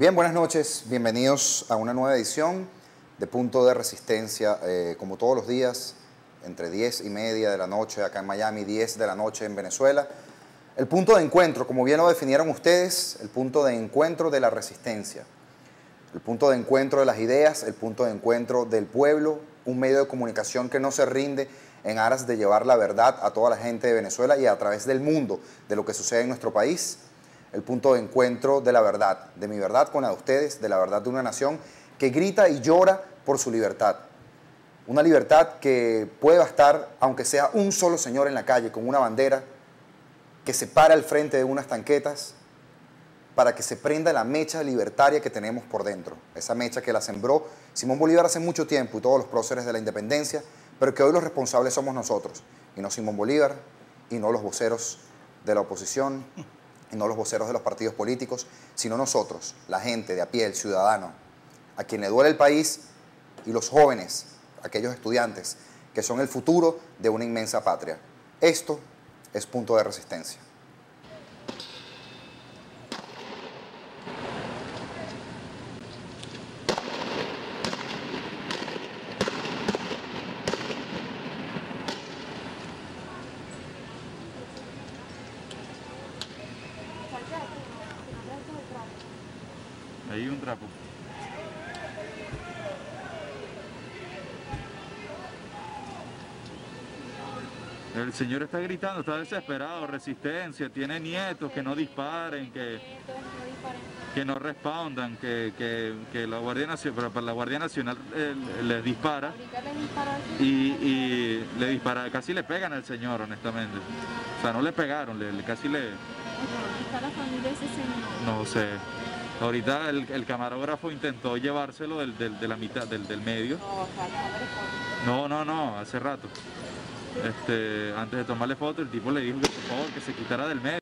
Bien, buenas noches, bienvenidos a una nueva edición de Punto de Resistencia, eh, como todos los días, entre 10 y media de la noche acá en Miami, 10 de la noche en Venezuela. El punto de encuentro, como bien lo definieron ustedes, el punto de encuentro de la resistencia, el punto de encuentro de las ideas, el punto de encuentro del pueblo, un medio de comunicación que no se rinde en aras de llevar la verdad a toda la gente de Venezuela y a través del mundo de lo que sucede en nuestro país el punto de encuentro de la verdad, de mi verdad con la de ustedes, de la verdad de una nación que grita y llora por su libertad. Una libertad que puede bastar, aunque sea un solo señor en la calle con una bandera, que se para al frente de unas tanquetas para que se prenda la mecha libertaria que tenemos por dentro. Esa mecha que la sembró Simón Bolívar hace mucho tiempo y todos los próceres de la independencia, pero que hoy los responsables somos nosotros, y no Simón Bolívar, y no los voceros de la oposición, no los voceros de los partidos políticos, sino nosotros, la gente de a pie, el ciudadano, a quien le duele el país y los jóvenes, aquellos estudiantes que son el futuro de una inmensa patria. Esto es punto de resistencia. Ahí un trapo. El señor está gritando, está desesperado, resistencia, tiene nietos, que no disparen, que, que no respondan, que, que- que la Guardia Nacional, la Guardia Nacional eh, les dispara y, y le dispara, casi le pegan al señor, honestamente. O sea, no le pegaron, le- le- casi le, está la familia de ese señor. no sé. Ahorita el, el camarógrafo intentó llevárselo del, del- de la mitad, del, del medio. No, no, no, hace rato. Este, antes de tomarle foto, el tipo le dijo que por favor que se quitara del medio.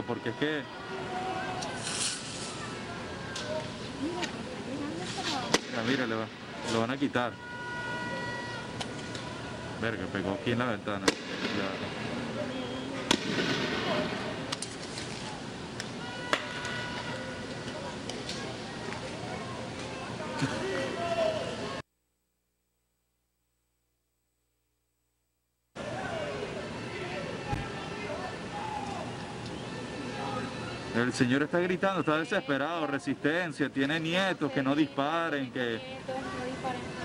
Porque es que Mira, mira, le va- lo van a quitar. Verga, pegó aquí en la ventana. El señor está gritando, está desesperado, resistencia, tiene nietos, que no disparen, que,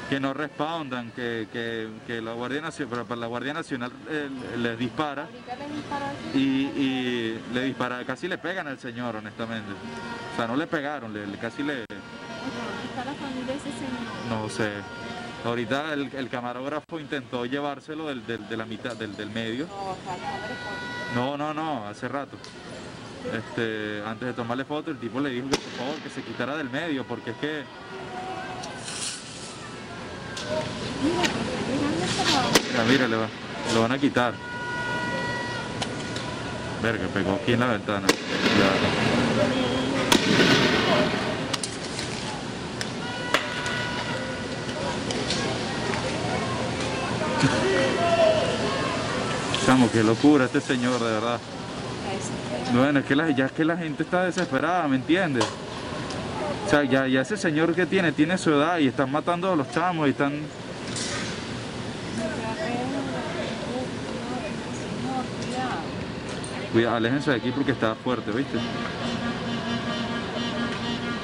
que no respondan, que, que- que la Guardia Nacional, la Guardia Nacional eh, les dispara y, y le dispara, casi le pegan al señor, honestamente. O sea, no le pegaron, le, casi le, Está la familia de ese señor. no sé. Ahorita el, el camarógrafo intentó llevárselo del, del- de la mitad, del, del medio. No, no, no, hace rato. Este, antes de tomarle foto, el tipo le dijo que por favor que se quitara del medio, porque es que Mira, mira, le va- lo van a quitar. Verga, pegó aquí en la ventana. Chamo, qué locura este señor, de verdad. Bueno, es que la, ya es que la gente está desesperada, ¿me entiendes? O sea, ya, ya ese señor que tiene, tiene su edad y están matando a los chamos y están... Cuidado, aléjense de aquí porque está fuerte, ¿viste?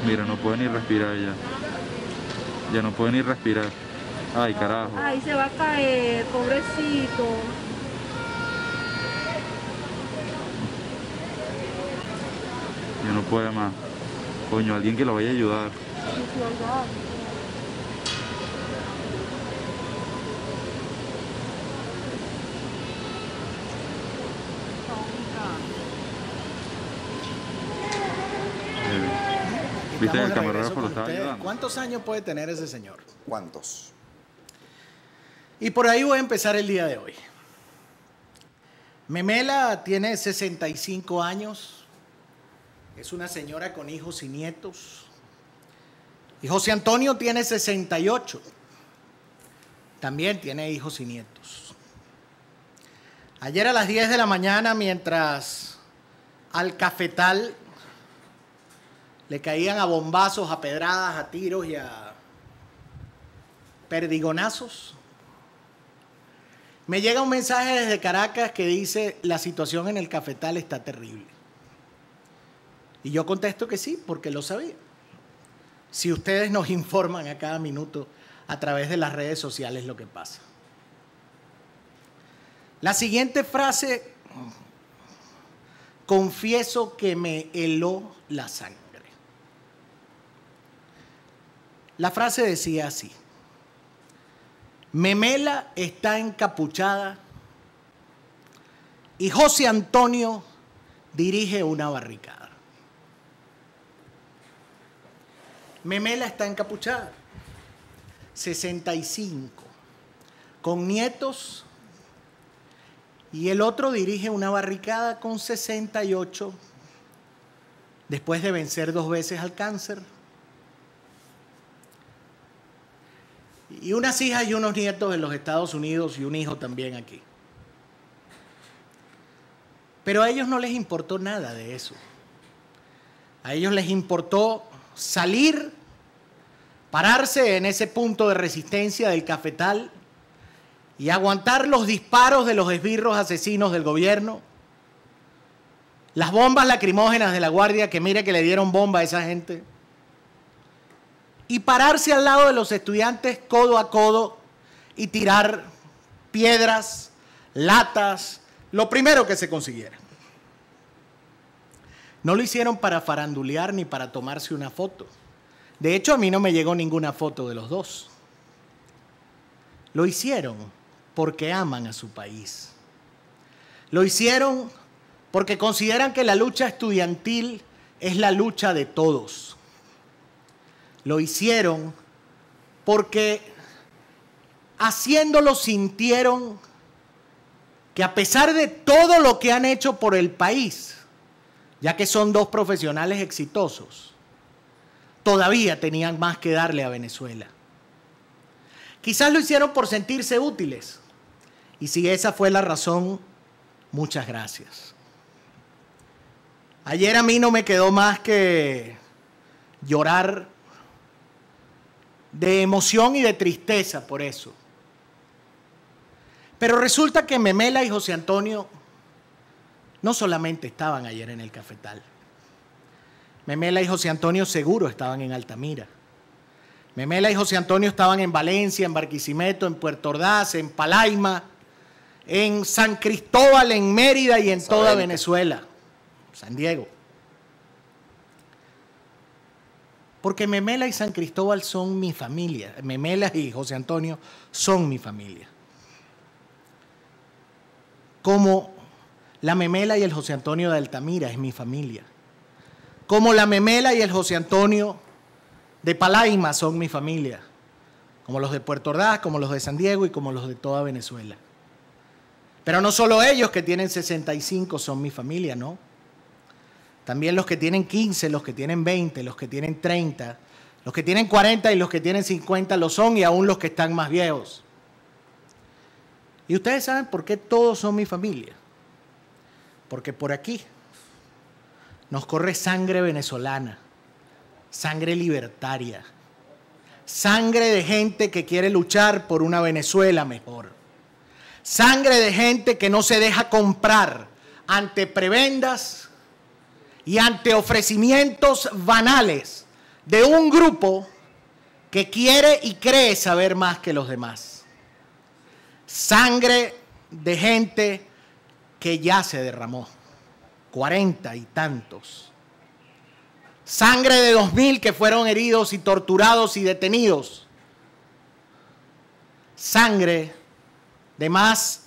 Mira, no puede ni respirar ya. Ya no puede ni respirar. Ay, carajo. Ay, se va a caer, pobrecito. Ya no puede más. Coño, alguien que lo vaya a ayudar. Eh, ¿Viste? El camarógrafo lo estaba ayudando. ¿Cuántos años puede tener ese señor? ¿Cuántos? Y por ahí voy a empezar el día de hoy. Memela tiene 65 años, es una señora con hijos y nietos. Y José Antonio tiene 68, también tiene hijos y nietos. Ayer a las 10 de la mañana, mientras al cafetal le caían a bombazos, a pedradas, a tiros y a perdigonazos, me llega un mensaje desde Caracas que dice, la situación en el cafetal está terrible. Y yo contesto que sí, porque lo sabía. Si ustedes nos informan a cada minuto a través de las redes sociales lo que pasa. La siguiente frase, confieso que me heló la sangre. La frase decía así. Memela está encapuchada y José Antonio dirige una barricada. Memela está encapuchada, 65, con nietos, y el otro dirige una barricada con 68, después de vencer dos veces al cáncer. y unas hijas y unos nietos en los Estados Unidos y un hijo también aquí. Pero a ellos no les importó nada de eso. A ellos les importó salir, pararse en ese punto de resistencia del cafetal y aguantar los disparos de los esbirros asesinos del gobierno, las bombas lacrimógenas de la guardia, que mire que le dieron bomba a esa gente y pararse al lado de los estudiantes codo a codo y tirar piedras, latas, lo primero que se consiguiera. No lo hicieron para farandulear ni para tomarse una foto. De hecho, a mí no me llegó ninguna foto de los dos. Lo hicieron porque aman a su país. Lo hicieron porque consideran que la lucha estudiantil es la lucha de todos lo hicieron porque haciéndolo sintieron que a pesar de todo lo que han hecho por el país, ya que son dos profesionales exitosos, todavía tenían más que darle a Venezuela. Quizás lo hicieron por sentirse útiles. Y si esa fue la razón, muchas gracias. Ayer a mí no me quedó más que llorar de emoción y de tristeza por eso. Pero resulta que Memela y José Antonio no solamente estaban ayer en el cafetal. Memela y José Antonio seguro estaban en Altamira. Memela y José Antonio estaban en Valencia, en Barquisimeto, en Puerto Ordaz, en Palaima, en San Cristóbal, en Mérida y en toda. Venezuela, San Diego. Porque Memela y San Cristóbal son mi familia. Memela y José Antonio son mi familia. Como la Memela y el José Antonio de Altamira es mi familia. Como la Memela y el José Antonio de Palaima son mi familia. Como los de Puerto Ordaz, como los de San Diego y como los de toda Venezuela. Pero no solo ellos que tienen 65 son mi familia, ¿no? También los que tienen 15, los que tienen 20, los que tienen 30, los que tienen 40 y los que tienen 50 lo son y aún los que están más viejos. Y ustedes saben por qué todos son mi familia. Porque por aquí, nos corre sangre venezolana, sangre libertaria, sangre de gente que quiere luchar por una Venezuela mejor, sangre de gente que no se deja comprar ante prebendas y ante ofrecimientos banales de un grupo que quiere y cree saber más que los demás. Sangre de gente que ya se derramó, cuarenta y tantos. Sangre de dos mil que fueron heridos y torturados y detenidos. Sangre de más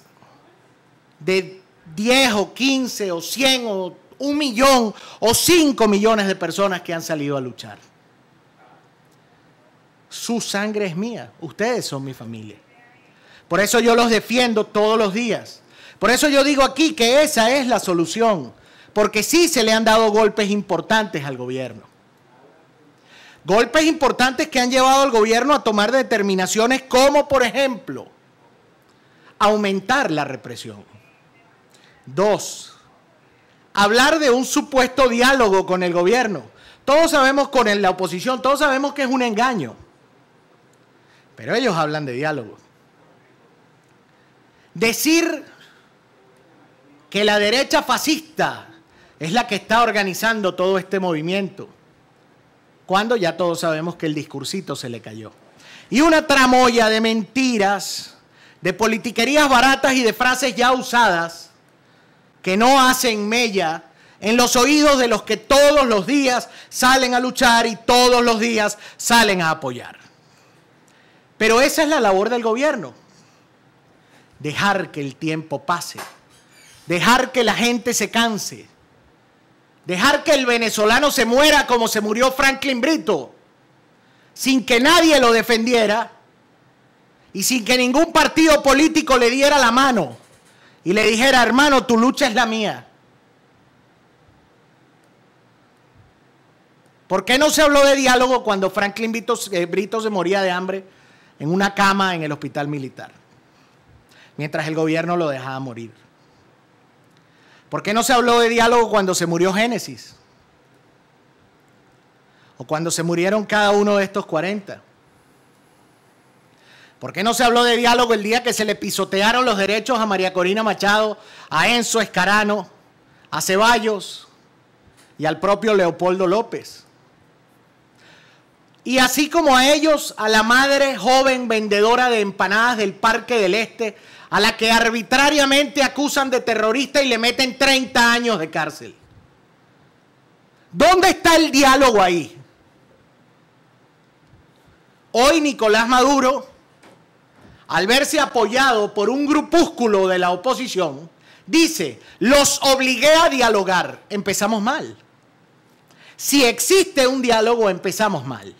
de 10 o 15 o 100 o un millón o 5 millones de personas que han salido a luchar. Su sangre es mía, ustedes son mi familia. Por eso yo los defiendo todos los días. Por eso yo digo aquí que esa es la solución, porque sí se le han dado golpes importantes al gobierno. Golpes importantes que han llevado al gobierno a tomar determinaciones como, por ejemplo, aumentar la represión. Dos, hablar de un supuesto diálogo con el gobierno. Todos sabemos con la oposición, todos sabemos que es un engaño. Pero ellos hablan de diálogo. Decir que la derecha fascista es la que está organizando todo este movimiento, cuando ya todos sabemos que el discursito se le cayó. Y una tramoya de mentiras, de politiquerías baratas y de frases ya usadas que no hacen mella en los oídos de los que todos los días salen a luchar y todos los días salen a apoyar. Pero esa es la labor del gobierno, dejar que el tiempo pase, dejar que la gente se canse, dejar que el venezolano se muera como se murió Franklin Brito, sin que nadie lo defendiera. Y sin que ningún partido político le diera la mano. Y le dijera, hermano, tu lucha es la mía. ¿Por qué no se habló de diálogo cuando Franklin Brito, eh, se moría de hambre en una cama en el hospital militar, mientras el gobierno lo dejaba morir. ¿Por qué no se habló de diálogo cuando se murió Génesis? O cuando se murieron cada uno de estos 40. ¿Por qué no se habló de diálogo el día que se le pisotearon los derechos a María Corina Machado, a Enzo Escarano, a Ceballos y al propio Leopoldo López? Y así como a ellos, a la madre joven vendedora de empanadas del Parque del Este, a la que arbitrariamente acusan de terrorista y le meten 30 años de cárcel. ¿Dónde está el diálogo ahí? Hoy Nicolás Maduro, al verse apoyado por un grupúsculo de la oposición, dice, los obligué a dialogar. Empezamos mal. Si existe un diálogo, empezamos mal.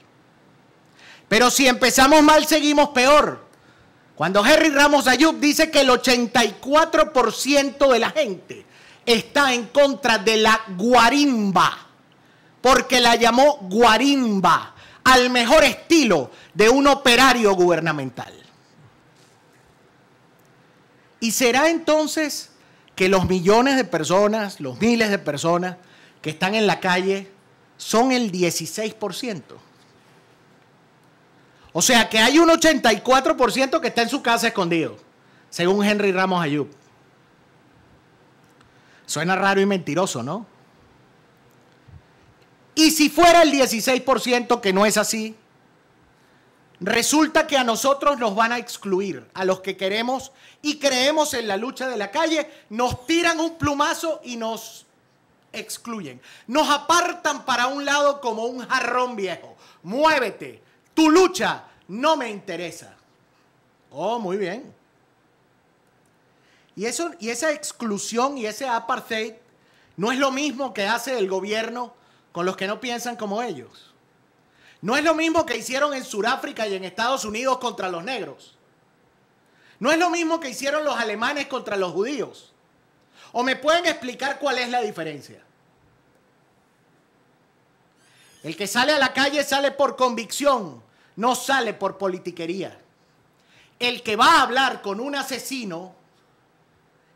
Pero si empezamos mal, seguimos peor. Cuando Henry Ramos Ayub dice que el 84% de la gente está en contra de la guarimba, porque la llamó guarimba, al mejor estilo de un operario gubernamental. Y será entonces que los millones de personas, los miles de personas que están en la calle son el 16%. O sea que hay un 84% que está en su casa escondido, según Henry Ramos Ayub. Suena raro y mentiroso, ¿no? Y si fuera el 16% que no es así, resulta que a nosotros nos van a excluir, a los que queremos y creemos en la lucha de la calle, nos tiran un plumazo y nos excluyen. Nos apartan para un lado como un jarrón viejo. Muévete, tu lucha no me interesa. Oh, muy bien. Y, eso, y esa exclusión y ese apartheid no es lo mismo que hace el gobierno con los que no piensan como ellos. No es lo mismo que hicieron en Sudáfrica y en Estados Unidos contra los negros. No es lo mismo que hicieron los alemanes contra los judíos. ¿O me pueden explicar cuál es la diferencia? El que sale a la calle sale por convicción, no sale por politiquería. El que va a hablar con un asesino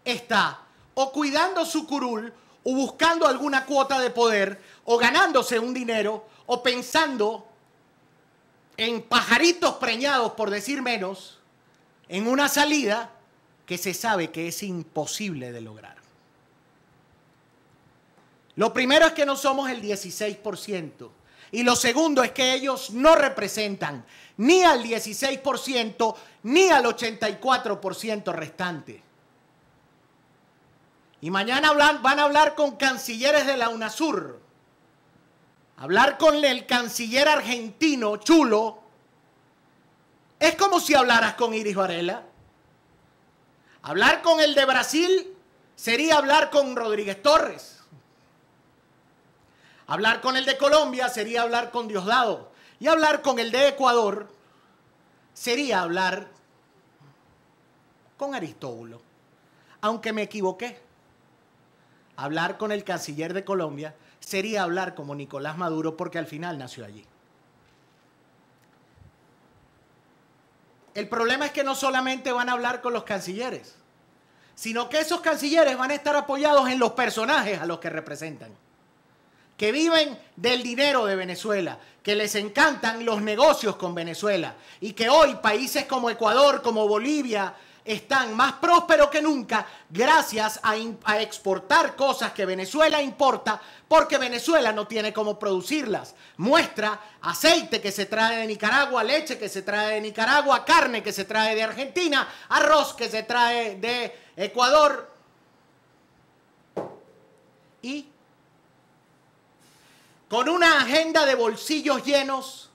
está o cuidando su curul o buscando alguna cuota de poder, o ganándose un dinero, o pensando en pajaritos preñados, por decir menos, en una salida que se sabe que es imposible de lograr. Lo primero es que no somos el 16%. Y lo segundo es que ellos no representan ni al 16% ni al 84% restante. Y mañana van a hablar con cancilleres de la UNASUR. Hablar con el canciller argentino, chulo, es como si hablaras con Iris Varela. Hablar con el de Brasil sería hablar con Rodríguez Torres. Hablar con el de Colombia sería hablar con Diosdado. Y hablar con el de Ecuador sería hablar con Aristóbulo. Aunque me equivoqué. Hablar con el canciller de Colombia sería hablar como Nicolás Maduro porque al final nació allí. El problema es que no solamente van a hablar con los cancilleres, sino que esos cancilleres van a estar apoyados en los personajes a los que representan que viven del dinero de Venezuela, que les encantan los negocios con Venezuela y que hoy países como Ecuador, como Bolivia, están más prósperos que nunca gracias a, exportar cosas que Venezuela importa porque Venezuela no tiene cómo producirlas. Muestra aceite que se trae de Nicaragua, leche que se trae de Nicaragua, carne que se trae de Argentina, arroz que se trae de Ecuador. Y con una agenda de bolsillos llenos,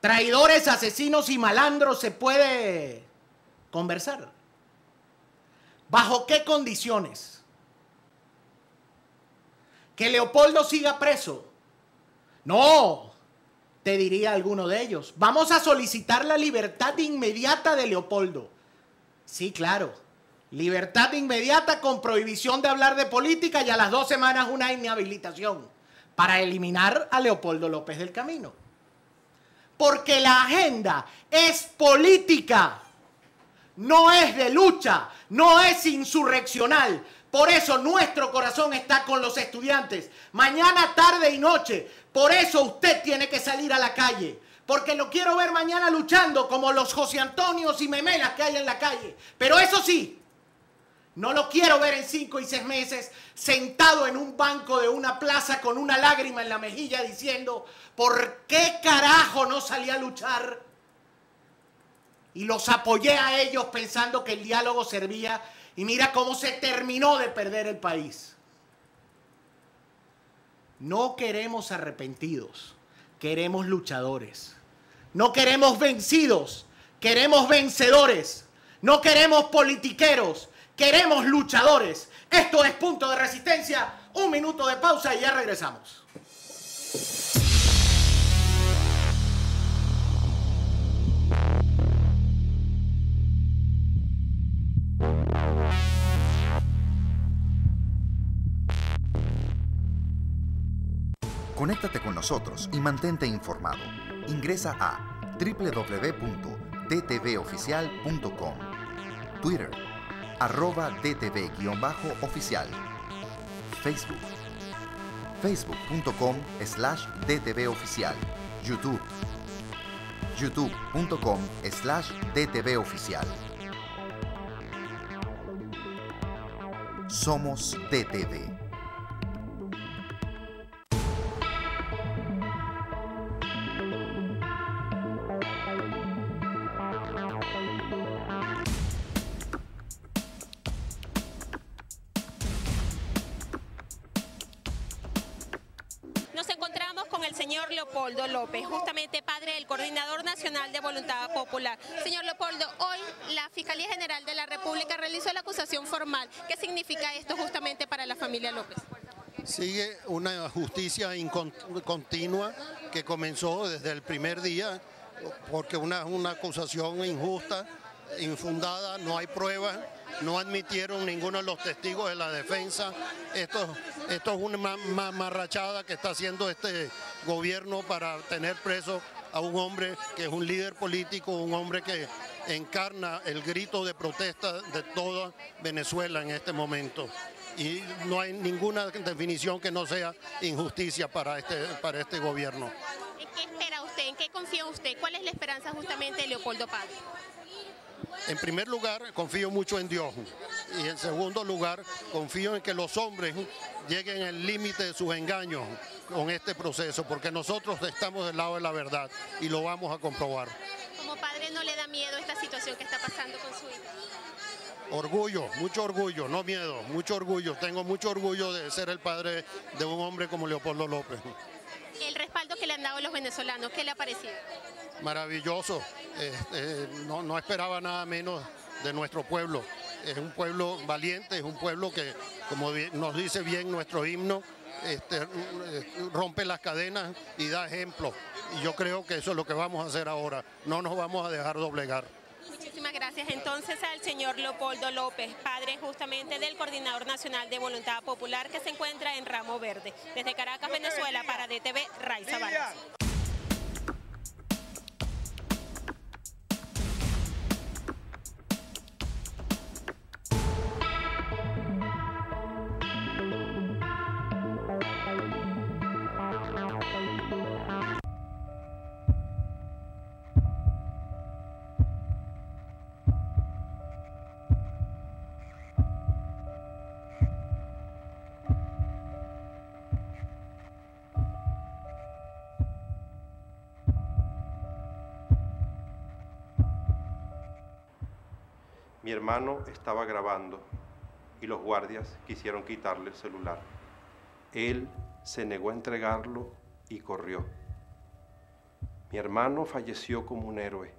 traidores, asesinos y malandros se puede conversar. ¿Bajo qué condiciones? Que Leopoldo siga preso. No, te diría alguno de ellos. Vamos a solicitar la libertad inmediata de Leopoldo. Sí, claro. Libertad inmediata con prohibición de hablar de política y a las dos semanas una inhabilitación para eliminar a Leopoldo López del Camino. Porque la agenda es política, no es de lucha, no es insurreccional. Por eso nuestro corazón está con los estudiantes, mañana, tarde y noche. Por eso usted tiene que salir a la calle. Porque lo quiero ver mañana luchando como los José Antonios y Memelas que hay en la calle. Pero eso sí, no lo quiero ver en cinco y seis meses sentado en un banco de una plaza con una lágrima en la mejilla diciendo, ¿por qué carajo no salí a luchar? Y los apoyé a ellos pensando que el diálogo servía y mira cómo se terminó de perder el país. No queremos arrepentidos, queremos luchadores. No queremos vencidos, queremos vencedores. No queremos politiqueros, Queremos luchadores. Esto es punto de resistencia. Un minuto de pausa y ya regresamos. Conéctate con nosotros y mantente informado. Ingresa a www.dtvoficial.com, Twitter, arroba DTV-oficial. Facebook. Facebook.com slash DTV oficial. YouTube. YouTube.com slash DTV oficial. Somos DTV. Sigue una justicia continua que comenzó desde el primer día, porque una, una acusación injusta, infundada, no hay pruebas no admitieron ninguno de los testigos de la defensa. Esto, esto es una marrachada que está haciendo este gobierno para tener preso a un hombre que es un líder político, un hombre que encarna el grito de protesta de toda Venezuela en este momento. Y no hay ninguna definición que no sea injusticia para este, para este gobierno. ¿En qué espera usted? ¿En qué confía usted? ¿Cuál es la esperanza justamente de Leopoldo Padre? En primer lugar, confío mucho en Dios. Y en segundo lugar, confío en que los hombres lleguen al límite de sus engaños con este proceso, porque nosotros estamos del lado de la verdad y lo vamos a comprobar. Como padre, ¿no le da miedo esta situación que está pasando con su hija? Orgullo, mucho orgullo, no miedo, mucho orgullo. Tengo mucho orgullo de ser el padre de un hombre como Leopoldo López. El respaldo que le han dado los venezolanos, ¿qué le ha parecido? Maravilloso. Este, no, no esperaba nada menos de nuestro pueblo. Es un pueblo valiente, es un pueblo que, como nos dice bien nuestro himno, este, rompe las cadenas y da ejemplo. Y yo creo que eso es lo que vamos a hacer ahora. No nos vamos a dejar doblegar. Muchísimas gracias entonces al señor Leopoldo López, padre justamente del Coordinador Nacional de Voluntad Popular que se encuentra en Ramo Verde. Desde Caracas, Venezuela, para DTV, Raiza Vargas. Hermano estaba grabando y los guardias quisieron quitarle el celular. Él se negó a entregarlo y corrió. Mi hermano falleció como un héroe,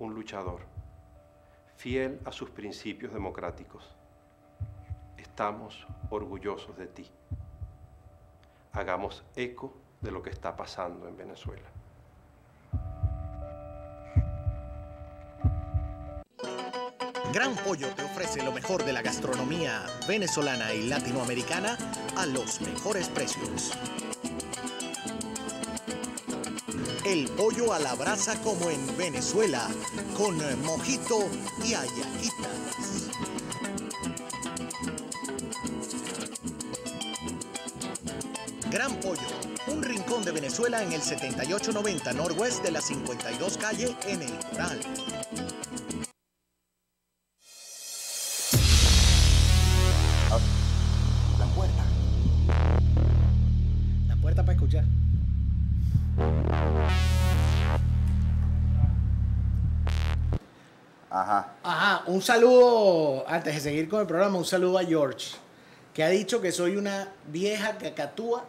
un luchador, fiel a sus principios democráticos. Estamos orgullosos de ti. Hagamos eco de lo que está pasando en Venezuela. Gran Pollo te ofrece lo mejor de la gastronomía venezolana y latinoamericana a los mejores precios. El pollo a la brasa como en Venezuela, con mojito y ayaquitas. Gran Pollo, un rincón de Venezuela en el 7890 Norwest de la 52 calle en El Coral. Un saludo, antes de seguir con el programa, un saludo a George, que ha dicho que soy una vieja cacatúa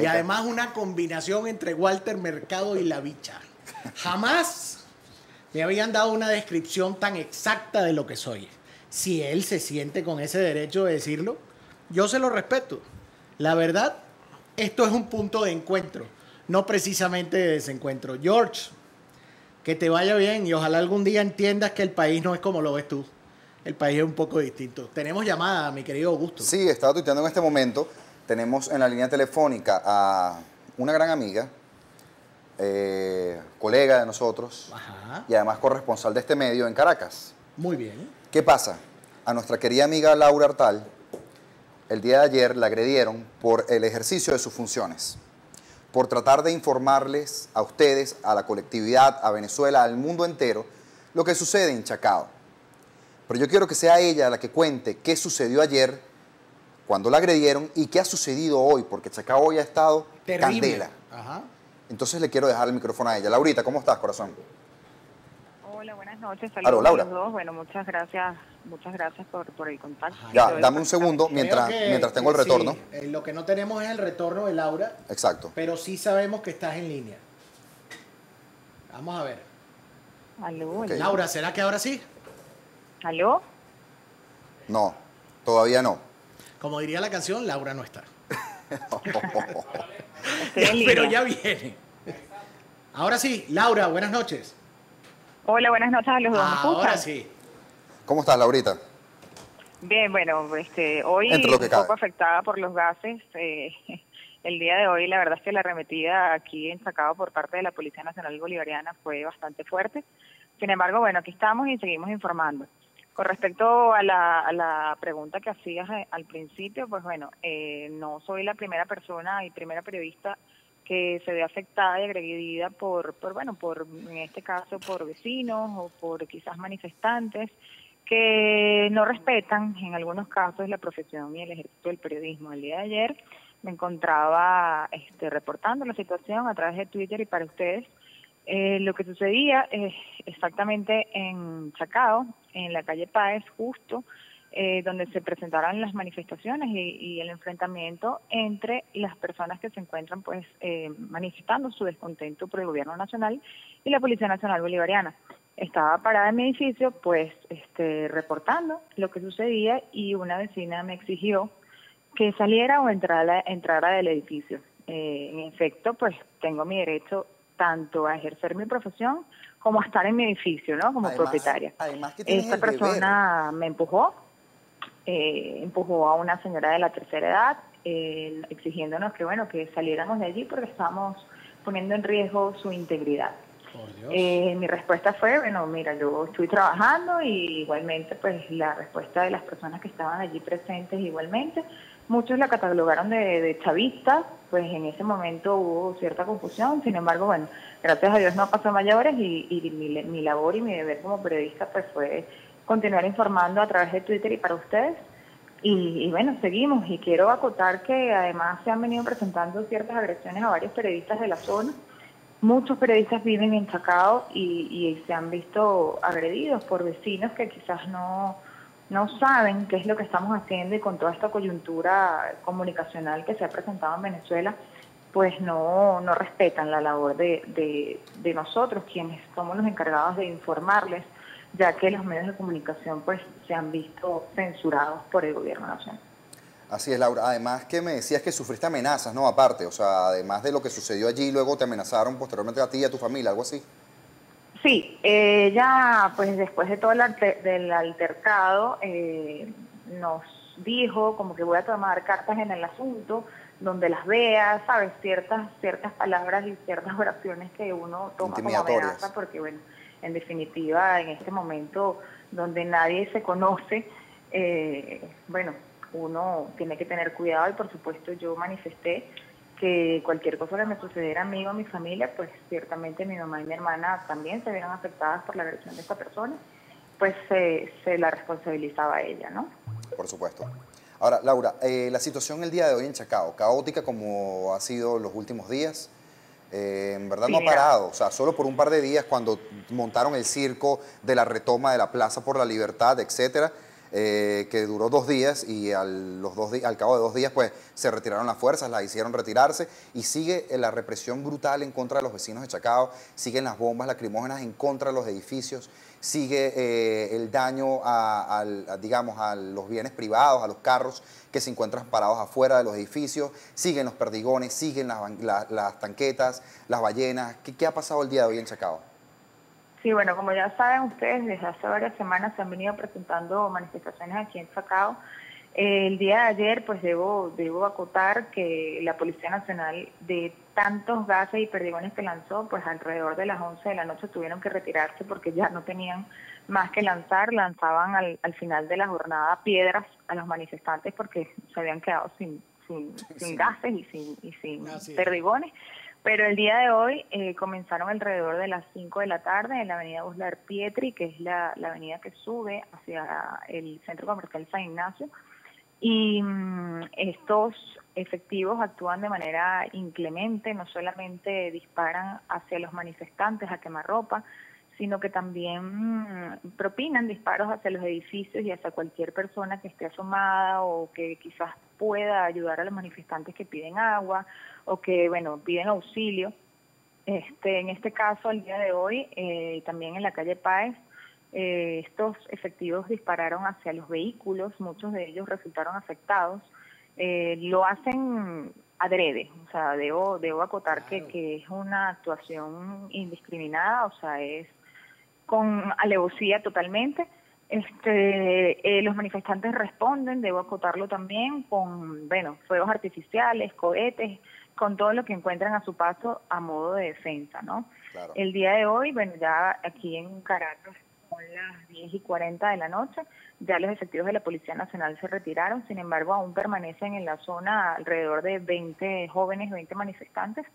y además una combinación entre Walter Mercado y la bicha. Jamás me habían dado una descripción tan exacta de lo que soy. Si él se siente con ese derecho de decirlo, yo se lo respeto. La verdad, esto es un punto de encuentro, no precisamente de desencuentro. George, que te vaya bien y ojalá algún día entiendas que el país no es como lo ves tú. El país es un poco distinto. Tenemos llamada, mi querido Augusto. Sí, estaba tuiteando en este momento. Tenemos en la línea telefónica a una gran amiga, eh, colega de nosotros Ajá, y además corresponsal de este medio en Caracas. muy bien. ¿Qué pasa? A nuestra querida amiga Laura Artal, el día de ayer la agredieron por el ejercicio de sus funciones, por tratar de informarles a ustedes, a la colectividad, a Venezuela, al mundo entero, lo que sucede en Chacao. Pero yo quiero que sea ella la que cuente qué sucedió ayer, cuando la agredieron y qué ha sucedido hoy, porque Chacao hoy ha estado Terrible. candela. Ajá. Entonces le quiero dejar el micrófono a ella. Laurita, ¿cómo estás, corazón? Hola, buenas noches. Saludos Laura. a los dos. Bueno, muchas gracias, muchas gracias por, por el contacto. Ya, dame un segundo mientras, que- mientras tengo el sí, retorno. eh, lo que no tenemos es el retorno de Laura, Exacto. pero sí sabemos que estás en línea. Vamos a ver. Aló. Laura, ¿será que ahora sí? ¿Aló? No, todavía no. Como diría la canción, Laura no está. Pero ya viene. Ahora sí, Laura, buenas noches. Hola, buenas noches a los dos. ¿Me Ahora sí. ¿Cómo estás, Laurita? Bien, bueno, este, hoy Entre lo que un poco afectada por los gases. eh, el día de hoy, la verdad es que la arremetida aquí en Chacao por parte de la Policía Nacional Bolivariana fue bastante fuerte. Sin embargo, bueno, aquí estamos y seguimos informando. Con respecto a la, a la pregunta que hacías eh, al principio, pues bueno, eh, no soy la primera persona y primera periodista que se ve afectada y agredida por, por, bueno, por, en este caso, por vecinos o por quizás manifestantes que no respetan, en algunos casos, la profesión y el ejercicio del periodismo. El día de ayer me encontraba este, reportando la situación a través de Twitter y para ustedes eh, lo que sucedía es exactamente en Chacao, en la calle Páez, justo eh, donde se presentaron las manifestaciones y, el enfrentamiento entre las personas que se encuentran pues eh, manifestando su descontento por el gobierno nacional y la Policía Nacional Bolivariana. Estaba parada en mi edificio pues este, reportando lo que sucedía y una vecina me exigió que saliera o entrara, entrara del edificio. en efecto, pues tengo mi derecho tanto a ejercer mi profesión como a estar en mi edificio, ¿no? Como propietaria. Además Esta persona me empujó, eh, empujó a una señora de la tercera edad, eh, exigiéndonos que, bueno, que saliéramos de allí porque estábamos poniendo en riesgo su integridad. Eh, mi respuesta fue, bueno, mira, yo estoy trabajando y igualmente, pues la respuesta de las personas que estaban allí presentes igualmente Muchos la catalogaron de, chavista, pues en ese momento hubo cierta confusión, sin embargo, bueno, gracias a Dios no pasó mayores y, y mi, mi, labor y mi deber como periodista pues fue continuar informando a través de Twitter y para ustedes. Y, bueno, seguimos y quiero acotar que además se han venido presentando ciertas agresiones a varios periodistas de la zona. Muchos periodistas viven en Chacao y, se han visto agredidos por vecinos que quizás no no saben qué es lo que estamos haciendo y con toda esta coyuntura comunicacional que se ha presentado en Venezuela, pues no, no respetan la labor de, de, nosotros, quienes somos los encargados de informarles, ya que los medios de comunicación pues se han visto censurados por el gobierno nacional. Así es, Laura. Además que me decías que sufriste amenazas, ¿no? Aparte, o sea, además de lo que sucedió allí, luego te amenazaron posteriormente a ti y a tu familia, algo así. Sí, ella, pues después de todo el del altercado, eh, nos dijo como que voy a tomar cartas en el asunto, donde las vea, sabes, ciertas ciertas palabras y ciertas oraciones que uno toma como amenaza, porque bueno, en definitiva, en este momento donde nadie se conoce, eh, bueno, uno tiene que tener cuidado y por supuesto yo manifesté que cualquier cosa que me sucediera a mí o a mi familia, pues ciertamente mi mamá y mi hermana también se vieron afectadas por la agresión de esta persona, pues se la responsabilizaba a ella, ¿no? Por supuesto. Ahora, Laura, eh, la situación el día de hoy en Chacao, caótica como ha sido los últimos días, eh, en verdad no ha parado, o sea, solo por un par de días cuando montaron el circo de la retoma de la Plaza por la Libertad, etcétera, eh, que duró dos días y al, los dos al cabo de dos días pues se retiraron las fuerzas, las hicieron retirarse y sigue la represión brutal en contra de los vecinos de Chacao, siguen las bombas lacrimógenas en contra de los edificios, sigue eh, el daño a, digamos, a los bienes privados, a los carros que se encuentran parados afuera de los edificios, siguen los perdigones, siguen las, tanquetas, las ballenas. ¿Qué, ¿Qué ha pasado el día de hoy en Chacao? Sí, bueno, como ya saben ustedes, desde hace varias semanas se han venido presentando manifestaciones aquí en Chacao. el día de ayer, pues debo, debo acotar que la Policía Nacional, de tantos gases y perdigones que lanzó, pues alrededor de las 11 de la noche tuvieron que retirarse porque ya no tenían más que lanzar. Lanzaban al, al final de la jornada piedras a los manifestantes porque se habían quedado sin, sin, sin gases y sin, y sin perdigones. Pero el día de hoy eh, comenzaron alrededor de las 5 de la tarde en la avenida Buslar Pietri, que es la, avenida que sube hacia el centro comercial San Ignacio. Y mm, estos efectivos actúan de manera inclemente, no solamente disparan hacia los manifestantes a quemarropa, sino que también mm, propinan disparos hacia los edificios y hacia cualquier persona que esté asomada o que quizás pueda ayudar a los manifestantes que piden agua o que, bueno, piden auxilio. Este, en este caso, al día de hoy, eh, también en la calle Páez, eh, estos efectivos dispararon hacia los vehículos, muchos de ellos resultaron afectados. Eh, lo hacen adrede, o sea, debo, debo acotar que, que es una actuación indiscriminada, o sea, es con alevosía totalmente. Este, eh, los manifestantes responden, debo acotarlo también, con, bueno, fuegos artificiales, cohetes, con todo lo que encuentran a su paso a modo de defensa, ¿no? El día de hoy, bueno, ya aquí en Caracas son las 10 y 40 de la noche. Ya los efectivos de la Policía Nacional se retiraron, sin embargo, aún permanecen en la zona alrededor de 20 jóvenes, 20 manifestantes,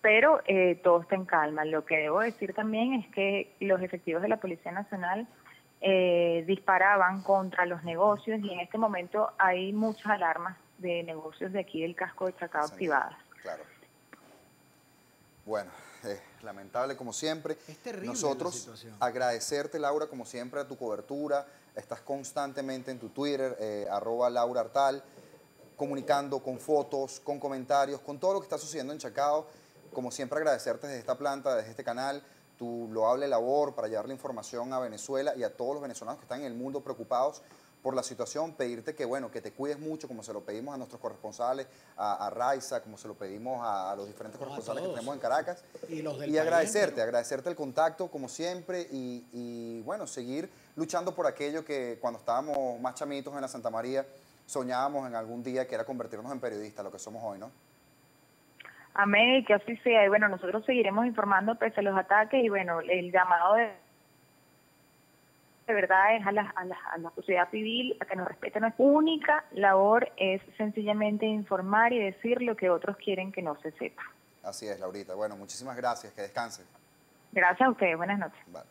pero eh, todo está en calma. Lo que debo decir también es que los efectivos de la Policía Nacional eh, disparaban contra los negocios y en este momento hay muchas alarmas de negocios de aquí del casco de Chacao activadas. Claro. Bueno, eh, lamentable como siempre. Es terrible Nosotros la situación. agradecerte, Laura, como siempre, a tu cobertura. Estás constantemente en tu Twitter, eh, arroba Laura Artal, comunicando con fotos, con comentarios, con todo lo que está sucediendo en Chacao. Como siempre, agradecerte desde esta planta, desde este canal, tu loable labor para llevar la información a Venezuela y a todos los venezolanos que están en el mundo preocupados por la situación, pedirte que, bueno, que te cuides mucho, como se lo pedimos a nuestros corresponsales, a, a Raiza, como se lo pedimos a, a los diferentes No, corresponsales que tenemos en Caracas. Y los del Y país agradecerte, entero. agradecerte el contacto, como siempre, y, y, bueno, seguir luchando por aquello que cuando estábamos más chamitos en la Santa María, soñábamos en algún día, que era convertirnos en periodistas, lo que somos hoy, ¿no? Amén, y que así sea. Y bueno, nosotros seguiremos informando pese a los ataques y bueno, el llamado de, de verdad es a la, a, la, a la sociedad civil a que nos respete. Nuestra única labor es sencillamente informar y decir lo que otros quieren que no se sepa. Así es, Laurita. Bueno, muchísimas gracias, que descansen. Gracias a ustedes, buenas noches. Vale.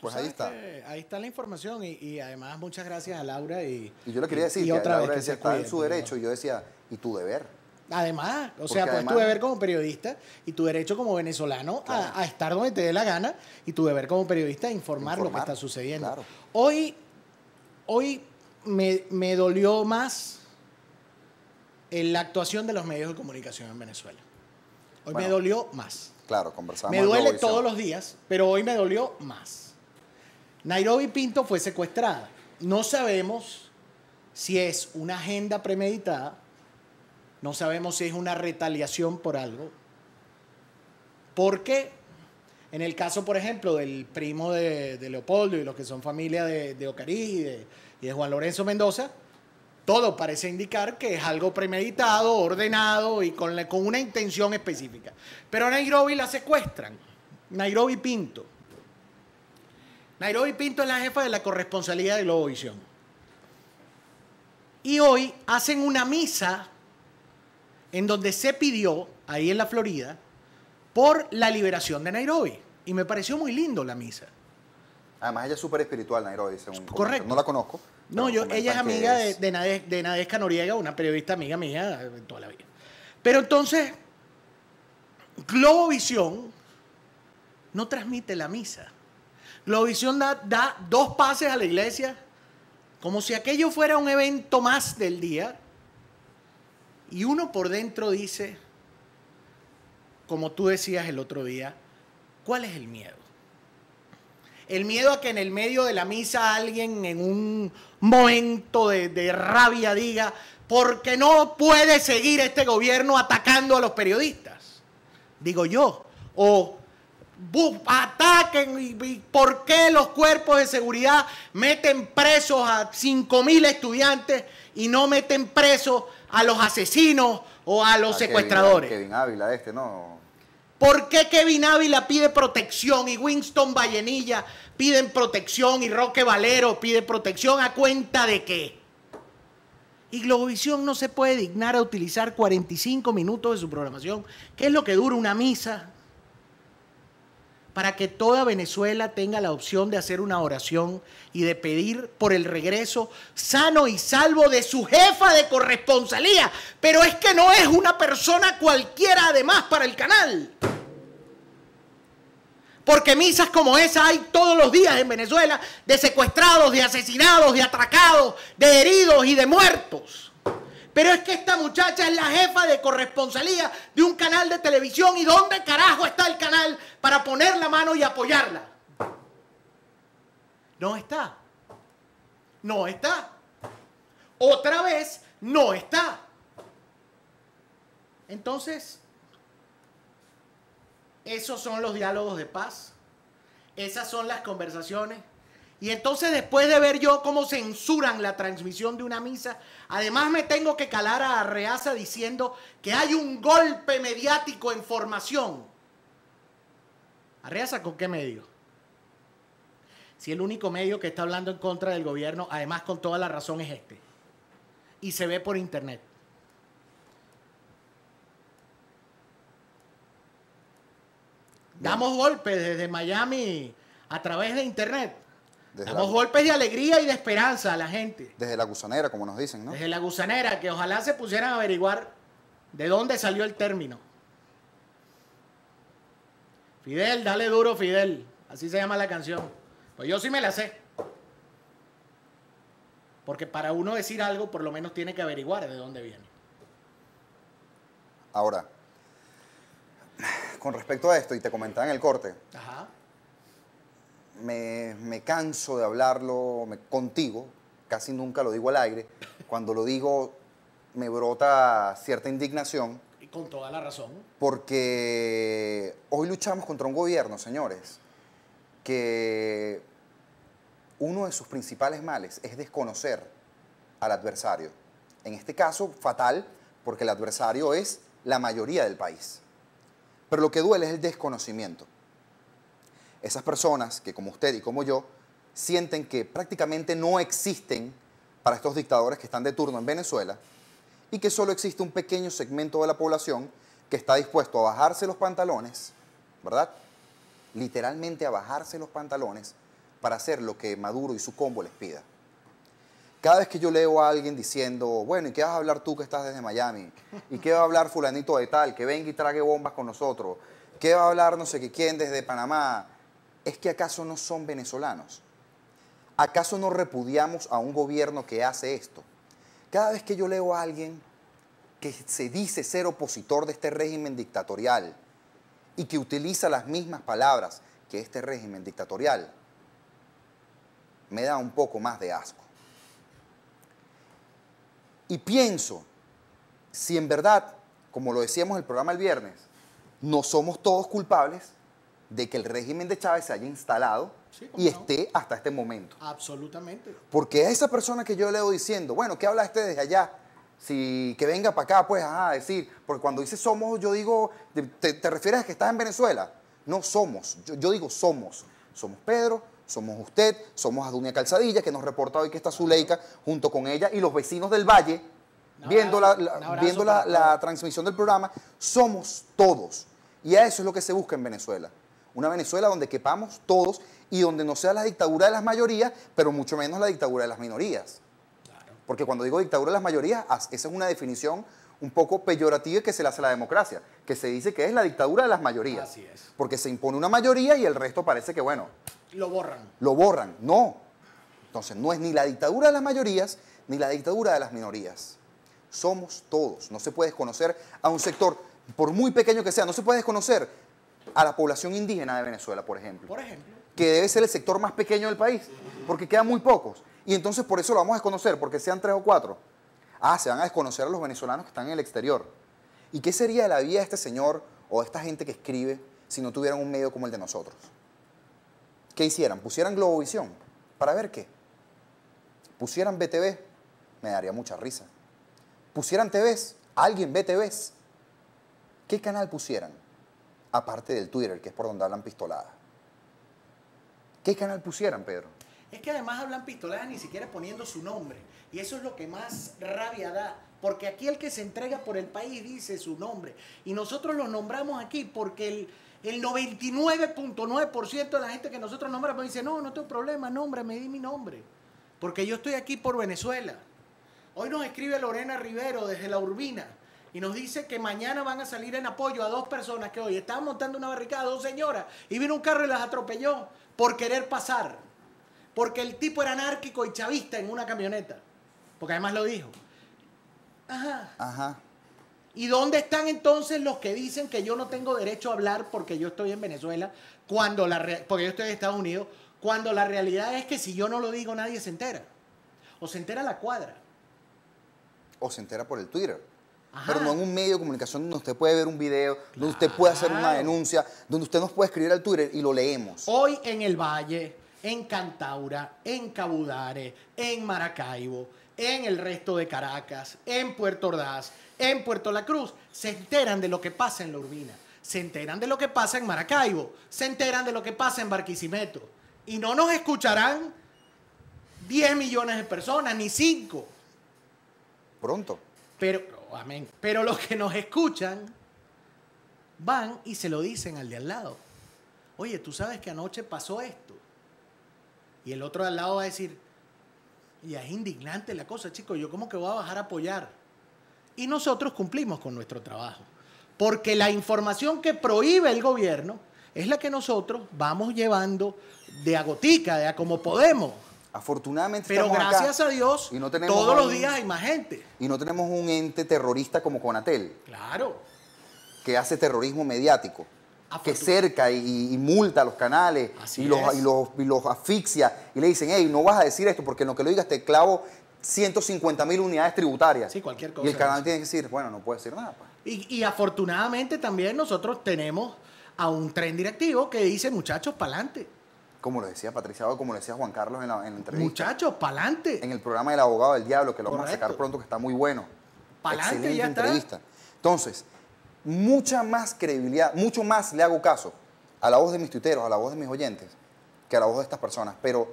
Pues ahí está. Ahí está la información y, y además muchas gracias a Laura y... Y yo le quería decir y que otra Laura vez que decía, se está en su por derecho, y yo decía, ¿y tu deber? Además, o sea, pues además- tu deber como periodista y tu derecho como venezolano a, a estar donde te dé la gana y tu deber como periodista informar, lo que está sucediendo. claro. Hoy, hoy me, me dolió más en la actuación de los medios de comunicación en Venezuela. Hoy me dolió más. Claro, conversamos. Me duele todos los días, pero hoy me dolió más. Nairobi Pinto fue secuestrada. No sabemos si es una agenda premeditada, no sabemos si es una retaliación por algo, porque en el caso, por ejemplo, del primo de, Leopoldo y los que son familia de, de Ocariz y de, Juan Lorenzo Mendoza, todo parece indicar que es algo premeditado, ordenado y con, con una intención específica. Pero a Nairobi la secuestran. Nairobi Pinto. Nairobi Pinto es la jefa de la corresponsalía de Globovisión. Y hoy hacen una misa en donde se pidió, ahí en la Florida, por la liberación de Nairobi. Y me pareció muy lindo la misa. Además, ella es súper espiritual, Nairobi, según Correcto. No la conozco. No, yo, ella es amiga de, es- de, Nade- de Nadesca Noriega, una periodista amiga mía de toda la vida. Pero entonces, Globovisión no transmite la misa. Globovisión da, da dos pases a la iglesia, como si aquello fuera un evento más del día, y uno por dentro dice, como tú decías el otro día, ¿cuál es el miedo? El miedo a que en el medio de la misa alguien en un momento de, rabia diga, porque no puede seguir este gobierno atacando a los periodistas. Digo yo. O ataquen y, y por qué los cuerpos de seguridad meten presos a 5 mil estudiantes y no meten presos a los asesinos o a los a Kevin- secuestradores. Kevin Ávila, este, ¿no? ¿Por qué Kevin Ávila pide protección y Winston Vallenilla piden protección y Roque Valero pide protección a cuenta de qué? Y Globovisión no se puede dignar a utilizar 45 minutos de su programación, que es lo que dura una misa, para que toda Venezuela tenga la opción de hacer una oración y de pedir por el regreso sano y salvo de su jefa de corresponsalía. Pero es que no es una persona cualquiera además para el canal. Porque misas como esa hay todos los días en Venezuela de secuestrados, de asesinados, de atracados, de heridos y de muertos. Pero es que esta muchacha es la jefa de corresponsalía de un canal de televisión y ¿dónde carajo está el canal para poner la mano y apoyarla? No está. No está. Otra vez, no está. Entonces, esos son los diálogos de paz. Esas son las conversaciones. Y entonces después de ver yo cómo censuran la transmisión de una misa, además me tengo que calar a Arreaza diciendo que hay un golpe mediático en formación. Arreaza, ¿con qué medio? si el único medio que está hablando en contra del gobierno, además con toda la razón, es este? Y se ve por internet. Damos golpes desde Miami a través de internet. Desde Damos la- golpes de alegría y de esperanza a la gente. Desde la gusanera, como nos dicen, ¿no? Desde la gusanera, que ojalá se pusieran a averiguar de dónde salió el término. Fidel, dale duro, Fidel. Así se llama la canción. Pues yo sí me la sé. Porque para uno decir algo, por lo menos tiene que averiguar de dónde viene. Ahora, con respecto a esto, y te comentaba en el corte, Ajá. Me, me canso de hablarlo me- contigo, casi nunca lo digo al aire. Cuando lo digo, me brota cierta indignación, Y con toda la razón. porque hoy luchamos contra un gobierno, señores, que uno de sus principales males es desconocer al adversario. En este caso, fatal, porque el adversario es la mayoría del país. Pero lo que duele es el desconocimiento. Esas personas que, como usted y como yo, sienten que prácticamente no existen para estos dictadores que están de turno en Venezuela y que solo existe un pequeño segmento de la población que está dispuesto a bajarse los pantalones, ¿verdad? Literalmente a bajarse los pantalones para hacer lo que Maduro y su combo les pida. Cada vez que yo leo a alguien diciendo, bueno, ¿y qué vas a hablar tú que estás desde Miami? ¿Y qué va a hablar fulanito de tal, que venga y trague bombas con nosotros? ¿Qué va a hablar no sé qué quién desde Panamá? ¿Es que acaso no son venezolanos? ¿Acaso no repudiamos a un gobierno que hace esto? Cada vez que yo leo a alguien que se dice ser opositor de este régimen dictatorial y que utiliza las mismas palabras que este régimen dictatorial, me da un poco más de asco. Y pienso, si en verdad, como lo decíamos en el programa el viernes, no somos todos culpables de que el régimen de Chávez se haya instalado Sí, y no. esté hasta este momento. Absolutamente. Porque a esa persona que yo leo diciendo, bueno, ¿qué habla este desde allá? Si que venga para acá, pues, a decir, porque cuando dice somos, yo digo, ¿te, te refieres a que estás en Venezuela? No somos, yo, yo digo somos. Somos Pedro, somos usted, somos Adunia Calzadilla, que nos reporta hoy que está Zuleika junto con ella y los vecinos del Valle, viendo, la, la- viendo transmisión del programa, somos todos. Y a eso es lo que se busca en Venezuela. Una Venezuela donde quepamos todos y donde no sea la dictadura de las mayorías, pero mucho menos la dictadura de las minorías. Porque cuando digo dictadura de las mayorías, as- esa es una definición un poco peyorativa que se le hace a la democracia, que se dice que es la dictadura de las mayorías. Así es. Porque se impone una mayoría y el resto parece que, bueno, Lo borran. lo borran. No. Entonces, no es ni la dictadura de las mayorías ni la dictadura de las minorías. Somos todos. No se puede desconocer a un sector, por muy pequeño que sea, no se puede desconocer a la población indígena de Venezuela, por ejemplo Por ejemplo. que debe ser el sector más pequeño del país, porque quedan muy pocos. Y entonces por eso lo vamos a desconocer, porque sean tres o cuatro. Ah, se van a desconocer a los venezolanos que están en el exterior. ¿Y qué sería de la vida de este señor o de esta gente que escribe si no tuvieran un medio como el de nosotros? ¿Qué hicieran? ¿Pusieran Globovisión? ¿Para ver qué? ¿Pusieran BTV? Me daría mucha risa. ¿Pusieran TVs? ¿Alguien ve TVs? ¿Qué canal pusieran? Aparte del Twitter, que es por donde hablan pistolada. ¿Qué canal pusieran, Pedro? Es que además hablan pistoladas ni siquiera poniendo su nombre. Y eso es lo que más rabia da. Porque aquí el que se entrega por el país dice su nombre. Y nosotros los nombramos aquí porque el, el 99.9% de la gente que nosotros nombramos dice, no, no tengo problema, nómbrame, di mi nombre. Porque yo estoy aquí por Venezuela. Hoy nos escribe Lorena Rivero desde La Urbina y nos dice que mañana van a salir en apoyo a dos personas que hoy estaban montando una barricada, dos señoras, y vino un carro y las atropelló por querer pasar. Porque el tipo era anárquico y chavista en una camioneta. Porque además lo dijo. Ajá. Ajá. ¿Y dónde están entonces los que dicen que yo no tengo derecho a hablar porque yo estoy en Venezuela, cuando la porque yo estoy en Estados Unidos, cuando la realidad es que si yo no lo digo nadie se entera? O se entera la cuadra. O se entera por el Twitter. Ajá. Pero no en un medio de comunicación donde usted puede ver un video, donde usted puede hacer una denuncia, donde usted nos puede escribir al Twitter y lo leemos. Hoy en el Valle, en Cantaura, en Cabudare, en Maracaibo, en el resto de Caracas, en Puerto Ordaz, en Puerto La Cruz, se enteran de lo que pasa en La Urbina, se enteran de lo que pasa en Maracaibo, se enteran de lo que pasa en Barquisimeto. Y no nos escucharán 10 millones de personas, ni 5. Pronto. Pero, amén. Pero los que nos escuchan van y se lo dicen al de al lado. Oye, tú sabes que anoche pasó esto. Y el otro de al lado va a decir, ya es indignante la cosa, chicos, yo como que voy a bajar a apoyar. Y nosotros cumplimos con nuestro trabajo. Porque la información que prohíbe el gobierno es la que nosotros vamos llevando de a gotica, de a como podemos. Afortunadamente Pero estamos acá gracias a Dios, y no tenemos todos los días hay más gente. Y no tenemos un ente terrorista como Conatel, Claro. que hace terrorismo mediático, que cerca y, y multa a los canales Así y los, y, los, y los asfixia y le dicen, hey, no vas a decir esto porque en lo que lo digas te clavo 150 mil unidades tributarias. Sí, cualquier Y cosa. el canal tiene que decir, bueno, no puede decir nada. pues. Y, y afortunadamente también nosotros tenemos a un tren directivo que dice, muchachos, pa'lante. Como lo decía Patricia, o como lo decía Juan Carlos en la, en la entrevista. Muchachos, pa'lante. En el programa del abogado del diablo, que lo vamos a Correcto. sacar pronto, que está muy bueno. Pa'lante, Excelente ya está. entrevista. Entonces, mucha más credibilidad, mucho más le hago caso a la voz de mis tuiteros, a la voz de mis oyentes, que a la voz de estas personas. Pero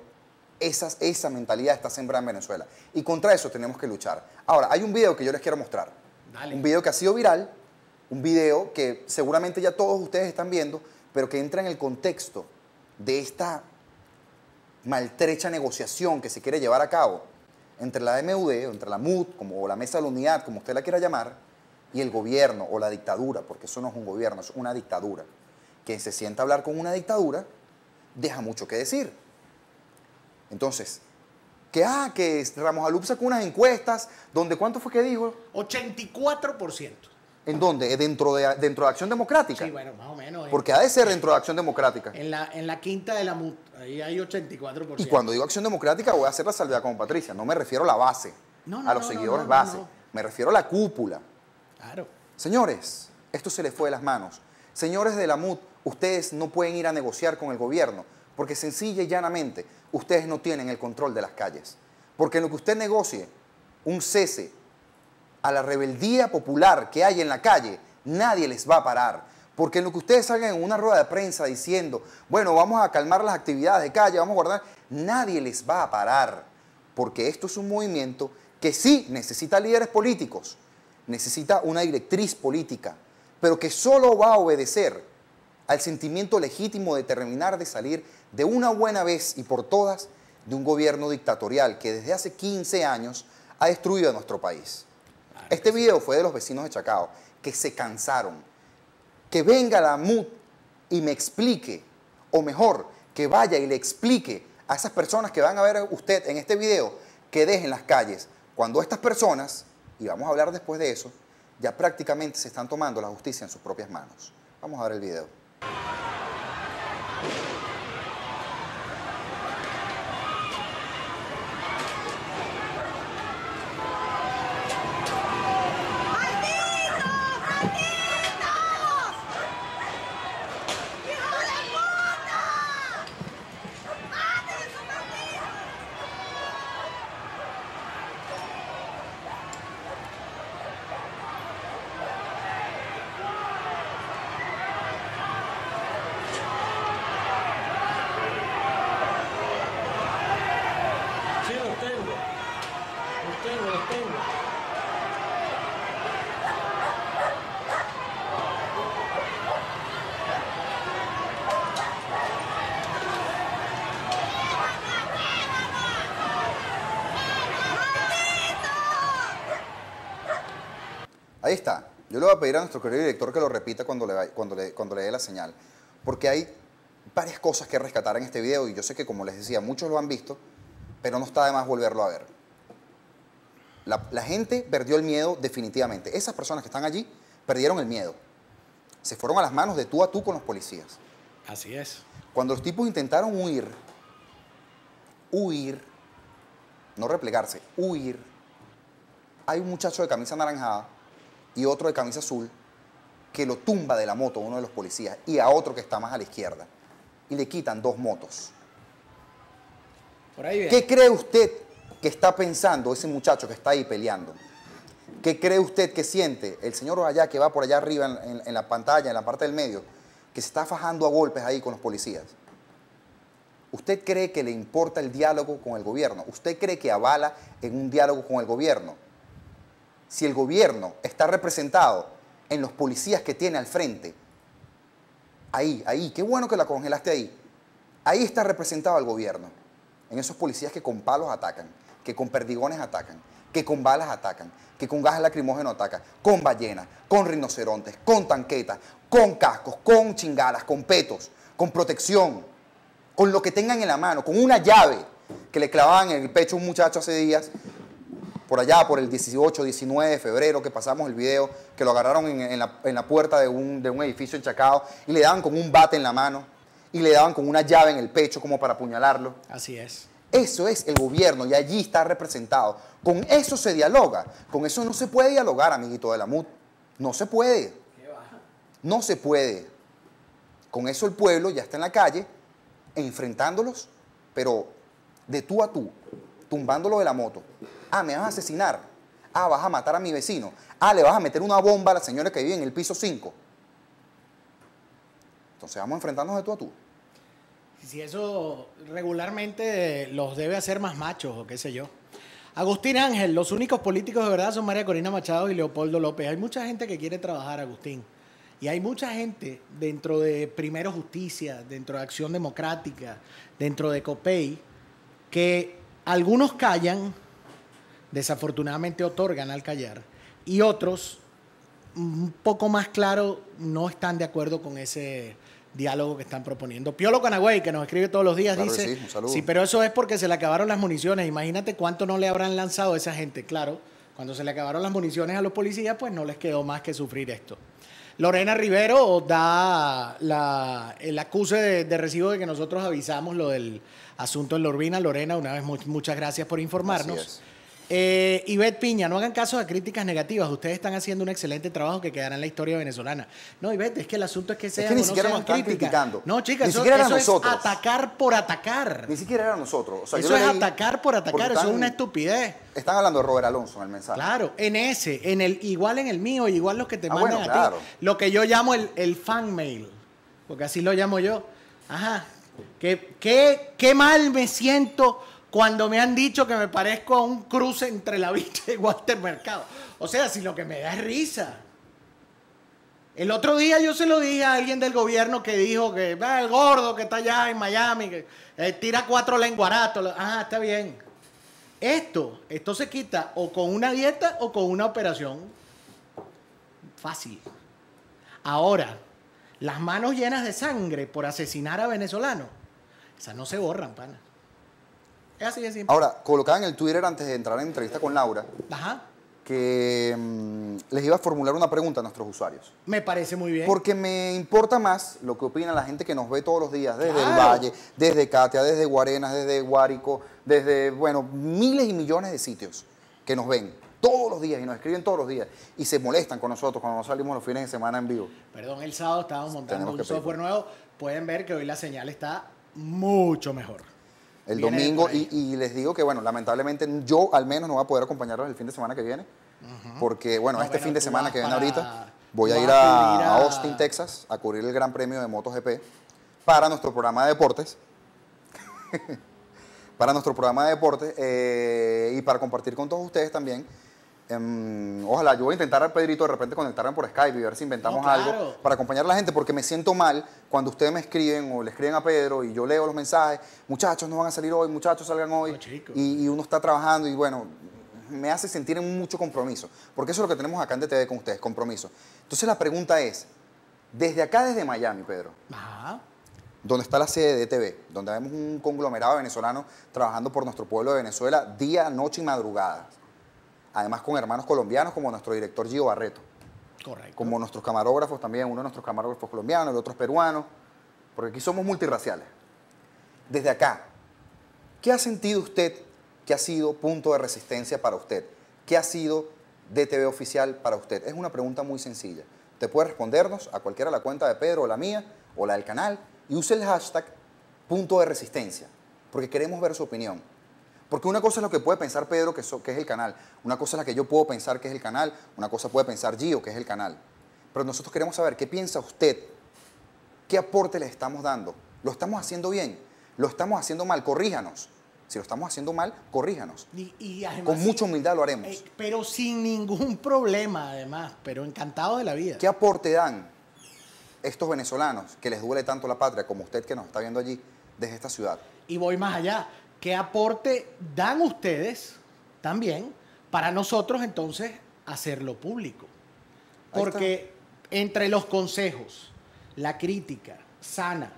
esas, esa mentalidad está sembrada en Venezuela. Y contra eso tenemos que luchar. Ahora, hay un video que yo les quiero mostrar. Dale. Un video que ha sido viral, un video que seguramente ya todos ustedes están viendo, pero que entra en el contexto de esta maltrecha negociación que se quiere llevar a cabo entre la MUD, o entre la MUD, como, o la Mesa de la Unidad, como usted la quiera llamar, y el gobierno o la dictadura, porque eso no es un gobierno, es una dictadura. Quien se sienta a hablar con una dictadura deja mucho que decir. Entonces, que ah, que Ramos Alup sacó unas encuestas donde cuánto fue que dijo, 84%. En dónde, Eh, dentro de, dentro de Acción Democrática, Sí, bueno, más o menos. eh. porque ha de ser dentro de Acción Democrática. En la, en la quinta de la MUT, ahí hay 84%. Y cuando digo Acción Democrática voy a hacer la salvedad con Patricia, no me refiero a la base, No, no, a los no, seguidores base, me refiero a la cúpula. Claro. Señores, esto se les fue de las manos. Señores de la MUD, ustedes no pueden ir a negociar con el gobierno porque sencilla y llanamente ustedes no tienen el control de las calles. Porque en lo que usted negocie un cese a la rebeldía popular que hay en la calle, nadie les va a parar. Porque en lo que ustedes salgan en una rueda de prensa diciendo, bueno, vamos a calmar las actividades de calle, vamos a guardar, nadie les va a parar. Porque esto es un movimiento que sí necesita líderes políticos, necesita una directriz política, pero que solo va a obedecer al sentimiento legítimo de terminar de salir de una buena vez y por todas de un gobierno dictatorial que desde hace 15 años ha destruido a nuestro país. Este video fue de los vecinos de Chacao, que se cansaron. Que venga la MUD y me explique, o mejor, que vaya y le explique a esas personas que van a ver usted en este video, que dejen las calles. Cuando estas personas, y vamos a hablar después de eso, ya prácticamente se están tomando la justicia en sus propias manos. Vamos a ver el video. Sí, los tengo. Los tengo, los tengo. Ahí está. Yo le voy a pedir a nuestro querido director que lo repita cuando le, cuando le, cuando le dé la señal. Porque hay varias cosas que rescatar en este video y yo sé que, como les decía, muchos lo han visto, pero no está de más volverlo a ver. La, la gente perdió el miedo definitivamente. Esas personas que están allí perdieron el miedo. Se fueron a las manos de tú a tú con los policías. Así es. Cuando los tipos intentaron huir, huir, no replegarse, huir, hay un muchacho de camisa anaranjada y otro de camisa azul que lo tumba de la moto a uno de los policías y a otro que está más a la izquierda y le quitan dos motos. Por ahí viene. ¿Qué cree usted que está pensando ese muchacho que está ahí peleando? ¿Qué cree usted que siente el señor allá que va por allá arriba en, en- en la pantalla, en la parte del medio, que se está fajando a golpes ahí con los policías? ¿Usted cree que le importa el diálogo con el gobierno? ¿Usted cree que avala en un diálogo con el gobierno? Si el gobierno está representado en los policías que tiene al frente, ahí, ahí, qué bueno que la congelaste ahí, ahí está representado el gobierno, en esos policías que con palos atacan, que con perdigones atacan, que con balas atacan, que con gas lacrimógeno atacan, con ballenas, con rinocerontes, con tanquetas, con cascos, con chingadas, con petos, con protección, con lo que tengan en la mano, con una llave que le clavaban en el pecho a un muchacho hace días, por allá, por el 18, 19 de febrero, que pasamos el video, que lo agarraron en, la, puerta de un, de un edificio enchacado y le daban con un bate en la mano y le daban con una llave en el pecho como para apuñalarlo. Así es. Eso es el gobierno y allí está representado. Con eso se dialoga. Con eso no se puede dialogar, amiguito de la MUD. No se puede. No se puede. Con eso el pueblo ya está en la calle enfrentándolos, pero de tú a tú, tumbándolo de la moto. Ah, me vas a asesinar. Ah, vas a matar a mi vecino. Ah, le vas a meter una bomba a la señora que vive en el piso 5. Entonces vamos a enfrentarnos de tú a tú. Si eso regularmente los debe hacer más machos o qué sé yo. Agustín Ángel, los únicos políticos de verdad son María Corina Machado y Leopoldo López. Hay mucha gente que quiere trabajar, Agustín. Y hay mucha gente dentro de Primero Justicia, dentro de Acción Democrática, dentro de COPEI, que algunos callan, desafortunadamente otorgan al callar, y otros, un poco más claro, no están de acuerdo con ese diálogo que están proponiendo. Piolo Canagüey, que nos escribe todos los días, dice, sí, pero eso es porque se le acabaron las municiones. Imagínate cuánto no le habrán lanzado a esa gente. Claro, cuando se le acabaron las municiones a los policías, pues no les quedó más que sufrir esto. Lorena Rivero da el acuse de, recibo de que nosotros avisamos lo del asunto en Lorbina. Lorena, una vez muchas gracias por informarnos. Eh, Ivette Piña, no hagan caso a críticas negativas. Ustedes están haciendo un excelente trabajo que quedará en la historia venezolana. No, Ivette, es que el asunto es que sean es que ni siquiera nos están criticando. No, chicas, eso, es atacar por atacar. Ni siquiera era nosotros. eso es atacar por atacar, eso es una estupidez. Están hablando de Robert Alonso en el mensaje. Claro, en ese, en el, igual en el mío, igual los que te ah, mandan a ti. Lo que yo llamo el, el fan mail, porque así lo llamo yo. Ajá. Qué, qué, qué mal me siento cuando me han dicho que me parezco a un cruce entre la bicha y Walter Mercado. O sea, si lo que me da es risa. El otro día yo se lo dije a alguien del gobierno que dijo que el gordo que está allá en Miami, que eh, tira cuatro lenguaratos. Ah, está bien. Esto, esto se quita o con una dieta o con una operación. Fácil. Ahora, las manos llenas de sangre por asesinar a venezolanos, esas no se borran, pana. Es así de Ahora, colocaba en el Twitter antes de entrar en entrevista con Laura. que mm, les iba a formular una pregunta a nuestros usuarios. Me parece muy bien. Porque me importa más lo que opina la gente que nos ve todos los días, desde el Valle, desde Katia, desde Guarenas, desde Guárico, desde, bueno, miles y millones de sitios que nos ven todos los días y nos escriben todos los días y se molestan con nosotros cuando nos salimos los fines de semana en vivo. Perdón, el sábado estábamos montando un software nuevo. Pueden ver que hoy la señal está mucho mejor el domingo. Y, les digo que, bueno, lamentablemente yo al menos no voy a poder acompañarlos el fin de semana que viene. Porque, bueno, este fin de semana que viene ahorita voy a ir a, Austin, Texas, a cubrir el Gran Premio de MotoGP para nuestro programa de deportes. para nuestro programa de deportes eh, y para compartir con todos ustedes también Em, ojalá, yo voy a intentar al Pedrito de repente conectarme por Skype y ver si inventamos algo para acompañar a la gente, porque me siento mal cuando ustedes me escriben o le escriben a Pedro y yo leo los mensajes, muchachos no van a salir hoy, muchachos salgan hoy, y, uno está trabajando y bueno, me hace sentir en mucho compromiso, porque eso es lo que tenemos acá en DTV con ustedes, compromiso. Entonces la pregunta es, desde acá, desde Miami, Pedro, donde está la sede de DTV, donde vemos un conglomerado de venezolanos trabajando por nuestro pueblo de Venezuela día, noche y madrugada además con hermanos colombianos como nuestro director Gio Barreto. Correcto. Como nuestros camarógrafos también, uno de nuestros camarógrafos colombianos, el otro es peruano, porque aquí somos multirraciales. Desde acá, ¿qué ha sentido usted que ha sido punto de resistencia para usted? ¿Qué ha sido DTV oficial para usted? Es una pregunta muy sencilla. Usted puede respondernos a cualquiera la cuenta de Pedro o la mía o la del canal y use el hashtag punto de resistencia, porque queremos ver su opinión. Porque una cosa es lo que puede pensar Pedro, que, es el canal. Una cosa es la que yo puedo pensar, que es el canal. Una cosa puede pensar Gio, que es el canal. Pero nosotros queremos saber qué piensa usted, qué aporte le estamos dando. ¿Lo estamos haciendo bien? lo estamos haciendo mal, corríjanos. Si lo estamos haciendo mal, corríjanos. Y, y además, Con mucha humildad lo haremos. eh, pero sin ningún problema, además. Pero encantado de la vida. ¿Qué aporte dan estos venezolanos que les duele tanto la patria, como usted que nos está viendo allí, desde esta ciudad? Y voy más allá. ¿Qué aporte dan ustedes también para nosotros entonces hacerlo público? Porque entre los consejos, la crítica sana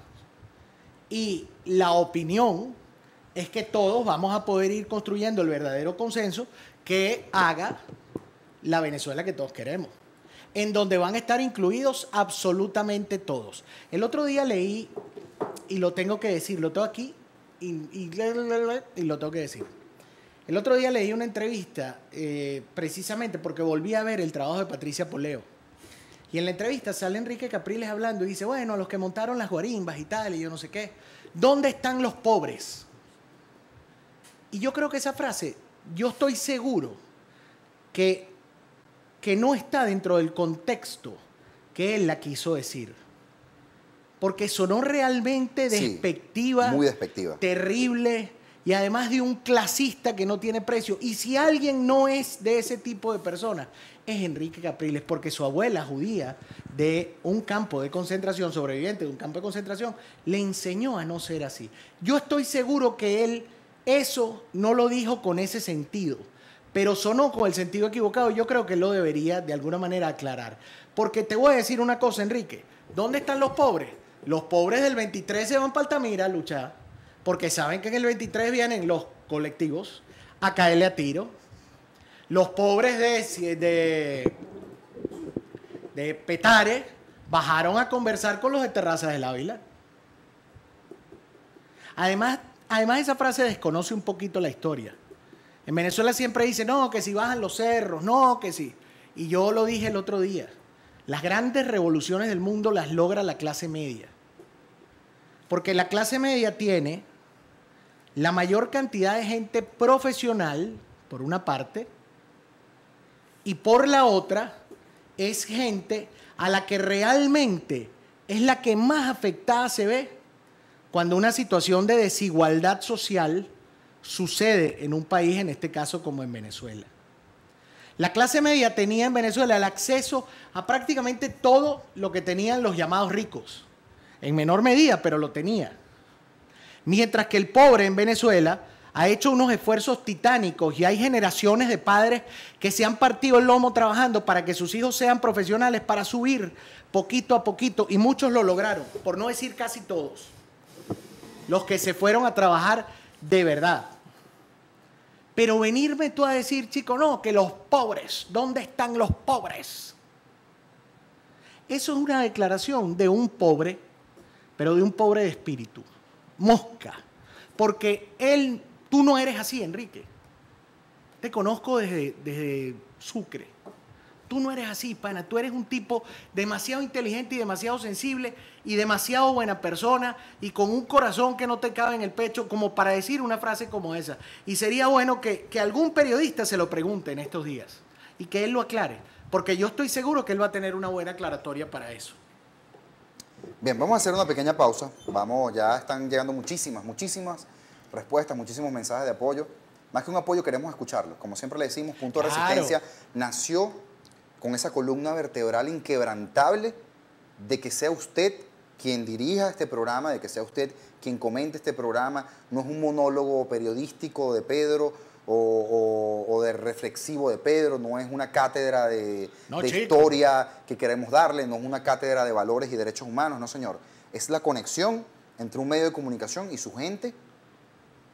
y la opinión, es que todos vamos a poder ir construyendo el verdadero consenso que haga la Venezuela que todos queremos, en donde van a estar incluidos absolutamente todos. El otro día leí, y lo tengo que decir, lo tengo aquí, y, y- lo tengo que decir. El otro día leí una entrevista, eh, precisamente porque volví a ver el trabajo de Patricia Poleo. Y en la entrevista sale Enrique Capriles hablando y dice, bueno, los que montaron las guarimbas y tal, y yo no sé qué, ¿dónde están los pobres? Y yo creo que esa frase, yo estoy seguro que, que no está dentro del contexto que él la quiso decir. Porque sonó realmente Sí, despectiva, Muy despectiva. terrible y además de un clasista que no tiene precio. Y si alguien no es de ese tipo de personas, es Enrique Capriles, porque su abuela judía de un campo de concentración, sobreviviente de un campo de concentración, le enseñó a no ser así. Yo estoy seguro que él eso no lo dijo con ese sentido, pero sonó con el sentido equivocado. Yo creo que lo debería de alguna manera aclarar. Porque te voy a decir una cosa, Enrique. ¿Dónde están los pobres? Los pobres del 23 se van para Altamira a luchar, porque saben que en el 23 vienen los colectivos a caerle a tiro. Los pobres de, de, de Petare bajaron a conversar con los de Terrazas del Ávila. Además, además, esa frase desconoce un poquito la historia. En Venezuela siempre dice, no, que si bajan los cerros, no, que si. Y yo lo dije el otro día. Las grandes revoluciones del mundo las logra la clase media. Porque la clase media tiene la mayor cantidad de gente profesional, por una parte, y por la otra es gente a la que realmente es la que más afectada se ve cuando una situación de desigualdad social sucede en un país, en este caso como en Venezuela. La clase media tenía en Venezuela el acceso a prácticamente todo lo que tenían los llamados ricos, en menor medida, pero lo tenía. Mientras que el pobre en Venezuela ha hecho unos esfuerzos titánicos y hay generaciones de padres que se han partido el lomo trabajando para que sus hijos sean profesionales, para subir poquito a poquito, y muchos lo lograron, por no decir casi todos, los que se fueron a trabajar de verdad. Pero venirme tú a decir, chico, no, que los pobres, ¿dónde están los pobres? Eso es una declaración de un pobre, pero de un pobre de espíritu, mosca. Porque él, tú no eres así, Enrique. Te conozco desde, desde Sucre. Tú no eres así, pana. Tú eres un tipo demasiado inteligente y demasiado sensible y demasiado buena persona y con un corazón que no te cabe en el pecho como para decir una frase como esa. Y sería bueno que, que algún periodista se lo pregunte en estos días y que él lo aclare, porque yo estoy seguro que él va a tener una buena aclaratoria para eso. Bien, vamos a hacer una pequeña pausa. Vamos, ya están llegando muchísimas, muchísimas respuestas, muchísimos mensajes de apoyo. Más que un apoyo, queremos escucharlo. Como siempre le decimos, Punto de Claro. Resistencia nació con esa columna vertebral inquebrantable de que sea usted quien dirija este programa, de que sea usted quien comente este programa. No es un monólogo periodístico de Pedro o, o- o de reflexivo de Pedro, no es una cátedra de, No, de historia que queremos darle, no es una cátedra de valores y derechos humanos, no señor. Es la conexión entre un medio de comunicación y su gente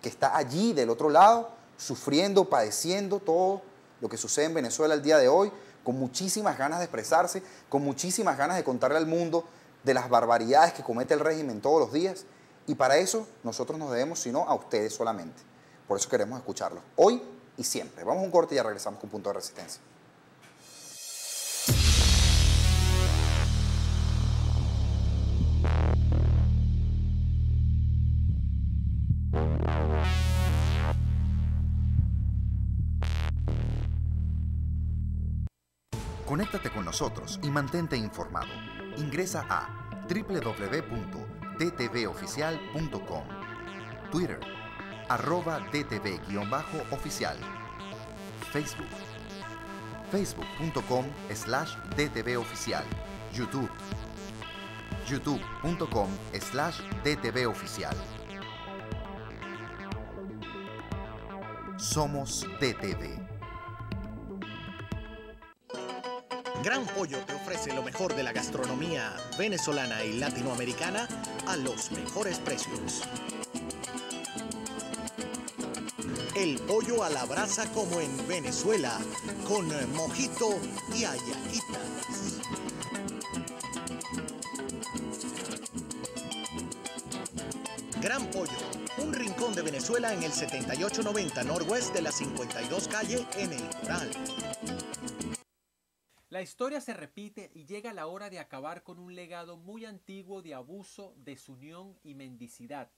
que está allí del otro lado, sufriendo, padeciendo todo lo que sucede en Venezuela el día de hoy, con muchísimas ganas de expresarse, con muchísimas ganas de contarle al mundo de las barbaridades que comete el régimen todos los días. Y para eso nosotros nos debemos, sino a ustedes solamente. Por eso queremos escucharlos, hoy y siempre. Vamos a un corte y ya regresamos con punto de resistencia. Y mantente informado. Ingresa a www.ttvoficial.com. Twitter, arroba DTV-oficial. Facebook, facebook.com slash DTV oficial. YouTube, youtube.com slash DTV oficial. Somos DTV. Gran Pollo te ofrece lo mejor de la gastronomía venezolana y latinoamericana a los mejores precios. El pollo a la brasa como en Venezuela, con mojito y ayaquitas. Gran Pollo, un rincón de Venezuela en el 7890 Norwest de la 52 calle en el Coral. La historia se repite y llega la hora de acabar con un legado muy antiguo de abuso, desunión y mendicidad.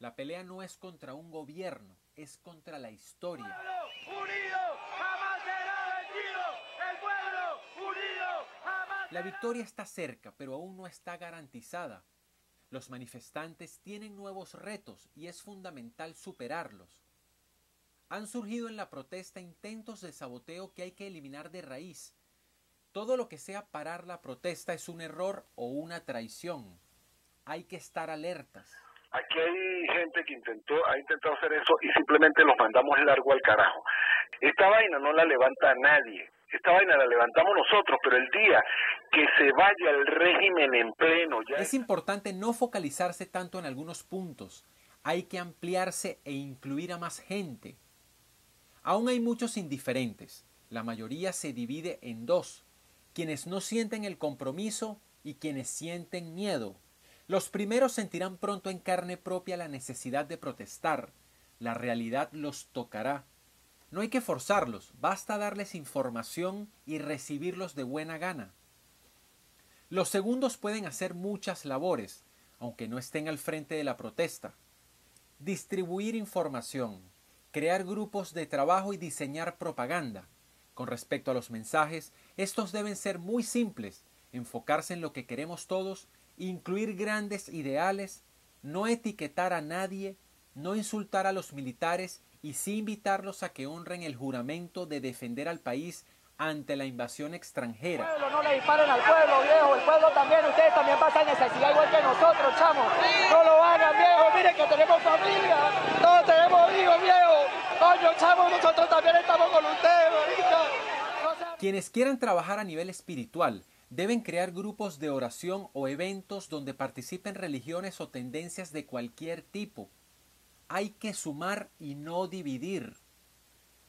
La pelea no es contra un gobierno, es contra la historia. La victoria está cerca, pero aún no está garantizada. Los manifestantes tienen nuevos retos y es fundamental superarlos. Han surgido en la protesta intentos de saboteo que hay que eliminar de raíz. Todo lo que sea parar la protesta es un error o una traición. Hay que estar alertas. Aquí hay gente que intentó, ha intentado hacer eso y simplemente los mandamos largo al carajo. Esta vaina no la levanta nadie. Esta vaina la levantamos nosotros, pero el día que se vaya el régimen en pleno ya... Es importante no focalizarse tanto en algunos puntos. Hay que ampliarse e incluir a más gente. Aún hay muchos indiferentes. La mayoría se divide en dos. Quienes no sienten el compromiso y quienes sienten miedo. Los primeros sentirán pronto en carne propia la necesidad de protestar. La realidad los tocará. No hay que forzarlos, basta darles información y recibirlos de buena gana. Los segundos pueden hacer muchas labores, aunque no estén al frente de la protesta. Distribuir información, crear grupos de trabajo y diseñar propaganda. Con respecto a los mensajes, estos deben ser muy simples, enfocarse en lo que queremos todos, incluir grandes ideales, no etiquetar a nadie, no insultar a los militares y sí invitarlos a que honren el juramento de defender al país ante la invasión extranjera. Pueblo, no le disparen al pueblo, viejo. El pueblo también, ustedes también pasan necesidad igual que nosotros, chamo. No lo hagan, viejo. Miren que tenemos familia. Todos tenemos hijos, viejo. Coño, chamo, nosotros también estamos con ustedes, ahorita. Quienes quieran trabajar a nivel espiritual deben crear grupos de oración o eventos donde participen religiones o tendencias de cualquier tipo hay que sumar y no dividir.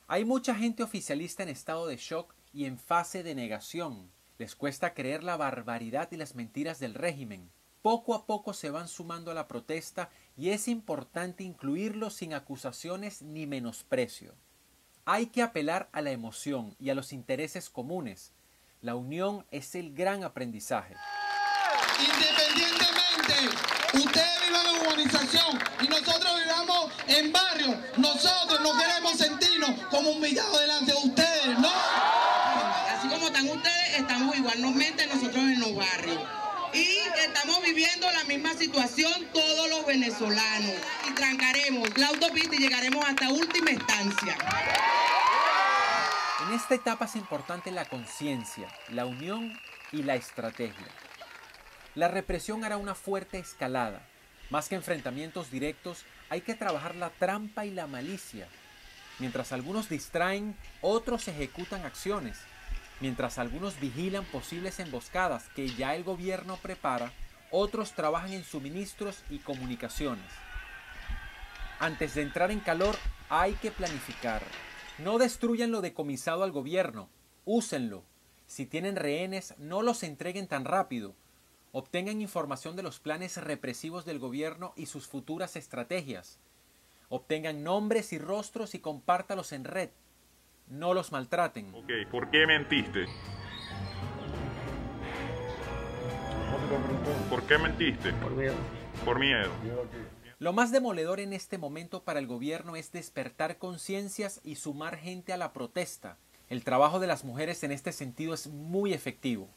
Hay mucha gente oficialista en estado de shock y en fase de negación. Les cuesta creer la barbaridad y las mentiras del régimen. Poco a poco se van sumando a la protesta y es importante incluirlos sin acusaciones ni menosprecio. Hay que apelar a la emoción y a los intereses comunes. La unión es el gran aprendizaje. Independientemente, ustedes vivan en urbanización y nosotros vivamos en barrio, nosotros no queremos sentirnos como humillados delante de ustedes, ¿no? Así como están ustedes, estamos igualmente nosotros en los barrios. Y estamos viviendo la misma situación todos los venezolanos. Y trancaremos la autopista y llegaremos hasta última instancia. En esta etapa es importante la conciencia, la unión y la estrategia. La represión hará una fuerte escalada. Más que enfrentamientos directos, hay que trabajar la trampa y la malicia. Mientras algunos distraen, otros ejecutan acciones. Mientras algunos vigilan posibles emboscadas que ya el gobierno prepara, otros trabajan en suministros y comunicaciones. Antes de entrar en calor, hay que planificar. No destruyan lo decomisado al gobierno, úsenlo. Si tienen rehenes, no los entreguen tan rápido obtengan información de los planes represivos del gobierno y sus futuras estrategias. Obtengan nombres y rostros y compártalos en red. No los maltraten. Ok, ¿por qué mentiste? ¿Por qué mentiste? Por miedo. Por miedo. Lo más demoledor en este momento para el gobierno es despertar conciencias y sumar gente a la protesta. El trabajo de las mujeres en este sentido es muy efectivo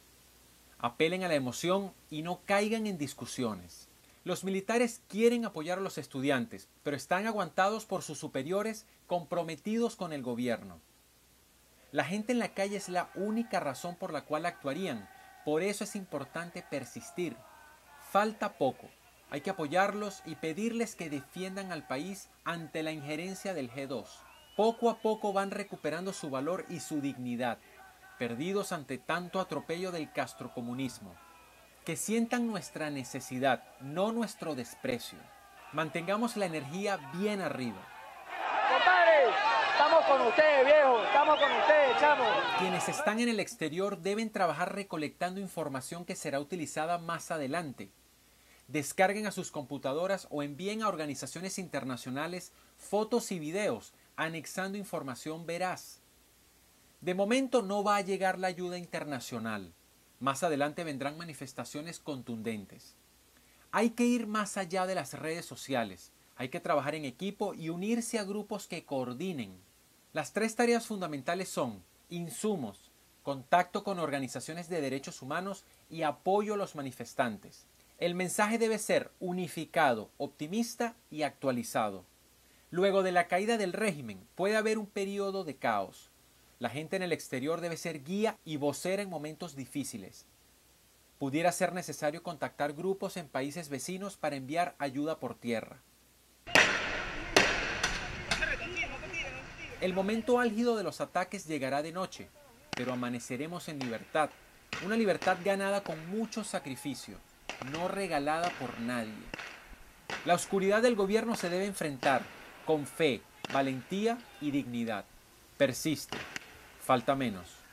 apelen a la emoción y no caigan en discusiones. Los militares quieren apoyar a los estudiantes, pero están aguantados por sus superiores comprometidos con el gobierno. La gente en la calle es la única razón por la cual actuarían, por eso es importante persistir. Falta poco. Hay que apoyarlos y pedirles que defiendan al país ante la injerencia del G2. Poco a poco van recuperando su valor y su dignidad, perdidos ante tanto atropello del castrocomunismo. Que sientan nuestra necesidad, no nuestro desprecio. Mantengamos la energía bien arriba. Con ustedes, viejo. Estamos con ustedes, chamo. Quienes están en el exterior deben trabajar recolectando información que será utilizada más adelante. Descarguen a sus computadoras o envíen a organizaciones internacionales fotos y videos anexando información veraz. De momento no va a llegar la ayuda internacional. Más adelante vendrán manifestaciones contundentes. Hay que ir más allá de las redes sociales. Hay que trabajar en equipo y unirse a grupos que coordinen. Las tres tareas fundamentales son insumos, contacto con organizaciones de derechos humanos y apoyo a los manifestantes. El mensaje debe ser unificado, optimista y actualizado. Luego de la caída del régimen puede haber un periodo de caos. La gente en el exterior debe ser guía y vocera en momentos difíciles. Pudiera ser necesario contactar grupos en países vecinos para enviar ayuda por tierra. El momento álgido de los ataques llegará de noche, pero amaneceremos en libertad, una libertad ganada con mucho sacrificio, no regalada por nadie. La oscuridad del gobierno se debe enfrentar con fe, valentía y dignidad. Persiste, falta menos.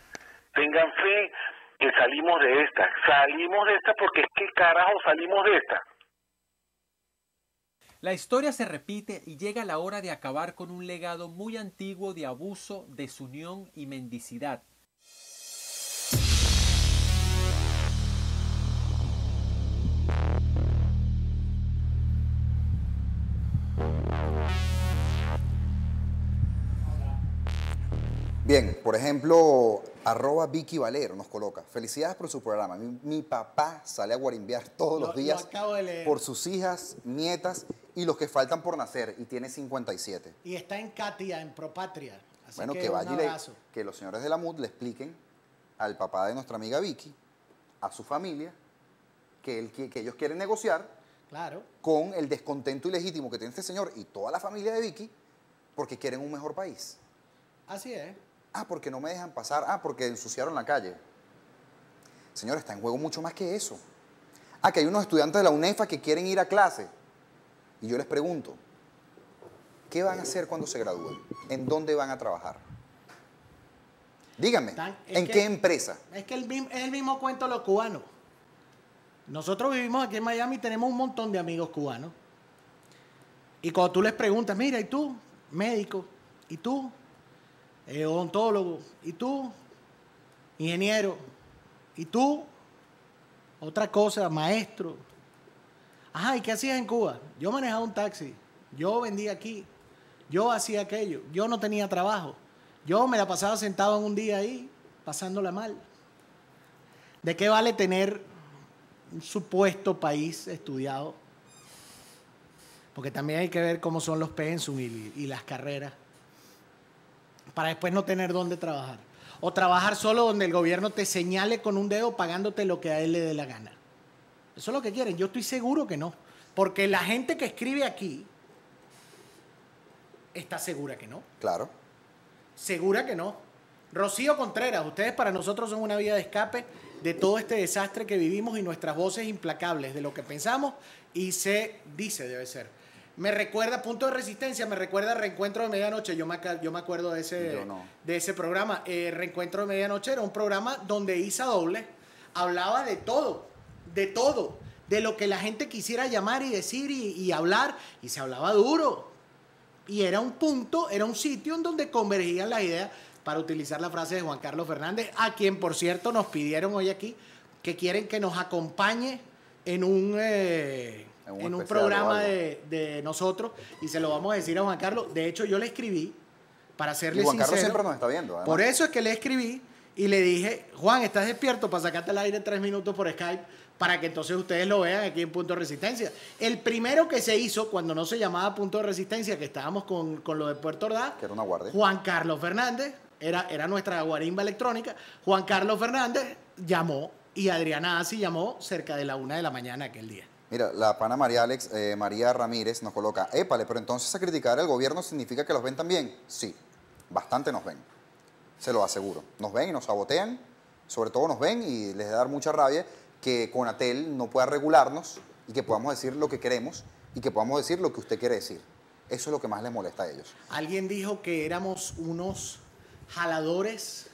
Tengan fe que salimos de esta, salimos de esta porque es que carajo salimos de esta. La historia se repite y llega la hora de acabar con un legado muy antiguo de abuso, desunión y mendicidad. Bien, por ejemplo, arroba Vicky Valero nos coloca. Felicidades por su programa. Mi, mi papá sale a guarimbiar todos Lo- los lo días por sus hijas, nietas y los que faltan por nacer y tiene 57. Y está en Katia, en Propatria. Así bueno, que, que, vaya y le- que los señores de la MUD le expliquen al papá de nuestra amiga Vicky, a su familia, que, él, que ellos quieren negociar Claro. con el descontento ilegítimo que tiene este señor y toda la familia de Vicky porque quieren un mejor país. Así es. Ah, porque no me dejan pasar. Ah, porque ensuciaron la calle. Señor, está en juego mucho más que eso. Ah, que hay unos estudiantes de la UNEFA que quieren ir a clase. Y yo les pregunto, ¿qué van a hacer cuando se gradúen? ¿En dónde van a trabajar? Díganme, Tan- ¿en que- qué empresa? Es que el, mismo- es el mismo cuento de los cubanos. Nosotros vivimos aquí en Miami y tenemos un montón de amigos cubanos. Y cuando tú les preguntas, mira, ¿y tú? Médico. ¿Y tú? Eh, odontólogo. ¿Y tú? Ingeniero. ¿Y tú? Otra cosa, maestro. Ajá, ¿y qué hacías en Cuba? Yo manejaba un taxi. Yo vendía aquí. Yo hacía aquello. Yo no tenía trabajo. Yo me la pasaba sentado en un día ahí, pasándola mal. ¿De qué vale tener un supuesto país estudiado? Porque también hay que ver cómo son los pensum y las carreras. Para después no tener dónde trabajar. O trabajar solo donde el gobierno te señale con un dedo pagándote lo que a él le dé la gana. Eso es lo que quieren. Yo estoy seguro que no. Porque la gente que escribe aquí está segura que no. Claro. Segura que no. Rocío Contreras, ustedes para nosotros son una vía de escape de todo este desastre que vivimos y nuestras voces implacables de lo que pensamos y se dice debe ser. Me recuerda, punto de resistencia, me recuerda Reencuentro de Medianoche. Yo me, yo me acuerdo de ese, no. de ese programa. Eh, Reencuentro de Medianoche era un programa donde Isa Doble hablaba de todo, de todo, de lo que la gente quisiera llamar y decir y, y hablar, y se hablaba duro. Y era un punto, era un sitio en donde convergían las ideas para utilizar la frase de Juan Carlos Fernández, a quien por cierto nos pidieron hoy aquí que quieren que nos acompañe en un, eh, En un en programa de, de nosotros y se lo vamos a decir a Juan Carlos. De hecho, yo le escribí para Y serle Juan Carlos siempre nos está viendo. además. Por eso es que le escribí y le dije, Juan, ¿estás despierto para sacarte al aire tres minutos por Skype? Para que entonces ustedes lo vean aquí en Punto de Resistencia. El primero que se hizo cuando no se llamaba Punto de Resistencia, que estábamos con, con lo de Puerto Ordaz, Que era una guardia. Juan Carlos Fernández, era, era nuestra guarimba electrónica. Juan Carlos Fernández llamó y Adriana Asi llamó cerca de la una de la mañana aquel día. Mira, la pana María Alex, eh, María Ramírez nos coloca, épale, pero entonces a criticar al gobierno significa que los ven también. Sí, bastante nos ven. Se lo aseguro. Nos ven y nos sabotean, sobre todo nos ven y les da dar mucha rabia que Conatel no pueda regularnos y que podamos decir lo que queremos y que podamos decir lo que usted quiere decir. Eso es lo que más les molesta a ellos. Alguien dijo que éramos unos jaladores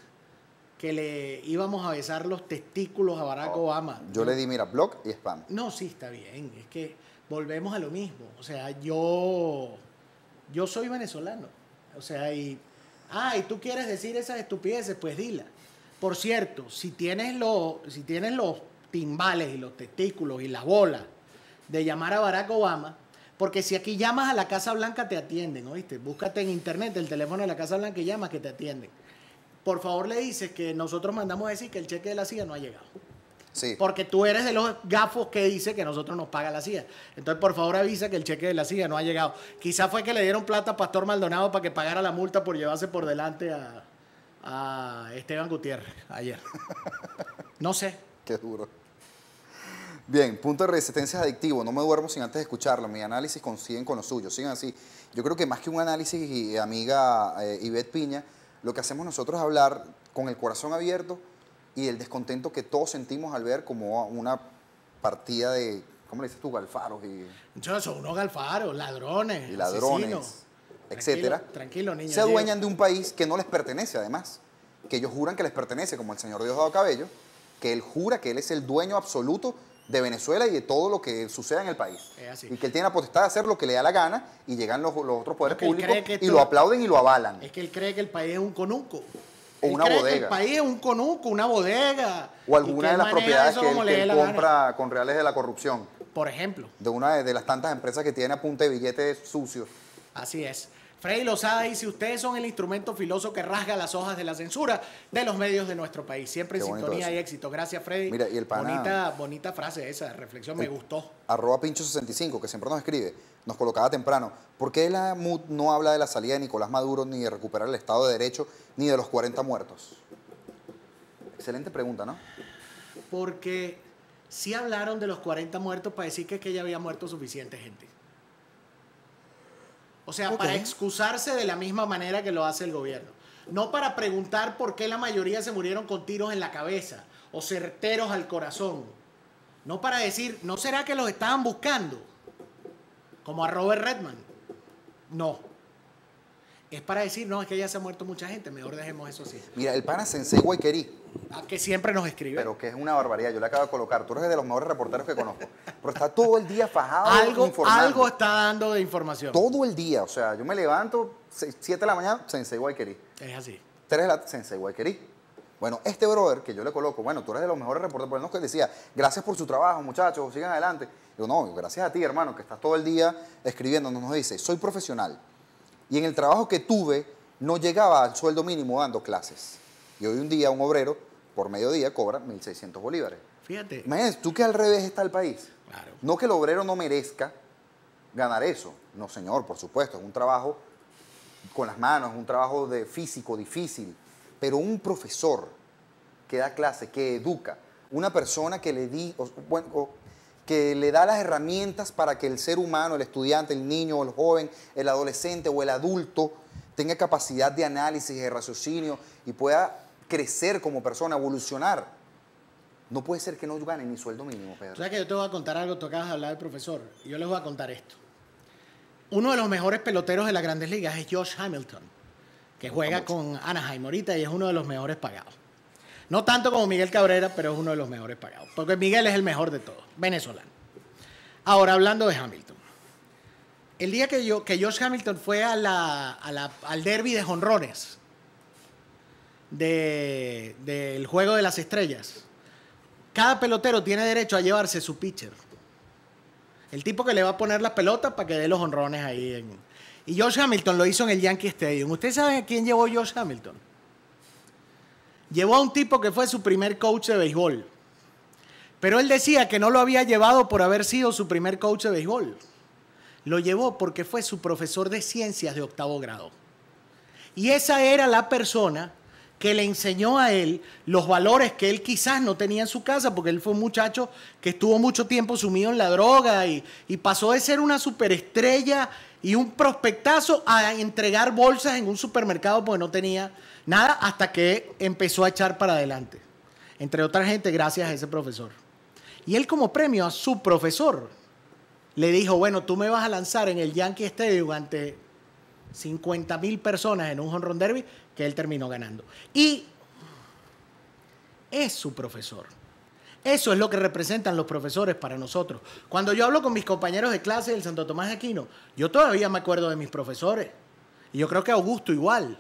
que le íbamos a besar los testículos a Barack Obama. Yo le di, mira, blog y spam. No, sí, está bien. Es que volvemos a lo mismo. O sea, yo, yo soy venezolano. O sea, y, ah, y tú quieres decir esas estupideces, pues dila. Por cierto, si tienes, los, si tienes los timbales y los testículos y la bola de llamar a Barack Obama, porque si aquí llamas a la Casa Blanca te atienden, ¿oíste? Búscate en internet el teléfono de la Casa Blanca y llamas que te atienden. Por favor le dices que nosotros mandamos a decir que el cheque de la CIA no ha llegado. Sí. Porque tú eres de los gafos que dice que nosotros nos paga la CIA. Entonces, por favor, avisa que el cheque de la CIA no ha llegado. Quizás fue que le dieron plata a Pastor Maldonado para que pagara la multa por llevarse por delante a, a Esteban Gutiérrez ayer. No sé. Qué duro. Bien, punto de resistencia es adictivo. No me duermo sin antes escucharlo. Mi análisis coinciden con los suyos. Sigan así. Yo creo que más que un análisis, y, amiga eh, Ivette Piña, lo que hacemos nosotros es hablar con el corazón abierto y el descontento que todos sentimos al ver como una partida de, ¿cómo le dices tú? Galfaros y, Muchachos, son unos galfaros, ladrones, y ladrones, asesinos. etcétera. Tranquilo, tranquilo, niño. se adueñan de un país que no les pertenece, además. Que ellos juran que les pertenece, como el señor Diosdado Cabello, que él jura que él es el dueño absoluto de Venezuela y de todo lo que suceda en el país. Y que él tiene la potestad de hacer lo que le da la gana y llegan los, los otros poderes públicos y esto- lo aplauden y lo avalan. Es que él cree que el país es un conuco. O Él una cree que bodega. el país es un conuco, una bodega. O alguna de las propiedades que él, que gana. compra con reales de la corrupción. Por ejemplo. De una de, de las tantas empresas que tiene a punta de billetes sucios. Así es. Freddy Lozada dice, ustedes son el instrumento filoso que rasga las hojas de la censura de los medios de nuestro país. Siempre en Qué sintonía eso. y éxito. Gracias, Freddy. Mira, y el pana- bonita, bonita frase esa, reflexión, me El- gustó. Arroba Pincho65, que siempre nos escribe, nos colocaba temprano. ¿Por qué la MUD no habla de la salida de Nicolás Maduro, ni de recuperar el Estado de Derecho, ni de los 40 muertos? Excelente pregunta, ¿no? Porque sí hablaron de los 40 muertos para decir que, es que ya había muerto suficiente gente. O sea, para excusarse de la misma manera que lo hace el gobierno. No para preguntar por qué la mayoría se murieron con tiros en la cabeza o certeros al corazón. No para decir, ¿no será que los estaban buscando? Como a Robert Redman. No. Es para decir, no, es que ya se ha muerto mucha gente, mejor dejemos eso así. Mira, el pana Sensei Guayquerí, A que siempre nos escribe. pero que es una barbaridad, yo le acabo de colocar, tú eres de los mejores reporteros que conozco, pero está todo el día fajado algo, informando. algo está dando de información. Todo el día, o sea, yo me levanto, 7 de la mañana, Sensei Guayquerí. Es así. 3 de la Sensei Guayquerí. Bueno, este brother que yo le coloco, bueno, tú eres de los mejores reporteros, pero no que decía, gracias por su trabajo, muchachos, sigan adelante. Digo, no, gracias a ti, hermano, que estás todo el día escribiendo, nos dice, soy profesional. Y en el trabajo que tuve, no llegaba al sueldo mínimo dando clases. Y hoy un día un obrero, por mediodía, cobra 1.600 bolívares. Fíjate. Imagínate, tú que al revés está el país. Claro. No que el obrero no merezca ganar eso. No, señor, por supuesto, es un trabajo con las manos, es un trabajo de físico difícil. Pero un profesor que da clase, que educa, una persona que le di, o- bueno, o que le da las herramientas para que el ser humano, el estudiante, el niño, el joven, el adolescente o el adulto tenga capacidad de análisis, de raciocinio y pueda crecer como persona, evolucionar. No puede ser que no gane ni sueldo mínimo, Pedro. O sea que yo te voy a contar algo, tú acabas de hablar del profesor, y yo les voy a contar esto. Uno de los mejores peloteros de las grandes ligas es Josh Hamilton, que juega con Anaheim ahorita y es uno de los mejores pagados. No tanto como Miguel Cabrera, pero es uno de los mejores pagados, porque Miguel es el mejor de todos, venezolano. Ahora, hablando de Hamilton. El día que, yo, que Josh Hamilton fue al derby de jonrones de- del Juego de las Estrellas, cada pelotero tiene derecho a llevarse su pitcher. El tipo que le va a poner las pelotas para que dé los honrones ahí. Y Josh Hamilton lo hizo en el Yankee Stadium. ¿Ustedes saben a quién llevó Josh Hamilton? Llevó a un tipo que fue su primer coach de béisbol. Pero él decía que no lo había llevado por haber sido su primer coach de béisbol. Lo llevó porque fue su profesor de ciencias de octavo grado. Y esa era la persona que le enseñó a él los valores que él quizás no tenía en su casa, porque él fue un muchacho que estuvo mucho tiempo sumido en la droga y, y pasó de ser una superestrella y un prospectazo a entregar bolsas en un supermercado porque no tenía nada hasta que empezó a echar para adelante. Entre otra gente, gracias a ese profesor. Y él como premio a su profesor le dijo, bueno, tú me vas a lanzar en el Yankee Stadium ante 50 mil personas en un home run derby que él terminó ganando. Y es su profesor. Eso es lo que representan los profesores para nosotros. Cuando yo hablo con mis compañeros de clase del Santo Tomás de Aquino, yo todavía me acuerdo de mis profesores. Y yo creo que Augusto igual.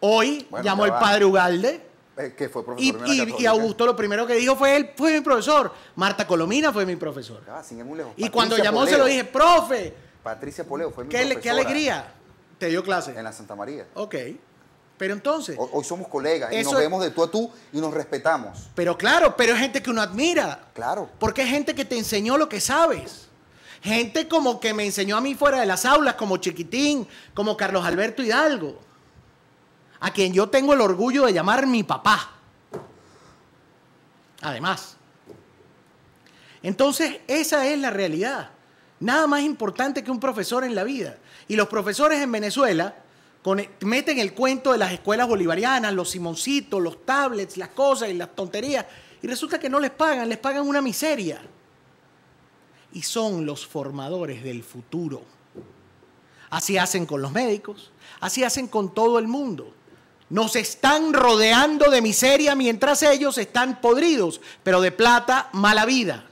Hoy Bueno, llamó el va. padre Ugalde Eh, que fue y, profesor y- y. Augusto lo primero que dijo fue él fue mi profesor. Marta Colomina fue mi profesor. Ah, sin lejos. Y cuando llamó se lo dije, profe, Patricia Poleo fue mi qué, le- qué profesora alegría. Te dio clase. En la Santa María. Ok. Pero entonces, Hoy, somos colegas y nos vemos de tú a tú y nos respetamos. pero claro, pero es gente que uno admira. Claro. Porque es gente que te enseñó lo que sabes. Gente como que me enseñó a mí fuera de las aulas, como Chiquitín, como Carlos Alberto Hidalgo, a quien yo tengo el orgullo de llamar mi papá. Además. Entonces, esa es la realidad. Nada más importante que un profesor en la vida. Y los profesores en Venezuela meten el cuento de las escuelas bolivarianas, los simoncitos, los tablets, las cosas y las tonterías. Y resulta que no les pagan, les pagan una miseria. Y son los formadores del futuro. Así hacen con los médicos, así hacen con todo el mundo. Nos están rodeando de miseria mientras ellos están podridos, pero de plata, mala vida.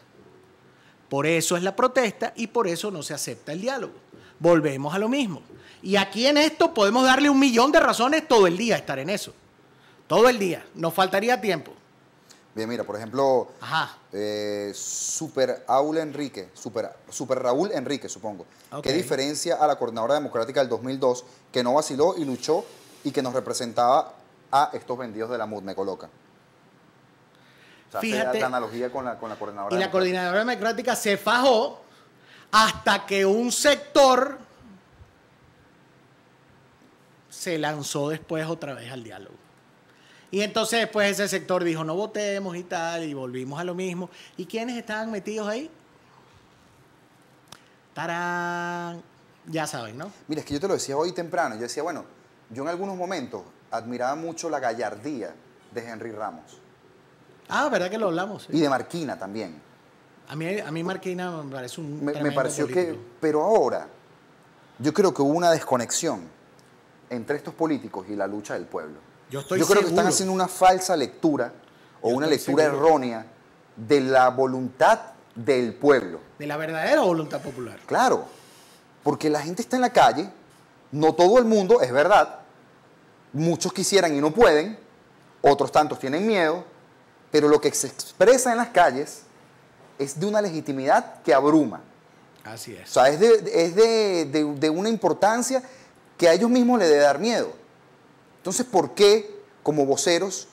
Por eso es la protesta y por eso no se acepta el diálogo. Volvemos a lo mismo. Y aquí en esto podemos darle un millón de razones todo el día a estar en eso. Todo el día. Nos faltaría tiempo. Bien, mira, por ejemplo, eh, Super Aul Enrique, Super, Super Raúl Enrique, supongo. ¿Qué diferencia a la coordinadora democrática del 2002 que no vaciló y luchó y que nos representaba a estos vendidos de la MUD? Me coloca. O sea, Fíjate. la analogía con la, con la coordinadora Y la democrática. coordinadora democrática se fajó hasta que un sector se lanzó después otra vez al diálogo. Y entonces después ese sector dijo, no votemos y tal, y volvimos a lo mismo. ¿Y quiénes estaban metidos ahí? Tarán. Ya saben, ¿no? Mira, es que yo te lo decía hoy temprano. Yo decía, bueno, yo en algunos momentos admiraba mucho la gallardía de Henry Ramos Ah, ¿verdad que lo hablamos? y de Marquina también. A mí, a mí Marquina me parece un Me, me pareció que, pero ahora, yo creo que hubo una desconexión entre estos políticos y la lucha del pueblo. Yo estoy creo que están haciendo una falsa lectura o Yo una lectura seguro. errónea de la voluntad del pueblo. De la verdadera voluntad popular. Claro, porque la gente está en la calle, no todo el mundo, es verdad, muchos quisieran y no pueden, otros tantos tienen miedo, pero lo que se expresa en las calles es de una legitimidad que abruma. Así O es. sea, es, de, es de, de- de una importancia que a ellos mismos les debe dar miedo. Entonces, ¿por qué como voceros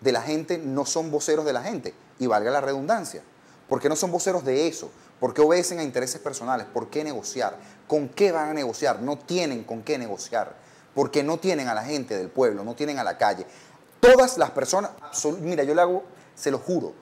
de la gente no son voceros de la gente? Y valga la redundancia. ¿Por qué no son voceros de eso? ¿Por qué obedecen a intereses personales? ¿Por qué negociar? ¿Con qué van a negociar? No tienen con qué negociar. Porque no tienen a la gente del pueblo, no tienen a la calle. Todas las personas, mira, yo le hago, se lo juro,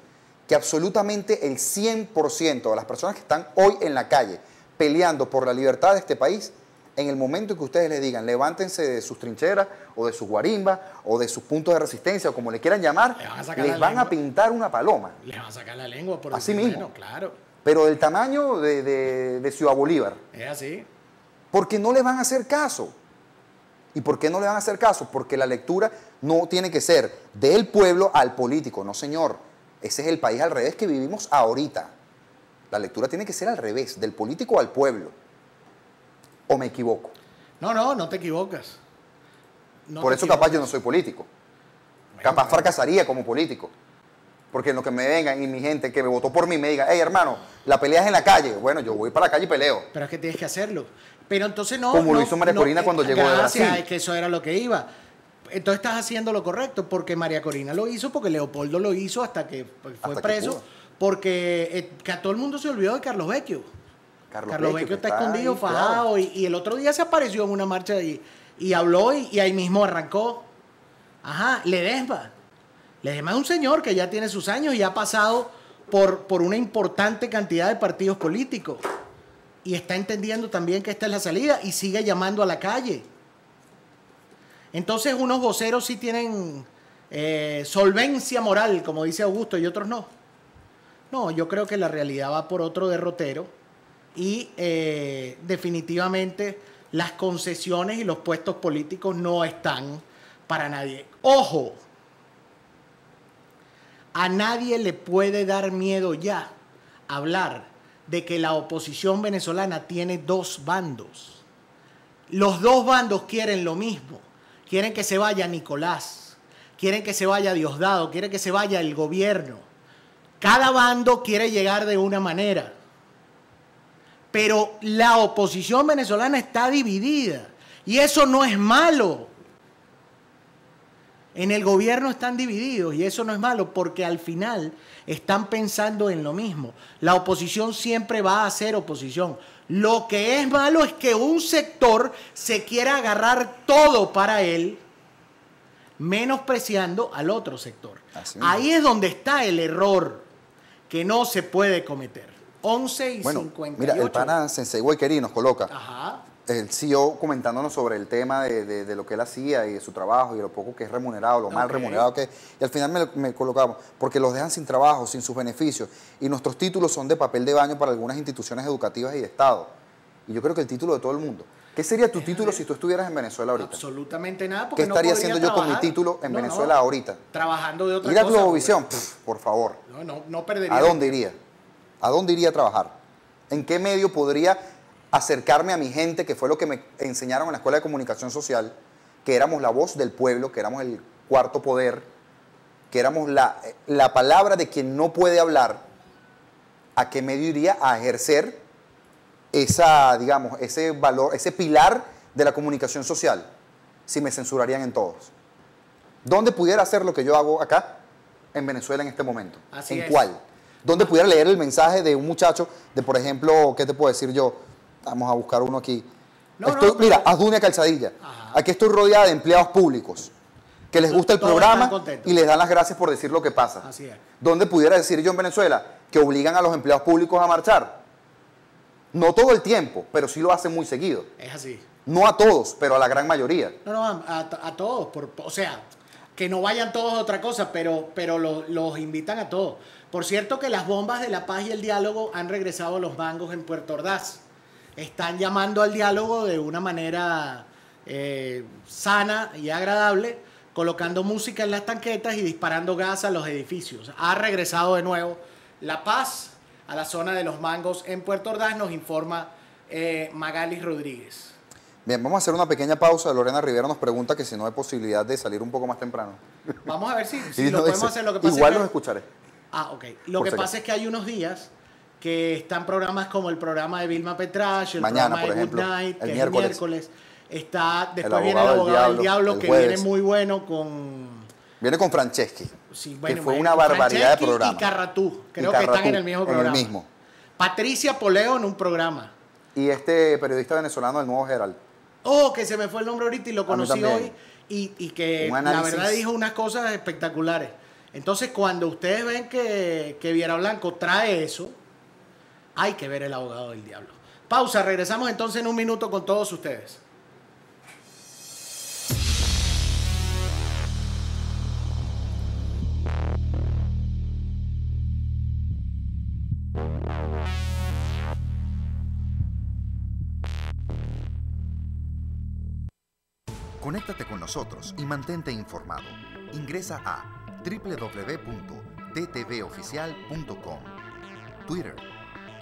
que absolutamente el 100% de las personas que están hoy en la calle peleando por la libertad de este país, en el momento que ustedes les digan, levántense de sus trincheras o de sus guarimbas o de sus puntos de resistencia o como le quieran llamar, van a les van a pintar una paloma, Les va a sacar la lengua por Así mismo. bueno, claro. Pero del tamaño de, de- de Ciudad Bolívar, Es así. porque no les van a hacer caso. ¿Y por qué no le van a hacer caso? Porque la lectura no tiene que ser del pueblo al político, no señor. Ese es el país al revés que vivimos ahorita. La lectura tiene que ser al revés, del político al pueblo. ¿O me equivoco? No, no, no te equivocas. No Por te eso capaz yo no soy político. Capaz fracasaría como político. Porque en lo que me vengan y mi gente que me votó por mí me diga, hey hermano, la pelea es en la calle. Bueno, yo voy para la calle y peleo. Pero es que tienes que hacerlo. Pero entonces no. Como lo hizo María no- Corina cuando llegó de Brasil. es que eso era lo que iba. entonces estás haciendo lo correcto, porque María Corina lo hizo, porque Leopoldo lo hizo hasta que fue Hasta que preso, porque eh, que a todo el mundo se olvidó de Carlos Vecchio. Carlos, Carlos Vecchio, está escondido, ahí, fajado, y, y el otro día se apareció en una marcha y, y habló y, y ahí mismo arrancó. Ajá, Ledesma. Ledesma es un señor que ya tiene sus años y ha pasado por, por una importante cantidad de partidos políticos. Y está entendiendo también que esta es la salida y sigue llamando a la calle. Entonces unos voceros sí tienen eh, solvencia moral, como dice Augusto, y otros no. No, yo creo que la realidad va por otro derrotero y eh, definitivamente las concesiones y los puestos políticos no están para nadie. Ojo, a nadie le puede dar miedo ya hablar de que la oposición venezolana tiene dos bandos. Los dos bandos quieren lo mismo. Quieren que se vaya Nicolás, quieren que se vaya Diosdado, quieren que se vaya el gobierno. Cada bando quiere llegar de una manera. Pero la oposición venezolana está dividida. Y eso no es malo. En el gobierno están divididos y eso no es malo porque al final están pensando en lo mismo. La oposición siempre va a ser oposición. Lo que es malo es que un sector se quiera agarrar todo para él, menospreciando al otro sector. Ahí es donde está el error que no se puede cometer. 11 y Bueno, 58. mira, el pana Sensei Guayquerí nos coloca. Ajá. El CEO comentándonos sobre el tema de, de- de lo que él hacía y de su trabajo y de lo poco que es remunerado, lo mal remunerado que es. Y al final me, me colocamos, porque los dejan sin trabajo, sin sus beneficios. Y nuestros títulos son de papel de baño para algunas instituciones educativas y de Estado. Y yo creo que el título de todo el mundo. ¿Qué sería tu título si tú estuvieras en Venezuela ahorita? Absolutamente nada. Porque ¿Qué estaría haciendo yo con mi título en No, no, Venezuela ahorita? Trabajando de otra Ir a cosa. Globovisión, Pff, por favor. No, no, no perdería. ¿A dónde iría? ¿A dónde iría a trabajar? ¿En qué medio podría acercarme a mi gente, que fue lo que me enseñaron en la Escuela de Comunicación Social, que éramos la voz del pueblo, que éramos el cuarto poder, que éramos la, la palabra de quien no puede hablar? ¿A qué medio iría a ejercer esa, digamos, ese valor, ese pilar de la comunicación social, si me censurarían en todos? ¿Dónde pudiera hacer lo que yo hago acá, en Venezuela en este momento? Así ¿En es. cuál? ¿Dónde pudiera leer el mensaje de un muchacho, de por ejemplo, ¿qué te puedo decir yo? Vamos a buscar uno aquí. No, Estoy- no, pero- Mira, Asdunia Calzadilla. Aquí estoy rodeada de empleados públicos que les gusta el Todos programa y les dan las gracias por decir lo que pasa. Así es. ¿Dónde pudiera decir yo en Venezuela que obligan a los empleados públicos a marchar? No todo el tiempo, pero sí lo hacen muy seguido. Es así. No a todos, pero a la gran mayoría. No, no, a, a- a todos. por- o sea, que no vayan todos a otra cosa, pero, pero lo- los invitan a todos. Por cierto que las bombas de la paz y el diálogo han regresado a los mangos en Puerto Ordaz. Están llamando al diálogo de una manera eh, sana y agradable, colocando música en las tanquetas y disparando gas a los edificios. Ha regresado de nuevo la paz a la zona de los mangos en Puerto Ordaz, nos informa eh, Magali Rodríguez. Bien, vamos a hacer una pequeña pausa. Lorena Rivera nos pregunta que si no hay posibilidad de salir un poco más temprano. Vamos a ver si, lo podemos dice, hacer. Lo que pasa Igual es que- los escucharé. Ah, ok. Lo Por que pasa es que hay unos días que están programas como el programa de Vilma Petrash, el Mañana, programa de ejemplo, Good Night, el que miércoles. es el miércoles. Está, después El viene el abogado del del diablo, el que jueves. viene muy bueno con Viene con Franceschi, sí, que fue una barbaridad de Franceschi programa. Y Carratú, creo Y que están en el mismo en el programa. mismo. Patricia Poleo en un programa. Y este periodista venezolano del Nuevo Herald. Oh, que se me fue el nombre ahorita y lo conocí hoy y, y que la verdad dijo unas cosas espectaculares. Entonces, cuando ustedes ven que, que Viera Blanco trae eso, hay que ver el abogado del diablo. Pausa, regresamos entonces en un minuto con todos ustedes. Conéctate con nosotros y mantente informado. Ingresa a www.dtvoficial.com. Twitter,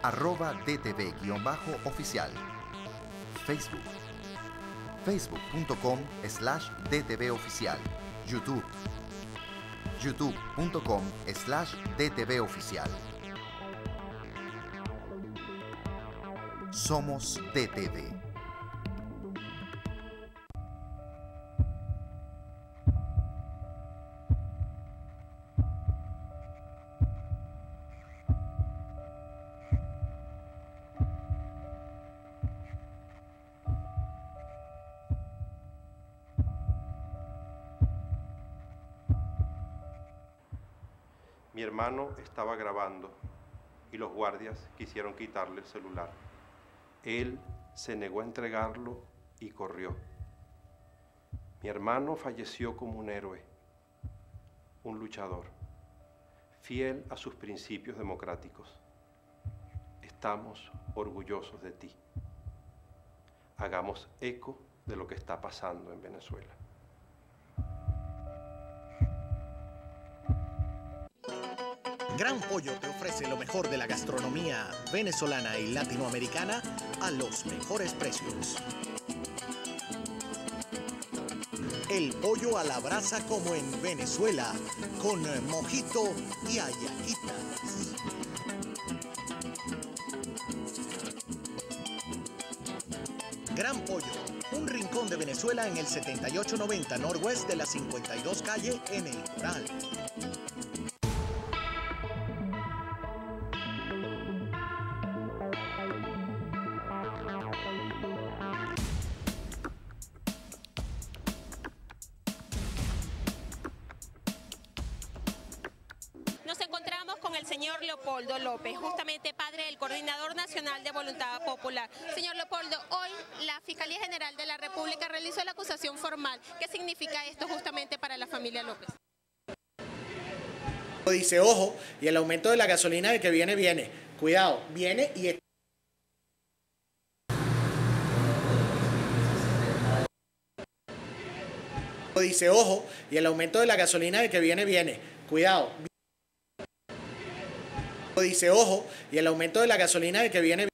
arroba dtv-oficial. Facebook, facebook.com slash dtvoficial. YouTube, youtube.com slash dtvoficial. Somos DTV. Hermano estaba grabando y los guardias quisieron quitarle el celular. Él se negó a entregarlo y corrió. Mi hermano falleció como un héroe, un luchador, fiel a sus principios democráticos. Estamos orgullosos de ti. Hagamos eco de lo que está pasando en Venezuela. Gran Pollo te ofrece lo mejor de la gastronomía venezolana y latinoamericana a los mejores precios. El pollo a la brasa como en Venezuela, con mojito y ayaquitas. Gran Pollo, un rincón de Venezuela en el 7890 Norwest de la 52 calle en el Coral. Dice, ojo, y el aumento de la gasolina de que viene, viene. Cuidado, viene y... Dice, ojo, y el aumento de la gasolina de que viene, viene. Cuidado. Dice, ojo, y el aumento de la gasolina de que viene,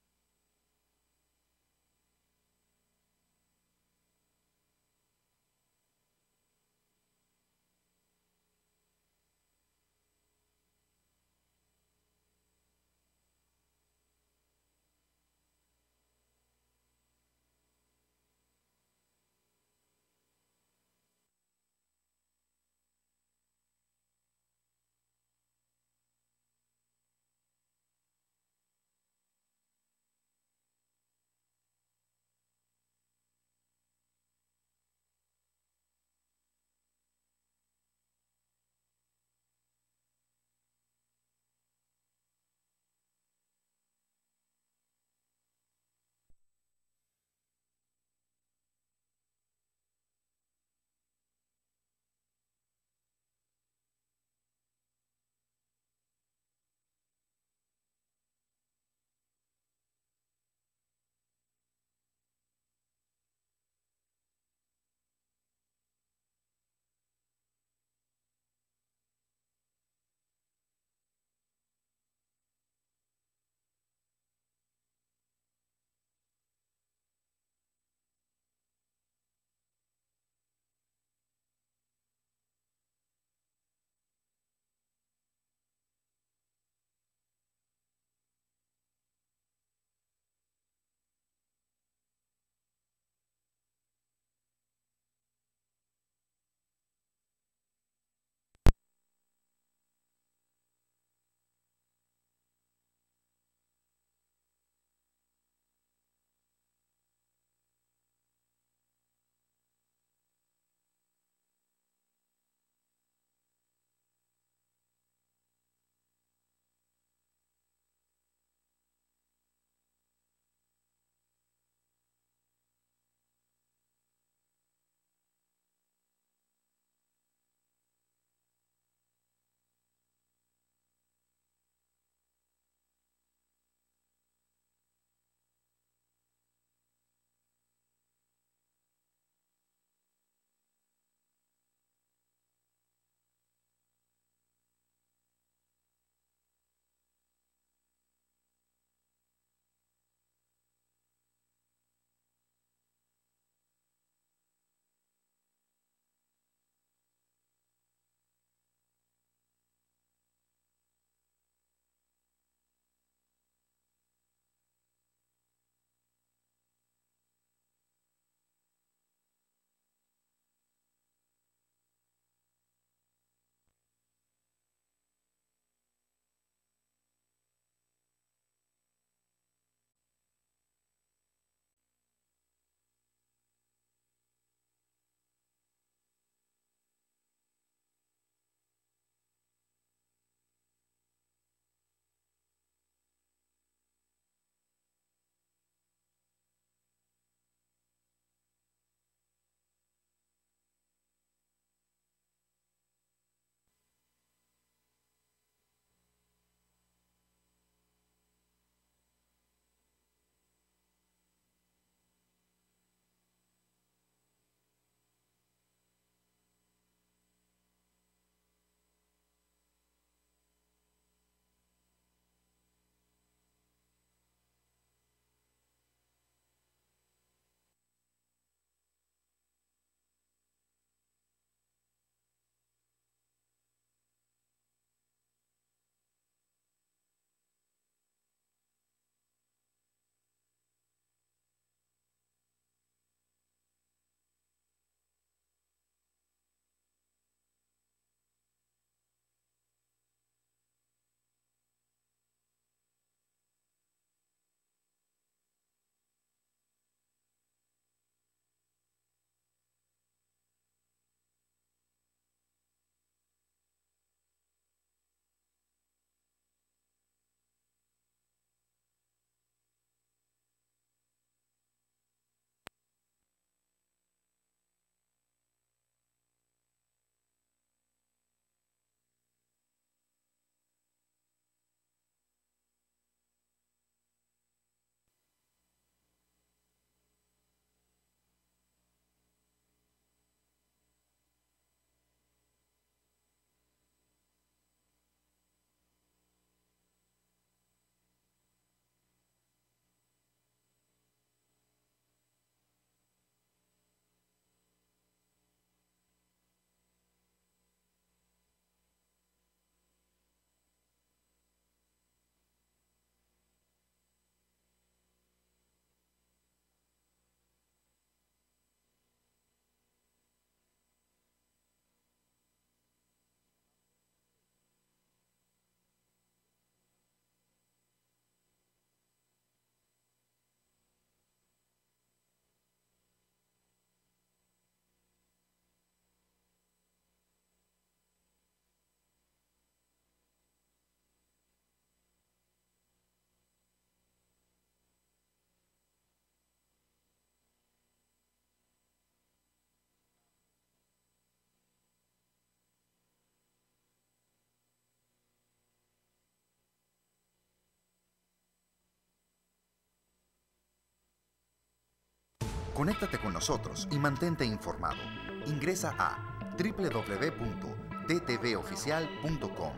Conéctate con nosotros y mantente informado. Ingresa a www.dtvoficial.com.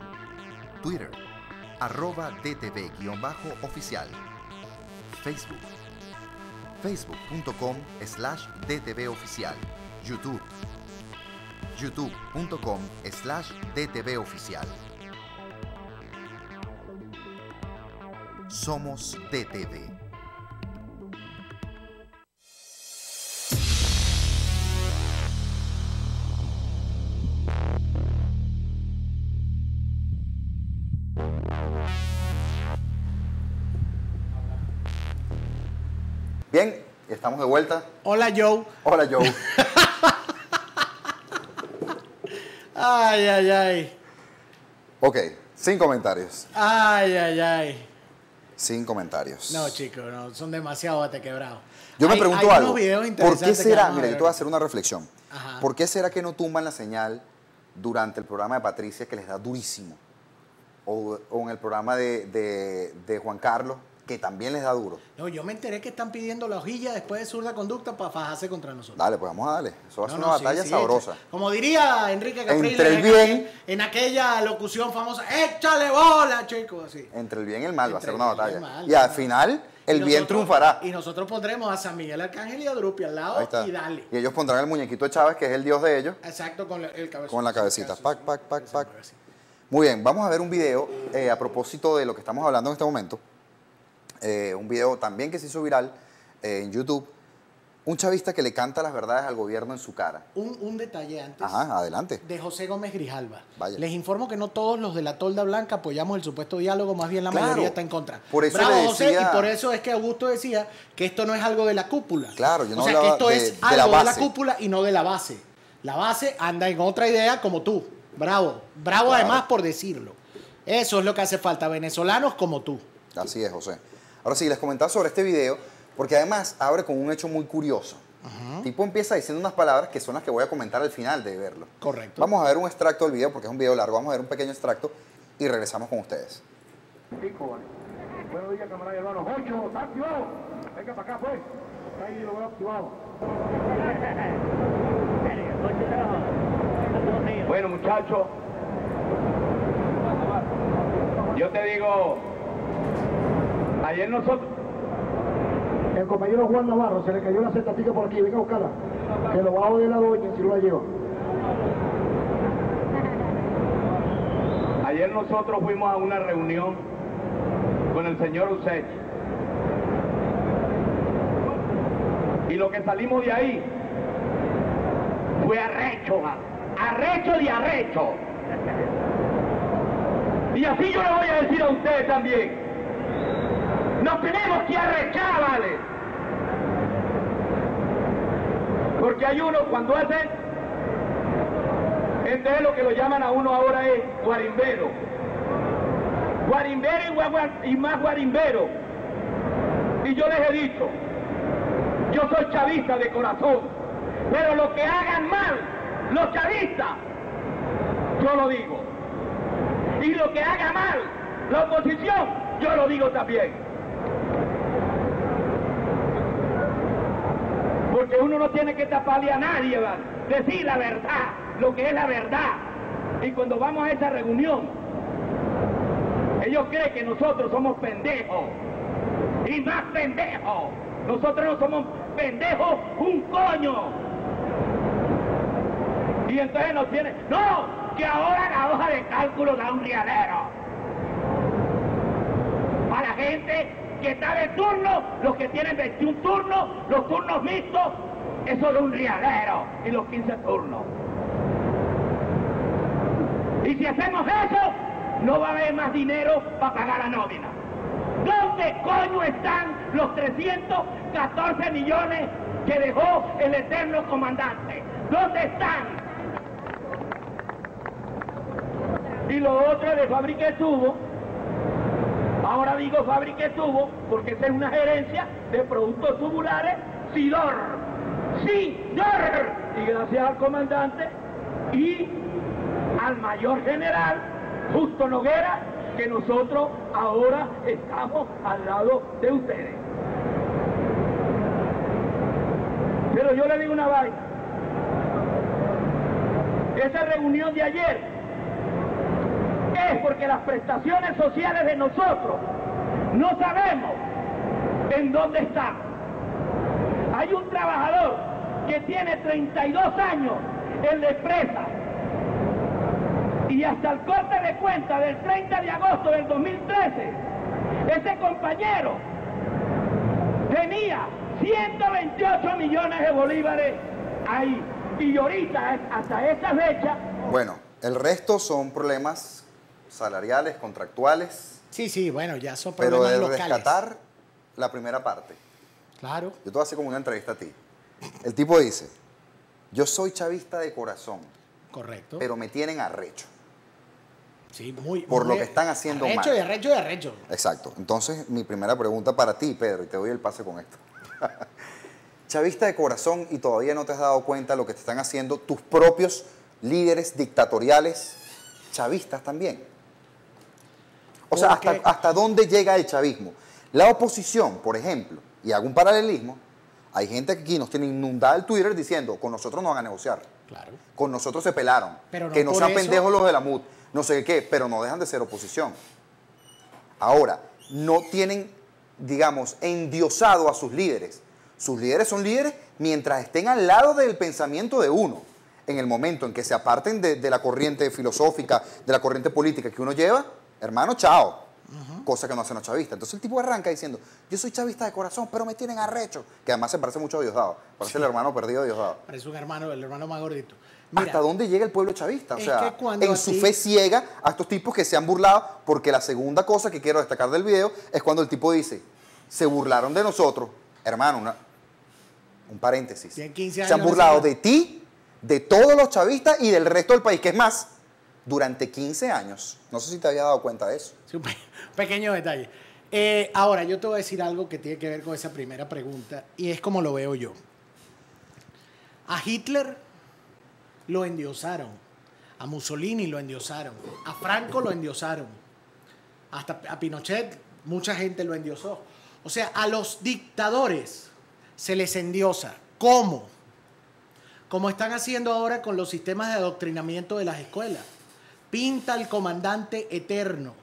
Twitter, arroba dtv-oficial. Facebook, facebook.com slash dtvoficial. YouTube, youtube.com slash dtvoficial. Somos DTV. Estamos de vuelta. Hola Joe. Hola Joe. Ay, ay, ay. ok, sin comentarios. Ay, ay, ay. Sin comentarios. No, chicos, no, son demasiado batequebrados. Yo me Hay- pregunto hay unos algo. ¿Por qué será? Mira, yo te voy a hacer una reflexión. Ajá. ¿Por qué será que no tumban la señal durante el programa de Patricia que les da durísimo? O, o en el programa de, de- de Juan Carlos, que también les da duro. No, yo me enteré que están pidiendo la hojilla después de zurda conducta para fajarse contra nosotros. Dale, pues vamos a darle. Eso va a ser No, una no, batalla sí, sabrosa. echa- Como diría Enrique Capriles Entre el en, bien- en aquella locución famosa, échale bola, chicos, así. Entre el bien y el mal va a ser una batalla. mal, y al final, el Y bien nosotros- triunfará. Y nosotros pondremos a San Miguel Arcángel y a Drupi al lado y dale. Y ellos pondrán el muñequito de Chávez, que es el dios de ellos, Exacto, con la- el cabezón. con la cabecita. Pac, pac, pac, pac. Muy bien, vamos a ver un video eh, a propósito de lo que estamos hablando en este momento. Eh, un video también que se hizo viral eh, en YouTube. Un chavista que le canta las verdades al gobierno en su cara. Un, un detalle antes. Ajá, adelante. De José Gómez Grijalva. Vaya. Les informo que no todos los de la tolda blanca apoyamos el supuesto diálogo, más bien la Claro. mayoría está en contra. Por eso Bravo, José, y por eso es que Augusto decía que esto no es algo de la cúpula. Claro, yo no O sea, que esto de- es de la algo de la cúpula y no de la base. La base anda en otra idea como tú. Bravo. Bravo además por decirlo. Eso es lo que hace falta. Venezolanos como tú. Así es, José. Ahora sí, les comentaba sobre este video, porque además abre con un hecho muy curioso. Tipo empieza diciendo unas palabras que son las que voy a comentar al final de verlo. Correcto. Vamos a ver un extracto del video, porque es un video largo. Vamos a ver un pequeño extracto y regresamos con ustedes. Buenos días, camarada y hermano. Ocho, está activado. Venga para acá, pues. Está ahí, lo veo activado. Bueno, muchachos. Yo te digo, ayer nosotros... El compañero Juan Navarro se le cayó la cestatica por aquí, venga a buscarla. Que lo va a joder la doña si no la lleva. Ayer nosotros fuimos a una reunión con el señor Usech. Y lo que salimos de ahí fue arrecho, arrecho de arrecho. Y así yo le voy a decir a ustedes también. Nos tenemos que arrechar, ¿vale? Porque hay uno cuando hacen, entonces lo que lo llaman a uno ahora es guarimbero. Guarimbero y, y más guarimbero. Y yo les he dicho, yo soy chavista de corazón, pero lo que hagan mal los chavistas, yo lo digo. Y lo que haga mal la oposición, yo lo digo también. Porque uno no tiene que taparle a nadie, ¿vale? decir la verdad, lo que es la verdad. Y cuando vamos a esa reunión, ellos creen que nosotros somos pendejos. Y más pendejos. Nosotros no somos pendejos un coño. Y entonces nos tiene, no, que ahora la hoja de cálculo da un riadero. Para la gente que está de turno, los que tienen 21 turnos, los turnos mixtos, eso da un riadero. Y los 15 turnos. Y si hacemos eso, no va a haber más dinero para pagar la nómina. ¿Dónde coño están los 314 millones que dejó el eterno comandante? ¿Dónde están? Y lo otro de fábrica de tubo, ahora digo fábrica de tubo porque esa es una gerencia de productos tubulares, SIDOR. SIDOR. Y gracias al comandante y al mayor general Justo Noguera, que nosotros ahora estamos al lado de ustedes. Pero yo le digo una vaina. Esa reunión de ayer es porque las prestaciones sociales de nosotros no sabemos en dónde están. Hay un trabajador que tiene 32 años en la empresa y hasta el corte de cuenta del 30 de agosto del 2013, ese compañero tenía 128 millones de bolívares ahí. Y ahorita, hasta esa fecha... Bueno, el resto son problemas salariales, contractuales. Sí, sí, bueno, ya son Pero problemas de locales. rescatar la primera parte. Claro. Yo te voy a hacer como una entrevista a ti. El tipo dice, yo soy chavista de corazón, Correcto. pero me tienen arrecho. Sí, muy, por muy- lo que están haciendo arrecho mal. y arrecho y arrecho. Exacto. Entonces, mi primera pregunta para ti, Pedro, y te doy el pase con esto. Chavista de corazón y todavía no te has dado cuenta de lo que te están haciendo tus propios líderes dictatoriales chavistas también. O sea, hasta, hasta dónde llega el chavismo. La oposición, por ejemplo, y hago un paralelismo, hay gente que aquí nos tiene inundada el Twitter diciendo, con nosotros no van a negociar. Claro. Con nosotros se pelaron. Pero no que no sean eso- pendejos los de la MUD. No sé qué, pero no dejan de ser oposición. Ahora, no tienen, digamos, endiosado a sus líderes. Sus líderes son líderes mientras estén al lado del pensamiento de uno. En el momento en que se aparten de, de la corriente filosófica, de la corriente política que uno lleva, hermano, chao. Cosa que no hacen los chavistas. Entonces el tipo arranca diciendo, yo soy chavista de corazón, pero me tienen arrecho. Que además se parece mucho a Diosdado. Parece el hermano perdido de Diosdado. Parece un hermano, el hermano más gordito. ¿Hasta dónde llega el pueblo chavista? O sea, en su fe ciega a estos tipos que se han burlado, porque la segunda cosa que quiero destacar del video es cuando el tipo dice, se burlaron de nosotros, hermano, una- un paréntesis. Tienen 15 Se han años burlado de ti, de todos los chavistas y del resto del país, que es más, durante 15 años. No sé si te había dado cuenta de eso. Sí, un pe- pequeño detalle. Eh, ahora, yo te voy a decir algo que tiene que ver con esa primera pregunta y es como lo veo yo. A Hitler lo endiosaron, a Mussolini lo endiosaron, a Franco lo endiosaron, hasta a Pinochet mucha gente lo endiosó. O sea, a los dictadores se les endiosa. ¿Cómo? Como están haciendo ahora con los sistemas de adoctrinamiento de las escuelas. Pinta al comandante eterno,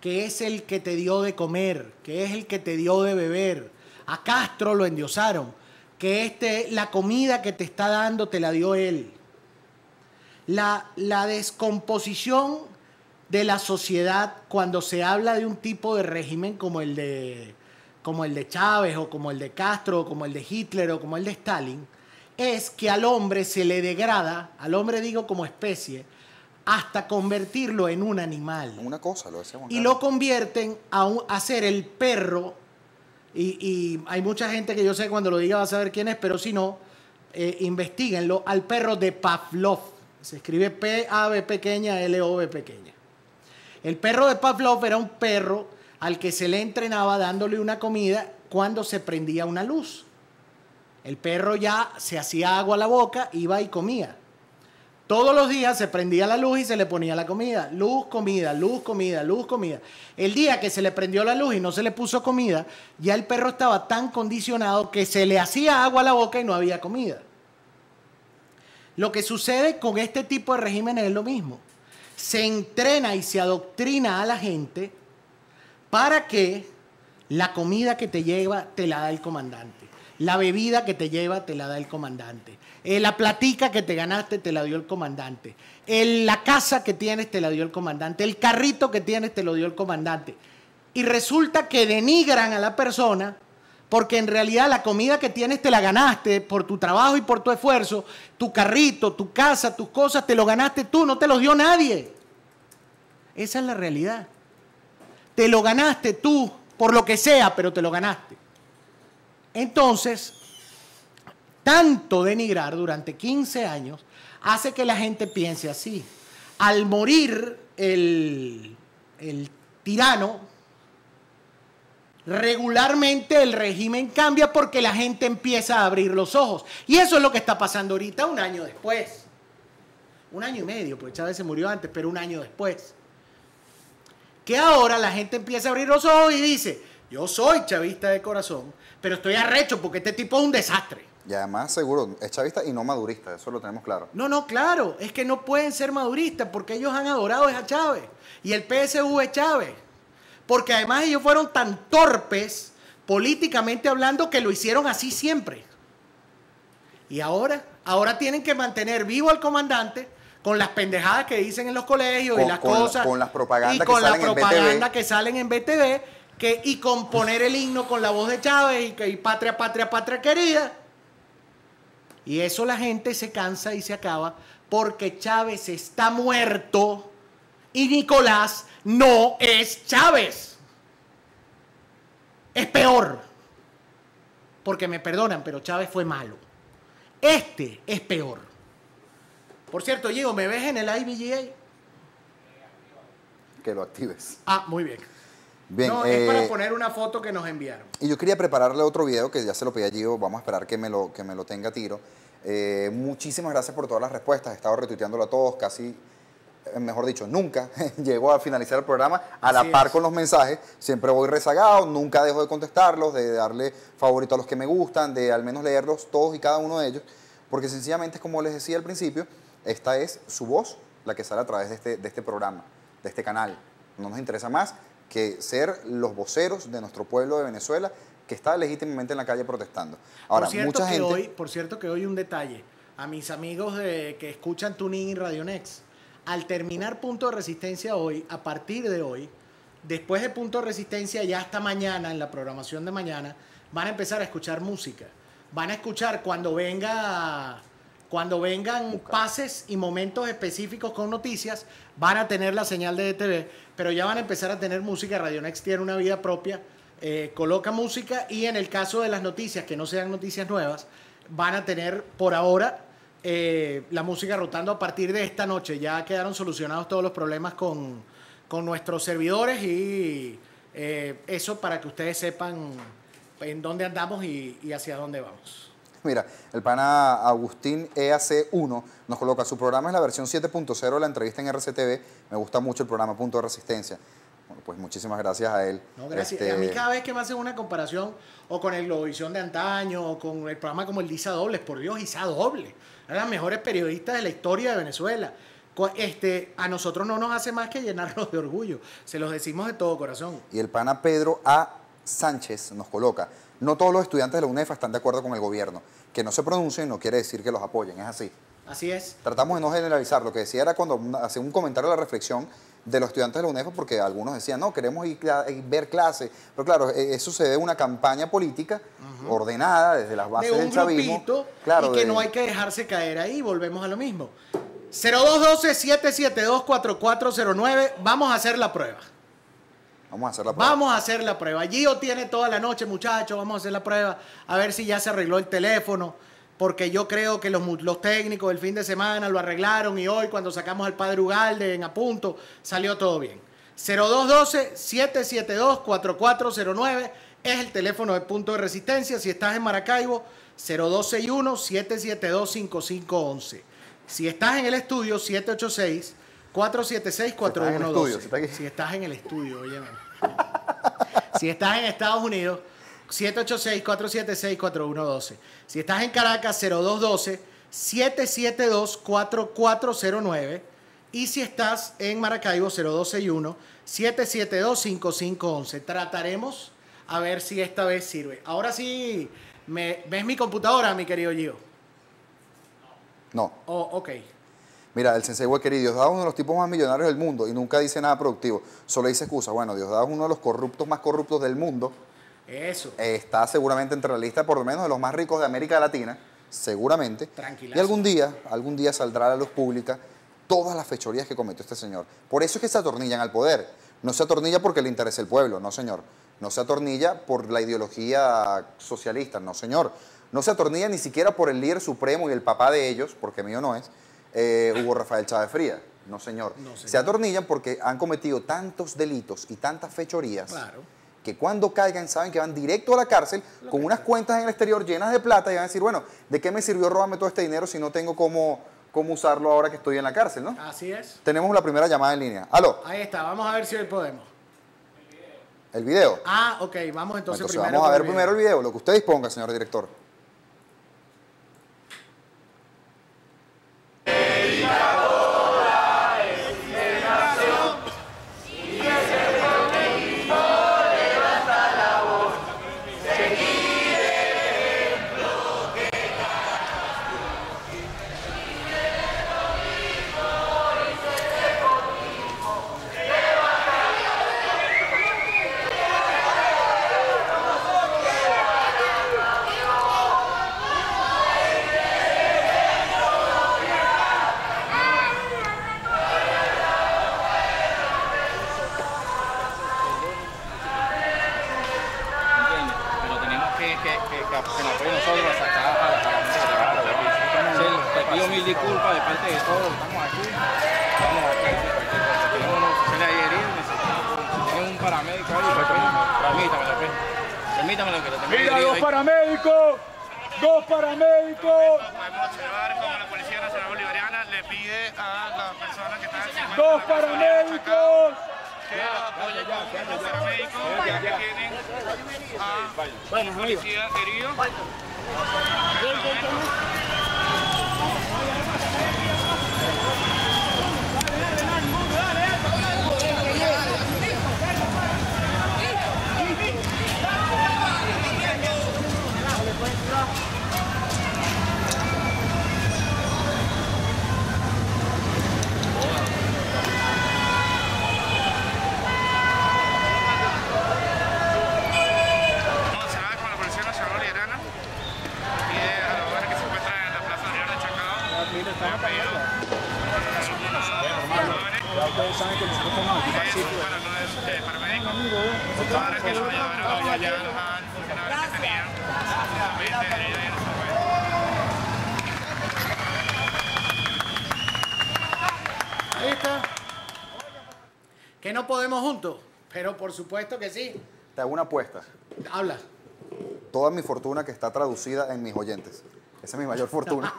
que es el que te dio de comer, que es el que te dio de beber. A Castro lo endiosaron, que este, la comida que te está dando te la dio él. La, la descomposición de la sociedad cuando se habla de un tipo de régimen como el de, como el de Chávez o como el de Castro o como el de Hitler o como el de Stalin, es que al hombre se le degrada, al hombre digo como especie, hasta convertirlo en un animal. Una cosa, lo Y lo convierten a, un- a ser el perro. Y, y hay mucha gente que yo sé cuando lo diga va a saber quién es, pero si no, eh, investiguenlo. Al perro de Pavlov. Se escribe P-A-B pequeña, L-O-B pequeña. El perro de Pavlov era un perro al que se le entrenaba dándole una comida cuando se prendía una luz. El perro ya se hacía agua a la boca, iba y comía. Todos los días se prendía la luz y se le ponía la comida. Luz, comida, luz, comida, luz, comida. El día que se le prendió la luz y no se le puso comida, ya el perro estaba tan condicionado que se le hacía agua a la boca y no había comida. Lo que sucede con este tipo de regímenes es lo mismo. Se entrena y se adoctrina a la gente para que la comida que te lleva te la da el comandante. La bebida que te lleva te la da el comandante. Eh, la platica que te ganaste te la dio el comandante. La casa que tienes te la dio el comandante. El carrito que tienes te lo dio el comandante. Y resulta que denigran a la persona porque en realidad la comida que tienes te la ganaste por tu trabajo y por tu esfuerzo. Tu carrito, tu casa, tus cosas te lo ganaste tú, no te los dio nadie. Esa es la realidad. Te lo ganaste tú, por lo que sea, pero te lo ganaste. Entonces, tanto denigrar durante 15 años hace que la gente piense así. Al morir el, el tirano, regularmente el régimen cambia porque la gente empieza a abrir los ojos. Y eso es lo que está pasando ahorita un año después. Un año y medio, pues Chávez se murió antes, pero un año después. Que ahora la gente empieza a abrir los ojos y dice, yo soy chavista de corazón, pero estoy arrecho porque este tipo es un desastre. Y además, seguro, es chavista y no madurista, eso lo tenemos claro. No, no, claro, es que no pueden ser maduristas porque ellos han adorado a Chávez y el PSU es Chávez. Porque además ellos fueron tan torpes políticamente hablando que lo hicieron así siempre. Y ahora, ahora tienen que mantener vivo al comandante con las pendejadas que dicen en los colegios y las con cosas. con las propagandas y que con la en propaganda BTV. que salen en BTV que, y componer el himno con la voz de Chávez y, que- y patria, patria, patria querida. Y eso la gente se cansa y se acaba porque Chávez está muerto y Nicolás no es Chávez. Es peor. Porque me perdonan, pero Chávez fue malo. Este es peor. Por cierto, Diego, ¿me ves en el IBGA? Que lo actives. Ah, muy bien. Bien, no, es eh, para poner una foto que nos enviaron. Y yo quería prepararle otro video que ya se lo pedí a Gio, vamos a esperar que me lo, que me lo tenga a tiro. Eh, muchísimas gracias por todas las respuestas, he estado retuiteándolo a todos, casi, eh, mejor dicho, nunca llego a finalizar el programa a la Así par es. con los mensajes, siempre voy rezagado, nunca dejo de contestarlos, de darle favorito a los que me gustan, de al menos leerlos todos y cada uno de ellos, porque sencillamente, como les decía al principio, esta es su voz la que sale a través de este, de este programa, de este canal. No nos interesa más que ser los voceros de nuestro pueblo de Venezuela que está legítimamente en la calle protestando. Ahora, por, cierto mucha que gente... hoy, por cierto que hoy un detalle. A mis amigos de, que escuchan Tuning y Radionex, al terminar Punto de Resistencia hoy, a partir de hoy, después de Punto de Resistencia, ya hasta mañana, en la programación de mañana, van a empezar a escuchar música. Van a escuchar cuando venga... Cuando vengan pases y momentos específicos con noticias, van a tener la señal de DTV, pero ya van a empezar a tener música. Radionex tiene una vida propia, eh, coloca música y en el caso de las noticias, que no sean noticias nuevas, van a tener por ahora eh, la música rotando a partir de esta noche. Ya quedaron solucionados todos los problemas con, con nuestros servidores y eh, eso para que ustedes sepan en dónde andamos y, y hacia dónde vamos. Mira, el pana Agustín EAC1 nos coloca, su programa es la versión 7.0 de la entrevista en RCTV. Me gusta mucho el programa Punto de Resistencia. Bueno, pues muchísimas gracias a él. No, gracias. Este, A mí cada vez que me hacen una comparación o con el Globovisión de antaño o con el programa como el Isa Dobles, por Dios, Isa Dobles, eran las mejores periodistas de la historia de Venezuela. Este, a nosotros no nos hace más que llenarnos de orgullo. Se los decimos de todo corazón. Y el pana Pedro A. Sánchez nos coloca, no todos los estudiantes de la UNEFA están de acuerdo con el gobierno. Que no se pronuncien no quiere decir que los apoyen, es así. Así es. Tratamos de no generalizar. Lo que decía era cuando hacía un comentario a la reflexión de los estudiantes de la UNEFA, porque algunos decían, no, queremos ir a ver clases. Pero claro, eh, eso se debe a una campaña política ordenada desde las bases de un del chavismo. grupito claro, y que de- no hay que dejarse caer ahí. Volvemos a lo mismo. 0212-772-4409. Vamos a hacer la prueba. Vamos a hacer la prueba. Vamos a hacer la prueba. Gio tiene toda la noche, muchachos. Vamos a hacer la prueba. A ver si ya se arregló el teléfono. Porque yo creo que los, técnicos del fin de semana lo arreglaron y hoy cuando sacamos al padre Ugalde en Apunto salió todo bien. 0212-772-4409 es el teléfono de punto de resistencia. Si estás en Maracaibo, 0261-772-5511. Si estás en el estudio, 786. 476-4112. Si estás en el estudio, oye, Si estás en Estados Unidos, 786-476-4112. Si estás en Caracas, 0212-772-4409. Y si estás en Maracaibo, 01261-772-5511. Trataremos a ver si esta vez sirve. Ahora sí, me, ¿ves mi computadora, mi querido Gio? No. Oh, ok. Mira, el sensei querido, Diosdado es uno de los tipos más millonarios del mundo y nunca dice nada productivo, solo dice excusas. Bueno, Diosdado es uno de los corruptos más corruptos del mundo. Eso. Está seguramente entre la lista, por lo menos, de los más ricos de América Latina, seguramente. Tranquilazo. Y algún día, algún día saldrá a la luz pública todas las fechorías que cometió este señor. Por eso es que se atornillan al poder. No se atornilla porque le interesa el pueblo, no señor. No se atornilla por la ideología socialista, no señor. No se atornilla ni siquiera por el líder supremo y el papá de ellos, porque mío no es, eh, Hugo Rafael Chávez Fría. No señor. No, señor. Se atornillan porque han cometido tantos delitos y tantas fechorías Claro. que cuando caigan saben que van directo a la cárcel con unas cuentas en el exterior llenas de plata y van a decir, bueno, ¿de qué me sirvió robarme todo este dinero si no tengo cómo, cómo usarlo ahora que estoy en la cárcel, no? Así es. Tenemos la primera llamada en línea. Aló, Ahí está. Vamos a ver si hoy podemos. el video. Ah, ok. Vamos entonces, Entonces primero. vamos a ver el primero el video, lo que usted disponga, señor director. Para que los llevaran a apoyar al funcionario que tenían justamente herido y en su Ahí está. Que no podemos juntos, pero por supuesto que sí. Te hago una apuesta. Habla. Toda mi fortuna que está traducida en mis oyentes. Esa es mi mayor fortuna.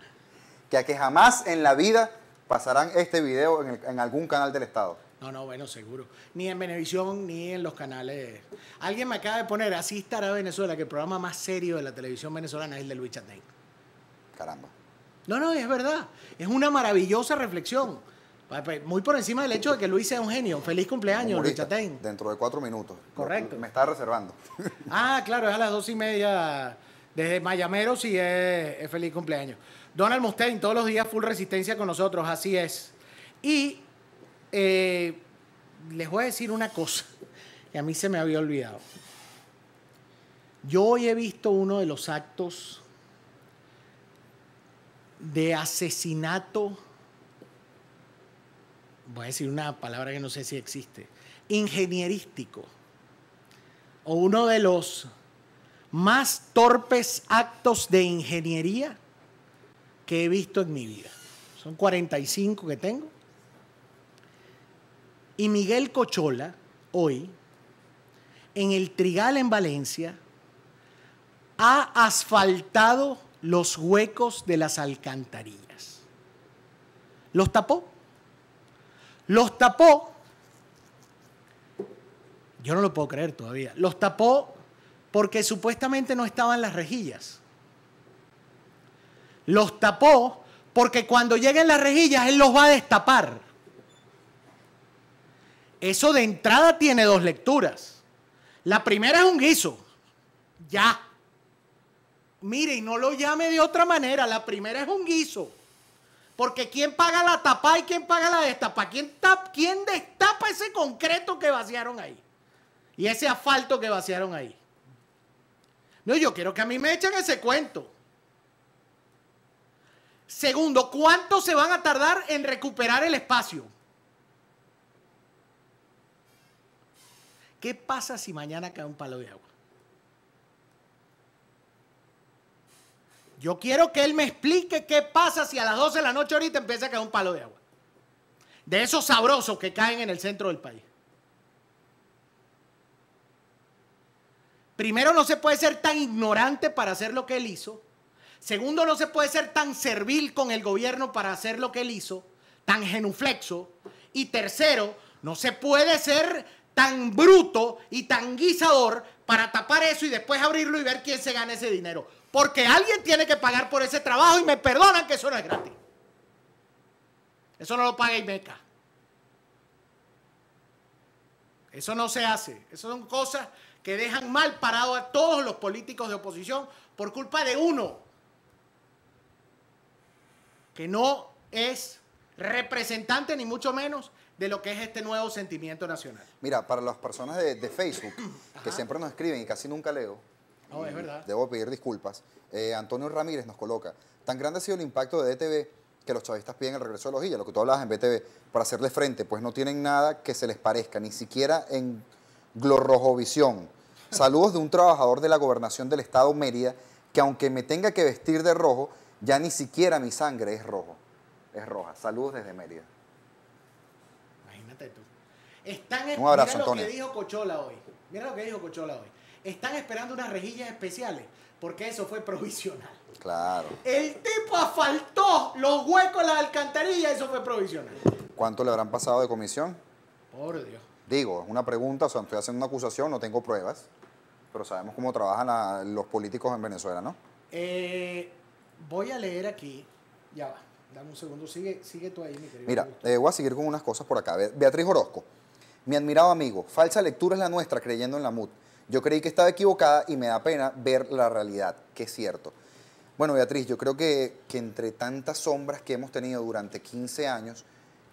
que a que jamás en la vida pasarán este video en, el- en algún canal del Estado. No, no, bueno, seguro. Ni en Venevisión, ni en los canales. Alguien me acaba de poner, así estará Venezuela, que el programa más serio de la televisión venezolana es el de Luis Chatén. Caramba. No, no, es verdad. Es una maravillosa reflexión. Muy por encima del hecho de que Luis sea un genio. Feliz cumpleaños, Luis Chatén. Dentro de cuatro minutos. Correcto. Me está reservando. Ah, claro, es a las dos y media desde Mayamero, sí es, es feliz cumpleaños. Donald Mustaine, todos los días full resistencia con nosotros, así es. Y eh, les voy a decir una cosa que a mí se me había olvidado. Yo hoy he visto uno de los actos de asesinato, voy a decir una palabra que no sé si existe, ingenierístico o uno de los más torpes actos de ingeniería que he visto en mi vida. Son 45 que tengo. Y Miguel Cochola, hoy, en el Trigal en Valencia, ha asfaltado los huecos de las alcantarillas. Los tapó. Los tapó yo no lo puedo creer todavía. Los tapó porque supuestamente no estaban las rejillas. Los tapó porque cuando lleguen las rejillas él los va a destapar. Eso de entrada tiene dos lecturas. La primera es un guiso. Ya. Mire, y no lo llame de otra manera. La primera es un guiso. Porque ¿quién paga la tapa y quién paga la destapa? ¿Quién, quién destapa ese concreto que vaciaron ahí? Y ese asfalto que vaciaron ahí. No, yo quiero que a mí me echen ese cuento. Segundo, ¿cuánto se van a tardar en recuperar el espacio? ¿Qué pasa si mañana cae un palo de agua? Yo quiero que él me explique qué pasa si a las 12 de la noche ahorita empieza a caer un palo de agua. De esos sabrosos que caen en el centro del país. Primero, no se puede ser tan ignorante para hacer lo que él hizo. Segundo, no se puede ser tan servil con el gobierno para hacer lo que él hizo, tan genuflexo. Y tercero, no se puede ser tan bruto y tan guisador para tapar eso y después abrirlo y ver quién se gana ese dinero. Porque alguien tiene que pagar por ese trabajo y me perdonan que eso no es gratis. Eso no lo paga Imeca. Eso no se hace. Eso son cosas que dejan mal parado a todos los políticos de oposición por culpa de uno que no es representante ni mucho menos de lo que es este nuevo sentimiento nacional. Mira, para las personas de, de Facebook que siempre nos escriben y casi nunca leo, No, es verdad. debo pedir disculpas. eh, Antonio Ramírez nos coloca, tan grande ha sido el impacto de DTV que los chavistas piden el regreso de los lo que tú hablabas en BTV, para hacerle frente, pues no tienen nada que se les parezca, ni siquiera en Glorrojovisión. Saludos de un trabajador de la gobernación del estado Mérida que aunque me tenga que vestir de rojo, ya ni siquiera mi sangre es rojo. Es roja. Saludos desde Mérida. Imagínate tú. Están Un abrazo, mira lo Antonio. que dijo Cochola hoy. Mira lo que dijo Cochola hoy. Están esperando unas rejillas especiales porque eso fue provisional. Claro. El tipo asfaltó los huecos en las alcantarillas, eso fue provisional. ¿Cuánto le habrán pasado de comisión? Por Dios. Digo, es una pregunta, o sea, estoy haciendo una acusación, no tengo pruebas, pero sabemos cómo trabajan la- los políticos en Venezuela, ¿no? Eh, voy a leer aquí. Ya va. Dame un segundo. Sigue, sigue tú ahí, mi querido. Mira, eh, voy a seguir con unas cosas por acá. Be- Beatriz Orozco, mi admirado amigo, falsa lectura es la nuestra creyendo en la MUD. Yo creí que estaba equivocada y me da pena ver la realidad, que es cierto. Bueno, Beatriz, yo creo que, que entre tantas sombras que hemos tenido durante 15 años,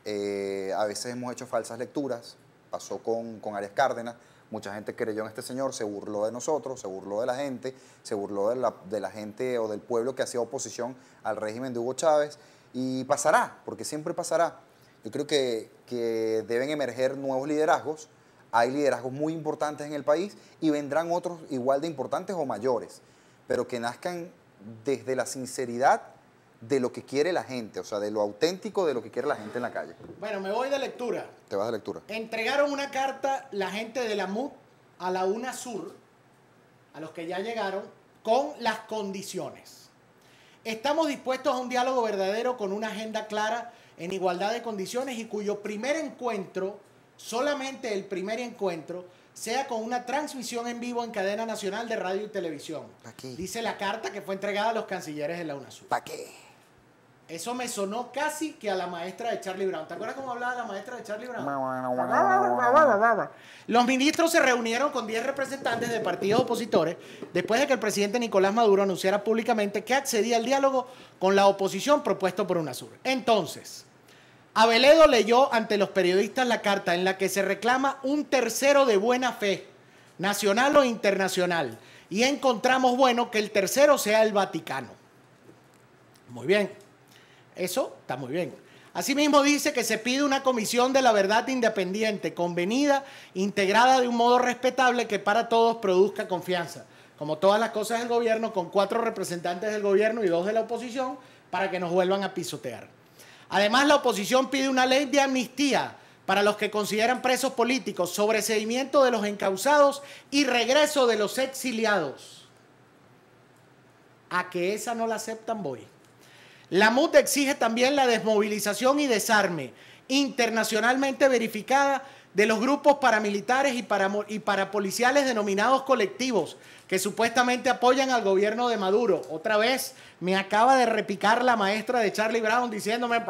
eh, a veces hemos hecho falsas lecturas. Pasó con, con Arias Cárdenas. Mucha gente creyó en este señor, se burló de nosotros, se burló de la gente, se burló de la, de la gente o del pueblo que hacía oposición al régimen de Hugo Chávez. Y pasará, porque siempre pasará. Yo creo que, que deben emerger nuevos liderazgos. Hay liderazgos muy importantes en el país y vendrán otros igual de importantes o mayores, pero que nazcan desde la sinceridad de lo que quiere la gente, o sea, de lo auténtico de lo que quiere la gente en la calle. Bueno, me voy de lectura. Te vas de lectura. Entregaron una carta la gente de la MUD a la UNASUR, a los que ya llegaron, con las condiciones. Estamos dispuestos a un diálogo verdadero con una agenda clara en igualdad de condiciones y cuyo primer encuentro, solamente el primer encuentro, sea con una transmisión en vivo en cadena nacional de radio y televisión. Dice la carta que fue entregada a los cancilleres de la UNASUR. ¿Para qué? Eso me sonó casi que a la maestra de Charlie Brown. ¿Te acuerdas cómo hablaba la maestra de Charlie Brown? Los ministros se reunieron con 10 representantes de partidos opositores después de que el presidente Nicolás Maduro anunciara públicamente que accedía al diálogo con la oposición propuesto por UNASUR. Entonces, Abeledo leyó ante los periodistas la carta en la que se reclama un tercero de buena fe, nacional o internacional, y encontramos bueno que el tercero sea el Vaticano. Muy bien. Eso está muy bien. Asimismo dice que se pide una comisión de la verdad independiente, convenida, integrada de un modo respetable que para todos produzca confianza. Como todas las cosas del gobierno, con cuatro representantes del gobierno y dos de la oposición, para que nos vuelvan a pisotear. Además, la oposición pide una ley de amnistía para los que consideran presos políticos, sobreseimiento de los encausados y regreso de los exiliados. A que esa no la aceptan, voy. La MUD exige también la desmovilización y desarme internacionalmente verificada de los grupos paramilitares y, paramo- y parapoliciales denominados colectivos que supuestamente apoyan al gobierno de Maduro. Otra vez me acaba de repicar la maestra de Charlie Brown diciéndome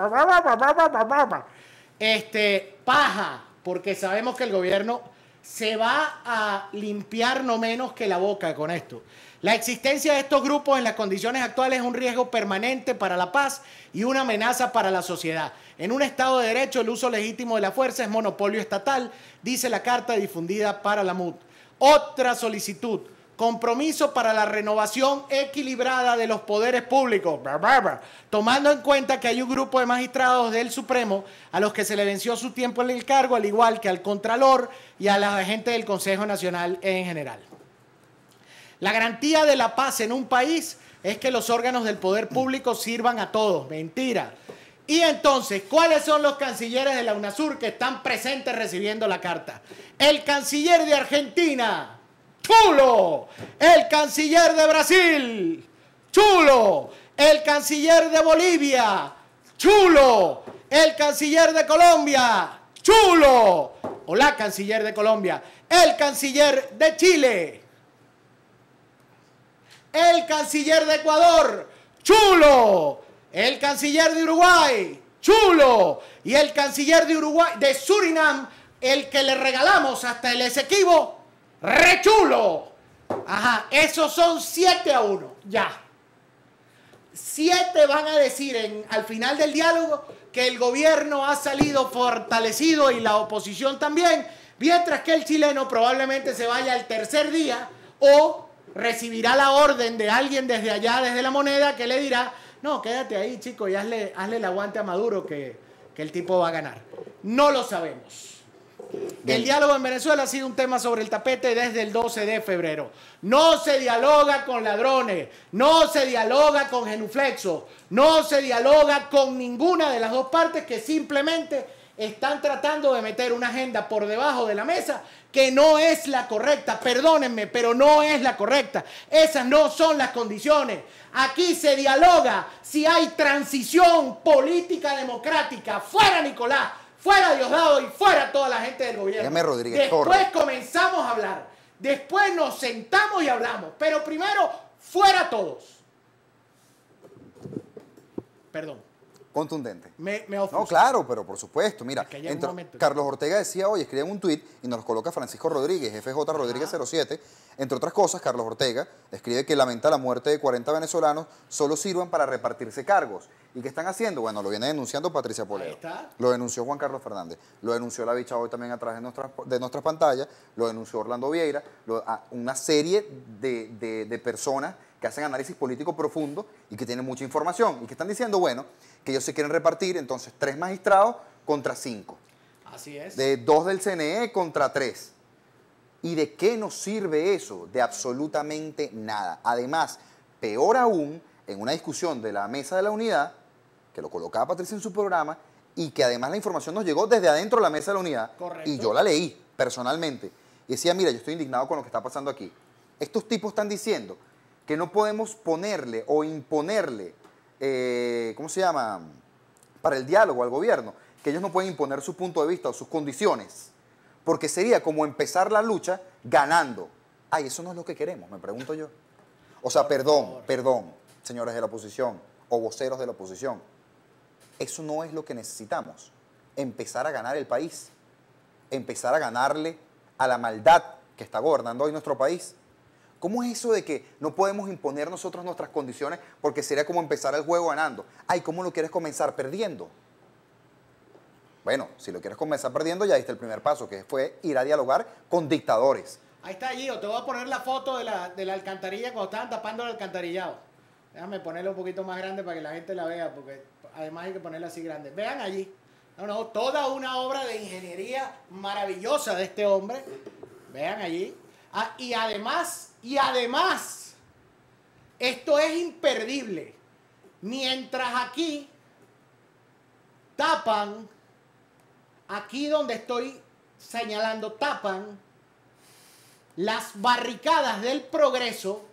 este paja, porque sabemos que el gobierno se va a limpiar no menos que la boca con esto. La existencia de estos grupos en las condiciones actuales es un riesgo permanente para la paz y una amenaza para la sociedad. En un Estado de Derecho, el uso legítimo de la fuerza es monopolio estatal, dice la carta difundida para la MUD. Otra solicitud, compromiso para la renovación equilibrada de los poderes públicos, tomando en cuenta que hay un grupo de magistrados del Supremo a los que se le venció su tiempo en el cargo, al igual que al Contralor y a la gente del Consejo Nacional en general. La garantía de la paz en un país es que los órganos del poder público sirvan a todos. Mentira. Y entonces, ¿cuáles son los cancilleres de la UNASUR que están presentes recibiendo la carta? El canciller de Argentina, chulo. El canciller de Brasil, chulo. El canciller de Bolivia, chulo. El canciller de Colombia, chulo. O la canciller de Colombia. El canciller de Chile, el canciller de Ecuador, chulo. El canciller de Uruguay, chulo. Y el canciller de Uruguay, de Surinam, el que le regalamos hasta el Esequibo, re chulo. Ajá, esos son 7 a 1, ya. Siete van a decir en, al final del diálogo que el gobierno ha salido fortalecido y la oposición también, mientras que el chileno probablemente se vaya al tercer día o recibirá la orden de alguien desde allá, desde la moneda, que le dirá, no, quédate ahí, chico, y hazle, hazle el aguante a Maduro que, que el tipo va a ganar. No lo sabemos. El diálogo en Venezuela ha sido un tema sobre el tapete desde el 12 de febrero. No se dialoga con ladrones, no se dialoga con genuflexos, no se dialoga con ninguna de las dos partes que simplemente están tratando de meter una agenda por debajo de la mesa que no es la correcta. Perdónenme, pero no es la correcta. Esas no son las condiciones. Aquí se dialoga si hay transición política democrática. Fuera Nicolás, fuera Diosdado y fuera toda la gente del gobierno. Dígame, Rodríguez Después Torres. comenzamos a hablar. Después nos sentamos y hablamos. Pero primero, fuera todos. Perdón. Contundente. Me, me No, claro, pero por supuesto. Mira, que momento Carlos Ortega decía hoy, escribe un tuit y nos coloca Francisco Rodríguez, FJ Rodríguez 07. Entre otras cosas, Carlos Ortega escribe que lamenta la muerte de 40 venezolanos, solo sirvan para repartirse cargos. ¿Y qué están haciendo? Bueno, lo viene denunciando Patricia Poleo. está. Lo denunció Juan Carlos Fernández. Lo denunció la bicha hoy también a través de nuestras, de nuestras pantallas. Lo denunció Orlando Vieira. lo- a- una serie de, de- de personas que hacen análisis político profundo y que tienen mucha información y que están diciendo, bueno, que ellos se quieren repartir, entonces tres magistrados contra cinco. Así es. De dos del CNE contra tres. ¿Y de qué nos sirve eso? De absolutamente nada. Además, peor aún, en una discusión de la mesa de la unidad, que lo colocaba Patricia en su programa, y que además la información nos llegó desde adentro de la mesa de la unidad, Correcto. y yo la leí personalmente, y decía, mira, yo estoy indignado con lo que está pasando aquí. Estos tipos están diciendo que no podemos ponerle o imponerle, eh, ¿cómo se llama? Para el diálogo al gobierno, que ellos no pueden imponer su punto de vista o sus condiciones, porque sería como empezar la lucha ganando. Ay, eso no es lo que queremos, me pregunto yo. O sea, perdón, perdón, señores de la oposición o voceros de la oposición. Eso no es lo que necesitamos. Empezar a ganar el país. Empezar a ganarle a la maldad que está gobernando hoy nuestro país. ¿Cómo es eso de que no podemos imponer nosotros nuestras condiciones porque sería como empezar el juego ganando? Ay, ¿cómo lo quieres comenzar perdiendo? Bueno, si lo quieres comenzar perdiendo, ya diste el primer paso, que fue ir a dialogar con dictadores. Ahí está Gio, te voy a poner la foto de la, de la alcantarilla cuando estaban tapando el alcantarillado. Déjame ponerla un poquito más grande para que la gente la vea, porque además hay que ponerla así grande. Vean allí. No, no, toda una obra de ingeniería maravillosa de este hombre. Vean allí. Ah, y además, y además, esto es imperdible. Mientras aquí tapan, aquí donde estoy señalando, tapan las barricadas del progreso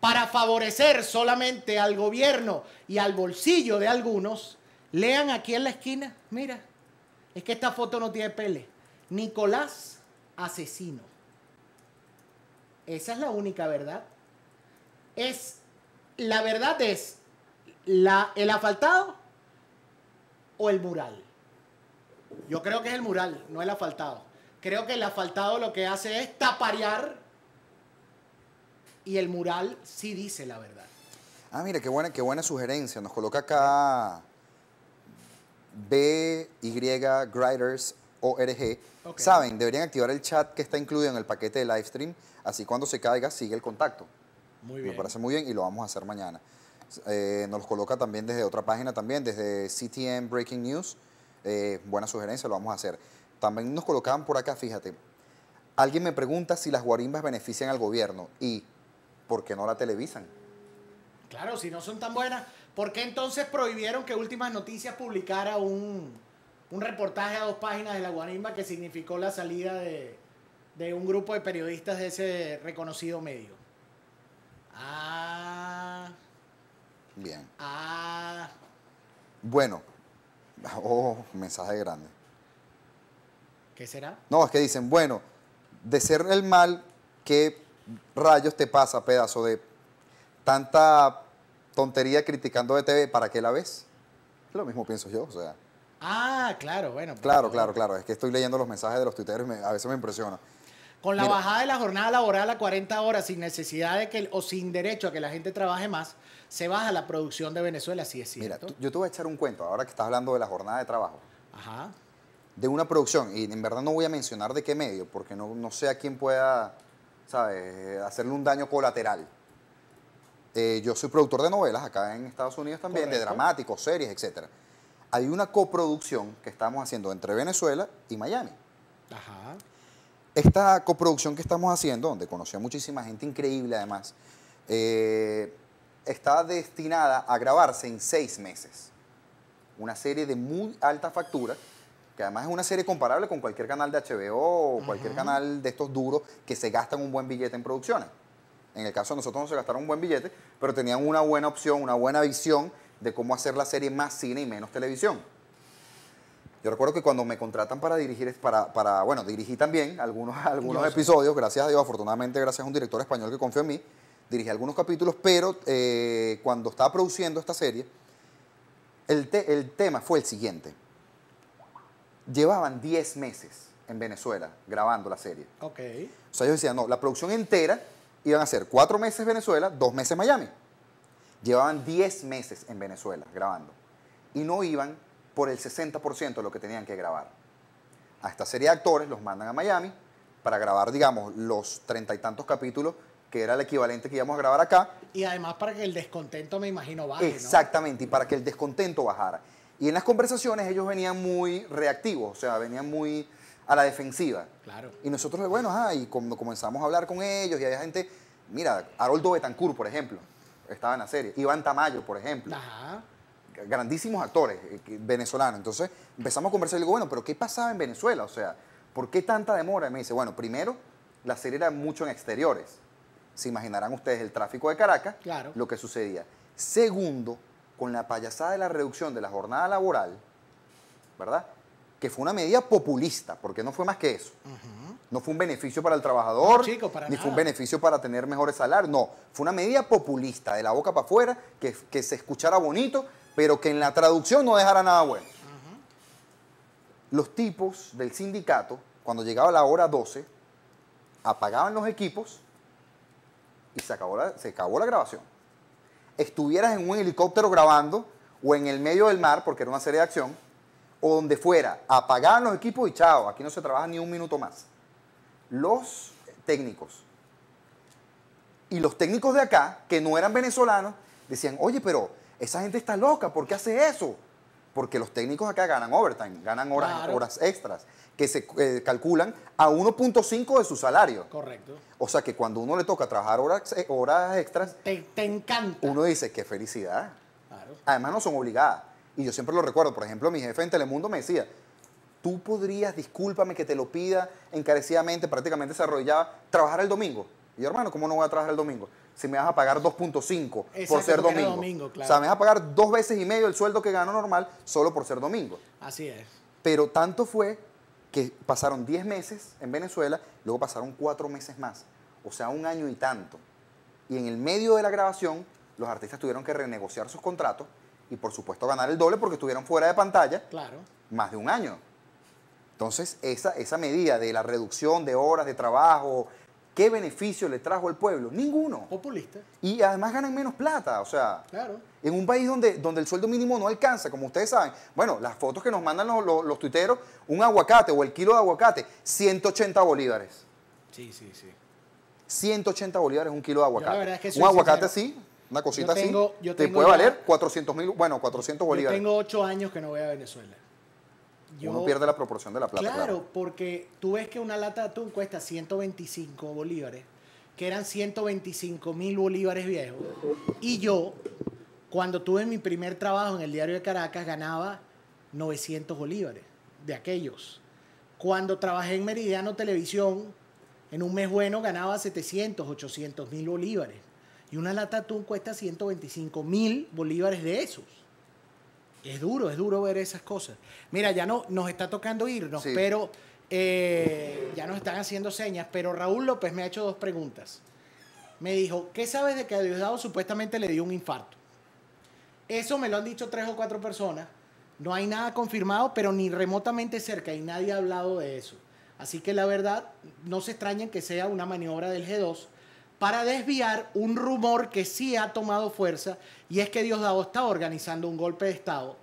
para favorecer solamente al gobierno y al bolsillo de algunos, lean aquí en la esquina, mira, es que esta foto no tiene pele. Nicolás asesino. Esa es la única verdad. Es la verdad es la, el asfaltado o el mural. Yo creo que es el mural, no el asfaltado. Creo que el asfaltado lo que hace es taparear y el mural sí dice la verdad. Ah, mira, qué buena, qué buena sugerencia. Nos coloca acá BY Griders ORG. Ok. Saben, deberían activar el chat que está incluido en el paquete de live stream. Así cuando se caiga, sigue el contacto. Muy Me parece muy bien y lo vamos a hacer mañana. Eh, nos los coloca también desde otra página también, desde CTM Breaking News. Eh, buena sugerencia, lo vamos a hacer. También nos colocaban por acá, fíjate. Alguien me pregunta si las guarimbas benefician al gobierno y ¿por qué no la televisan? Claro, si no son tan buenas, ¿por qué entonces prohibieron que Últimas Noticias publicara un, un reportaje a dos páginas de la Guarimba que significó la salida de, de un grupo de periodistas de ese reconocido medio? Ah, Bien. ah. Bueno. Oh, mensaje grande. ¿Qué será? No, es que dicen, bueno, de ser el mal, ¿qué rayos te pasa, pedazo de tanta tontería criticando de TV? ¿Para qué la ves? Lo mismo pienso yo, o sea. Ah, claro, bueno. Claro, claro, claro. Es que estoy leyendo los mensajes de los tuiteros y me- a veces me impresiona. Con la Mira. bajada de la jornada laboral a 40 horas sin necesidad de que, o sin derecho a que la gente trabaje más, se baja la producción de Venezuela, sí es Mira, cierto. tú- yo te voy a echar un cuento, ahora que estás hablando de la jornada de trabajo, Ajá. de una producción, y en verdad no voy a mencionar de qué medio, porque no, no sé a quién pueda, ¿sabes?, hacerle un daño colateral. Eh, yo soy productor de novelas acá en Estados Unidos también, de dramáticos, series, etc. Hay una coproducción que estamos haciendo entre Venezuela y Miami. Ajá. Esta coproducción que estamos haciendo, donde conocí a muchísima gente increíble además, eh, está destinada a grabarse en seis meses. Una serie de muy alta factura, que además es una serie comparable con cualquier canal de HBO o cualquier canal de estos duros que se gastan un buen billete en producciones. En el caso de nosotros no se gastaron un buen billete, pero tenían una buena opción, una buena visión de cómo hacer la serie más cine y menos televisión. Yo recuerdo que cuando me contratan para dirigir, para, para bueno, dirigí también algunos, algunos episodios, gracias a Dios, afortunadamente gracias a un director español que confió en mí, dirigí algunos capítulos, pero eh, cuando estaba produciendo esta serie, el, te- el tema fue el siguiente. Llevaban 10 meses en Venezuela grabando la serie. Ok. O sea, ellos decían, no, la producción entera iban a ser cuatro meses Venezuela, dos meses Miami. Llevaban 10 meses en Venezuela grabando. Y no iban por el 60% de lo que tenían que grabar. A esta serie de actores los mandan a Miami para grabar, digamos, los treinta y tantos capítulos, que era el equivalente que íbamos a grabar acá. Y además para que el descontento, me imagino, baje, ¿no? Exactamente, y para que el descontento bajara. Y en las conversaciones ellos venían muy reactivos, o sea, venían muy a la defensiva. Claro. Y nosotros, bueno, ajá, y cuando comenzamos a hablar con ellos, y había gente, mira, Haroldo Betancourt, por ejemplo, estaba en la serie, Iván Tamayo, por ejemplo, Ajá. grandísimos actores eh, venezolanos. Entonces empezamos a conversar y digo, bueno, pero ¿qué pasaba en Venezuela? O sea, ¿por qué tanta demora? Y me dice, bueno, primero, la serie era mucho en exteriores. Se imaginarán ustedes el tráfico de Caracas, Claro. lo que sucedía. Segundo, con la payasada de la reducción de la jornada laboral, ¿verdad? Que fue una medida populista, porque no fue más que eso. No fue un beneficio para el trabajador, No, chico, para ni fue un beneficio para tener mejores salarios. No, fue una medida populista, de la boca para afuera, que, que se escuchara bonito, pero que en la traducción no dejara nada bueno. Los tipos del sindicato, cuando llegaba la hora 12, apagaban los equipos y se acabó la, se acabó la grabación. Estuvieras en un helicóptero grabando o en el medio del mar, porque era una serie de acción, o donde fuera, apagaban los equipos y chao, aquí no se trabaja ni un minuto más. Los técnicos y los técnicos de acá, que no eran venezolanos, decían, oye, pero esa gente está loca, ¿por qué hace eso? Porque los técnicos acá ganan overtime, ganan horas, Claro. horas extras, que se eh, calculan a 1.5 de su salario. Correcto. O sea que cuando uno le toca trabajar horas, eh, horas extras, Te, te encanta. uno dice, qué felicidad. Claro. Además no son obligadas. Y yo siempre lo recuerdo. Por ejemplo, mi jefe en Telemundo me decía, tú podrías, discúlpame que te lo pida encarecidamente, prácticamente se arrollaba, trabajar el domingo. Y yo, hermano, ¿cómo no voy a trabajar el domingo? Si me vas a pagar 2.5 por ser domingo. domingo, claro. O sea, me vas a pagar dos veces y medio el sueldo que gano normal solo por ser domingo. Así es. Pero tanto fue que pasaron 10 meses en Venezuela, luego pasaron 4 meses más. O sea, un año y tanto. Y en el medio de la grabación, los artistas tuvieron que renegociar sus contratos y por supuesto ganar el doble porque estuvieron fuera de pantalla Claro. más de un año. Entonces, esa, esa medida de la reducción de horas de trabajo, ¿qué beneficio le trajo al pueblo? Ninguno. Populista. Y además ganan menos plata, o sea, Claro. en un país donde, donde el sueldo mínimo no alcanza, como ustedes saben. Bueno, las fotos que nos mandan los, los, los tuiteros, un aguacate o el kilo de aguacate, 180 bolívares. Sí, sí, sí. 180 bolívares un kilo de aguacate. verdad es que un aguacate sincero. así, una cosita Yo tengo- así, yo te puede ya- valer 400 mil, bueno, 400 Yo bolívares. tengo ocho años que no voy a Venezuela. Yo- Uno pierde la proporción de la plata. Claro, porque tú ves que una lata de atún cuesta 125 bolívares, que eran 125 mil bolívares viejos. Y yo, cuando tuve mi primer trabajo en el diario de Caracas, ganaba 900 bolívares de aquellos. Cuando trabajé en Meridiano Televisión, en un mes bueno ganaba 700, 800 mil bolívares. Y una lata de atún cuesta 125 mil bolívares de esos. Es duro, es duro ver esas cosas. Mira, ya no nos está tocando irnos, Sí. pero eh, ya nos están haciendo señas. Pero Raúl López me ha hecho dos preguntas. Me dijo, ¿qué sabes de que a Diosdado supuestamente le dio un infarto? Eso me lo han dicho tres o cuatro personas. No hay nada confirmado, pero ni remotamente cerca y nadie ha hablado de eso. Así que la verdad, no se extrañen que sea una maniobra del G2 para desviar un rumor que sí ha tomado fuerza y es que Diosdado está organizando un golpe de Estado,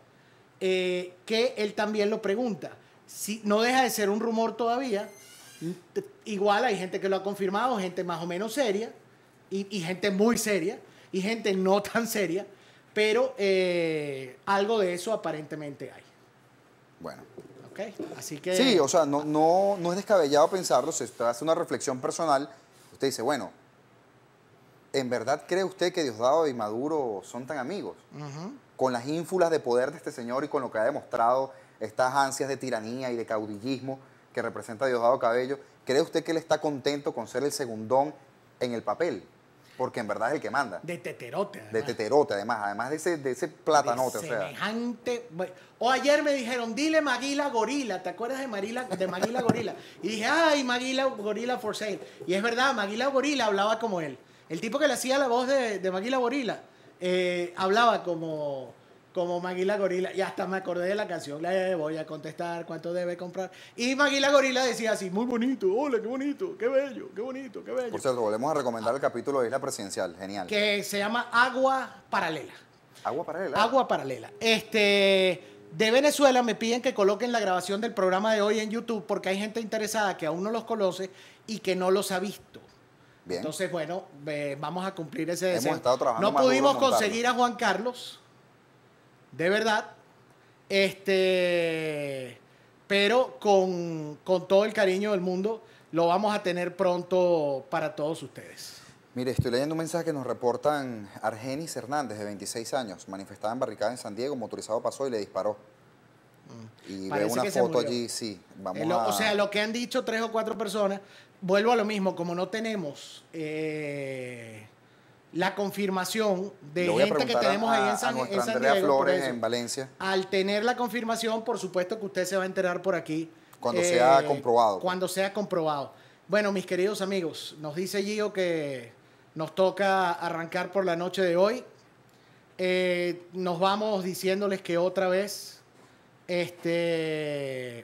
eh, que él también lo pregunta. Si no deja de ser un rumor todavía, igual hay gente que lo ha confirmado, gente más o menos seria y, y gente muy seria y gente no tan seria, pero eh, algo de eso aparentemente hay. Bueno, Así que... Sí, o sea, no, no, no es descabellado pensarlo. Usted hace una reflexión personal, usted dice, bueno, ¿en verdad cree usted que Diosdado y Maduro son tan amigos? Con las ínfulas de poder de este señor y con lo que ha demostrado estas ansias de tiranía y de caudillismo que representa Diosdado Cabello, ¿cree usted que él está contento con ser el segundón en el papel? Porque en verdad es el que manda. De teterote. De teterote, además, además de ese, de ese platanote, o sea. O ayer me dijeron, dile Maguila Gorila. ¿Te acuerdas de, Marila, de Maguila Gorila? Y dije, ay, Maguila Gorila for sale. Y es verdad, Maguila Gorila hablaba como él. El tipo que le hacía la voz de, de Maguila Gorila eh, hablaba como, como Maguila Gorila. Y hasta me acordé de la canción. Le voy a contestar cuánto debe comprar. Y Maguila Gorila decía así, muy bonito, hola, qué bonito, qué bello, qué bonito, qué bello. Por cierto, volvemos a recomendar el capítulo de Isla Presidencial. Genial. Que se llama Agua Paralela. Agua paralela. Agua paralela. Este, de Venezuela me piden que coloquen la grabación del programa de hoy en YouTube porque hay gente interesada que aún no los conoce y que no los ha visto. Bien. Entonces, bueno, vamos a cumplir ese Hemos deseo. estado trabajando no pudimos montarlo. conseguir a Juan Carlos, de verdad, este, pero con, con todo el cariño del mundo lo vamos a tener pronto para todos ustedes. Mire, estoy leyendo un mensaje que nos reportan Argenis Hernández, de 26 años, manifestada en barricada en San Diego, motorizado pasó y le disparó. Y Mm. Parece veo una foto allí, sí. Vamos Eh, lo- a... O sea, lo que han dicho tres o cuatro personas, vuelvo a lo mismo, como no tenemos eh, la confirmación de gente que a- tenemos ahí en San, a en San Andrea Diego, Flores eso. en Valencia, Al tener la confirmación, por supuesto que usted se va a enterar por aquí. cuando eh, sea comprobado. Cuando sea comprobado. Bueno, mis queridos amigos, nos dice Gio que nos toca arrancar por la noche de hoy. Eh, nos vamos diciéndoles que otra vez este,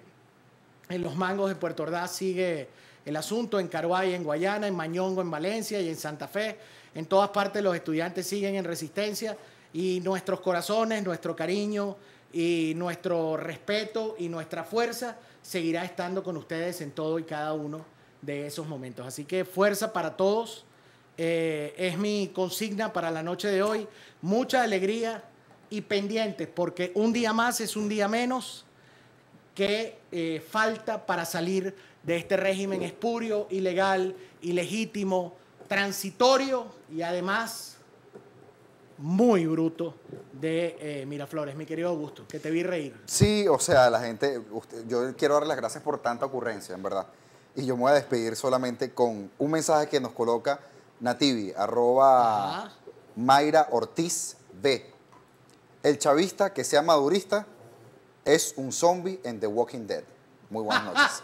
en los mangos de Puerto Ordaz sigue el asunto, en Caruay, en Guayana, en Mañongo, en Valencia y en Santa Fe. En todas partes los estudiantes siguen en resistencia y nuestros corazones, nuestro cariño y nuestro respeto y nuestra fuerza seguirá estando con ustedes en todo y cada uno de esos momentos. Así que fuerza para todos. Eh, es mi consigna para la noche de hoy. Mucha alegría y pendientes, porque un día más es un día menos que eh, falta para salir de este régimen espurio, ilegal, ilegítimo, transitorio y además muy bruto de eh, Miraflores. Mi querido Augusto, que te vi reír. Sí, o sea, la gente, usted- yo quiero darle las gracias por tanta ocurrencia, en verdad. Y yo me voy a despedir solamente con un mensaje que nos coloca Nativi, arroba Mayra Ortiz B. El chavista que sea madurista es un zombie en The Walking Dead. Muy buenas noches.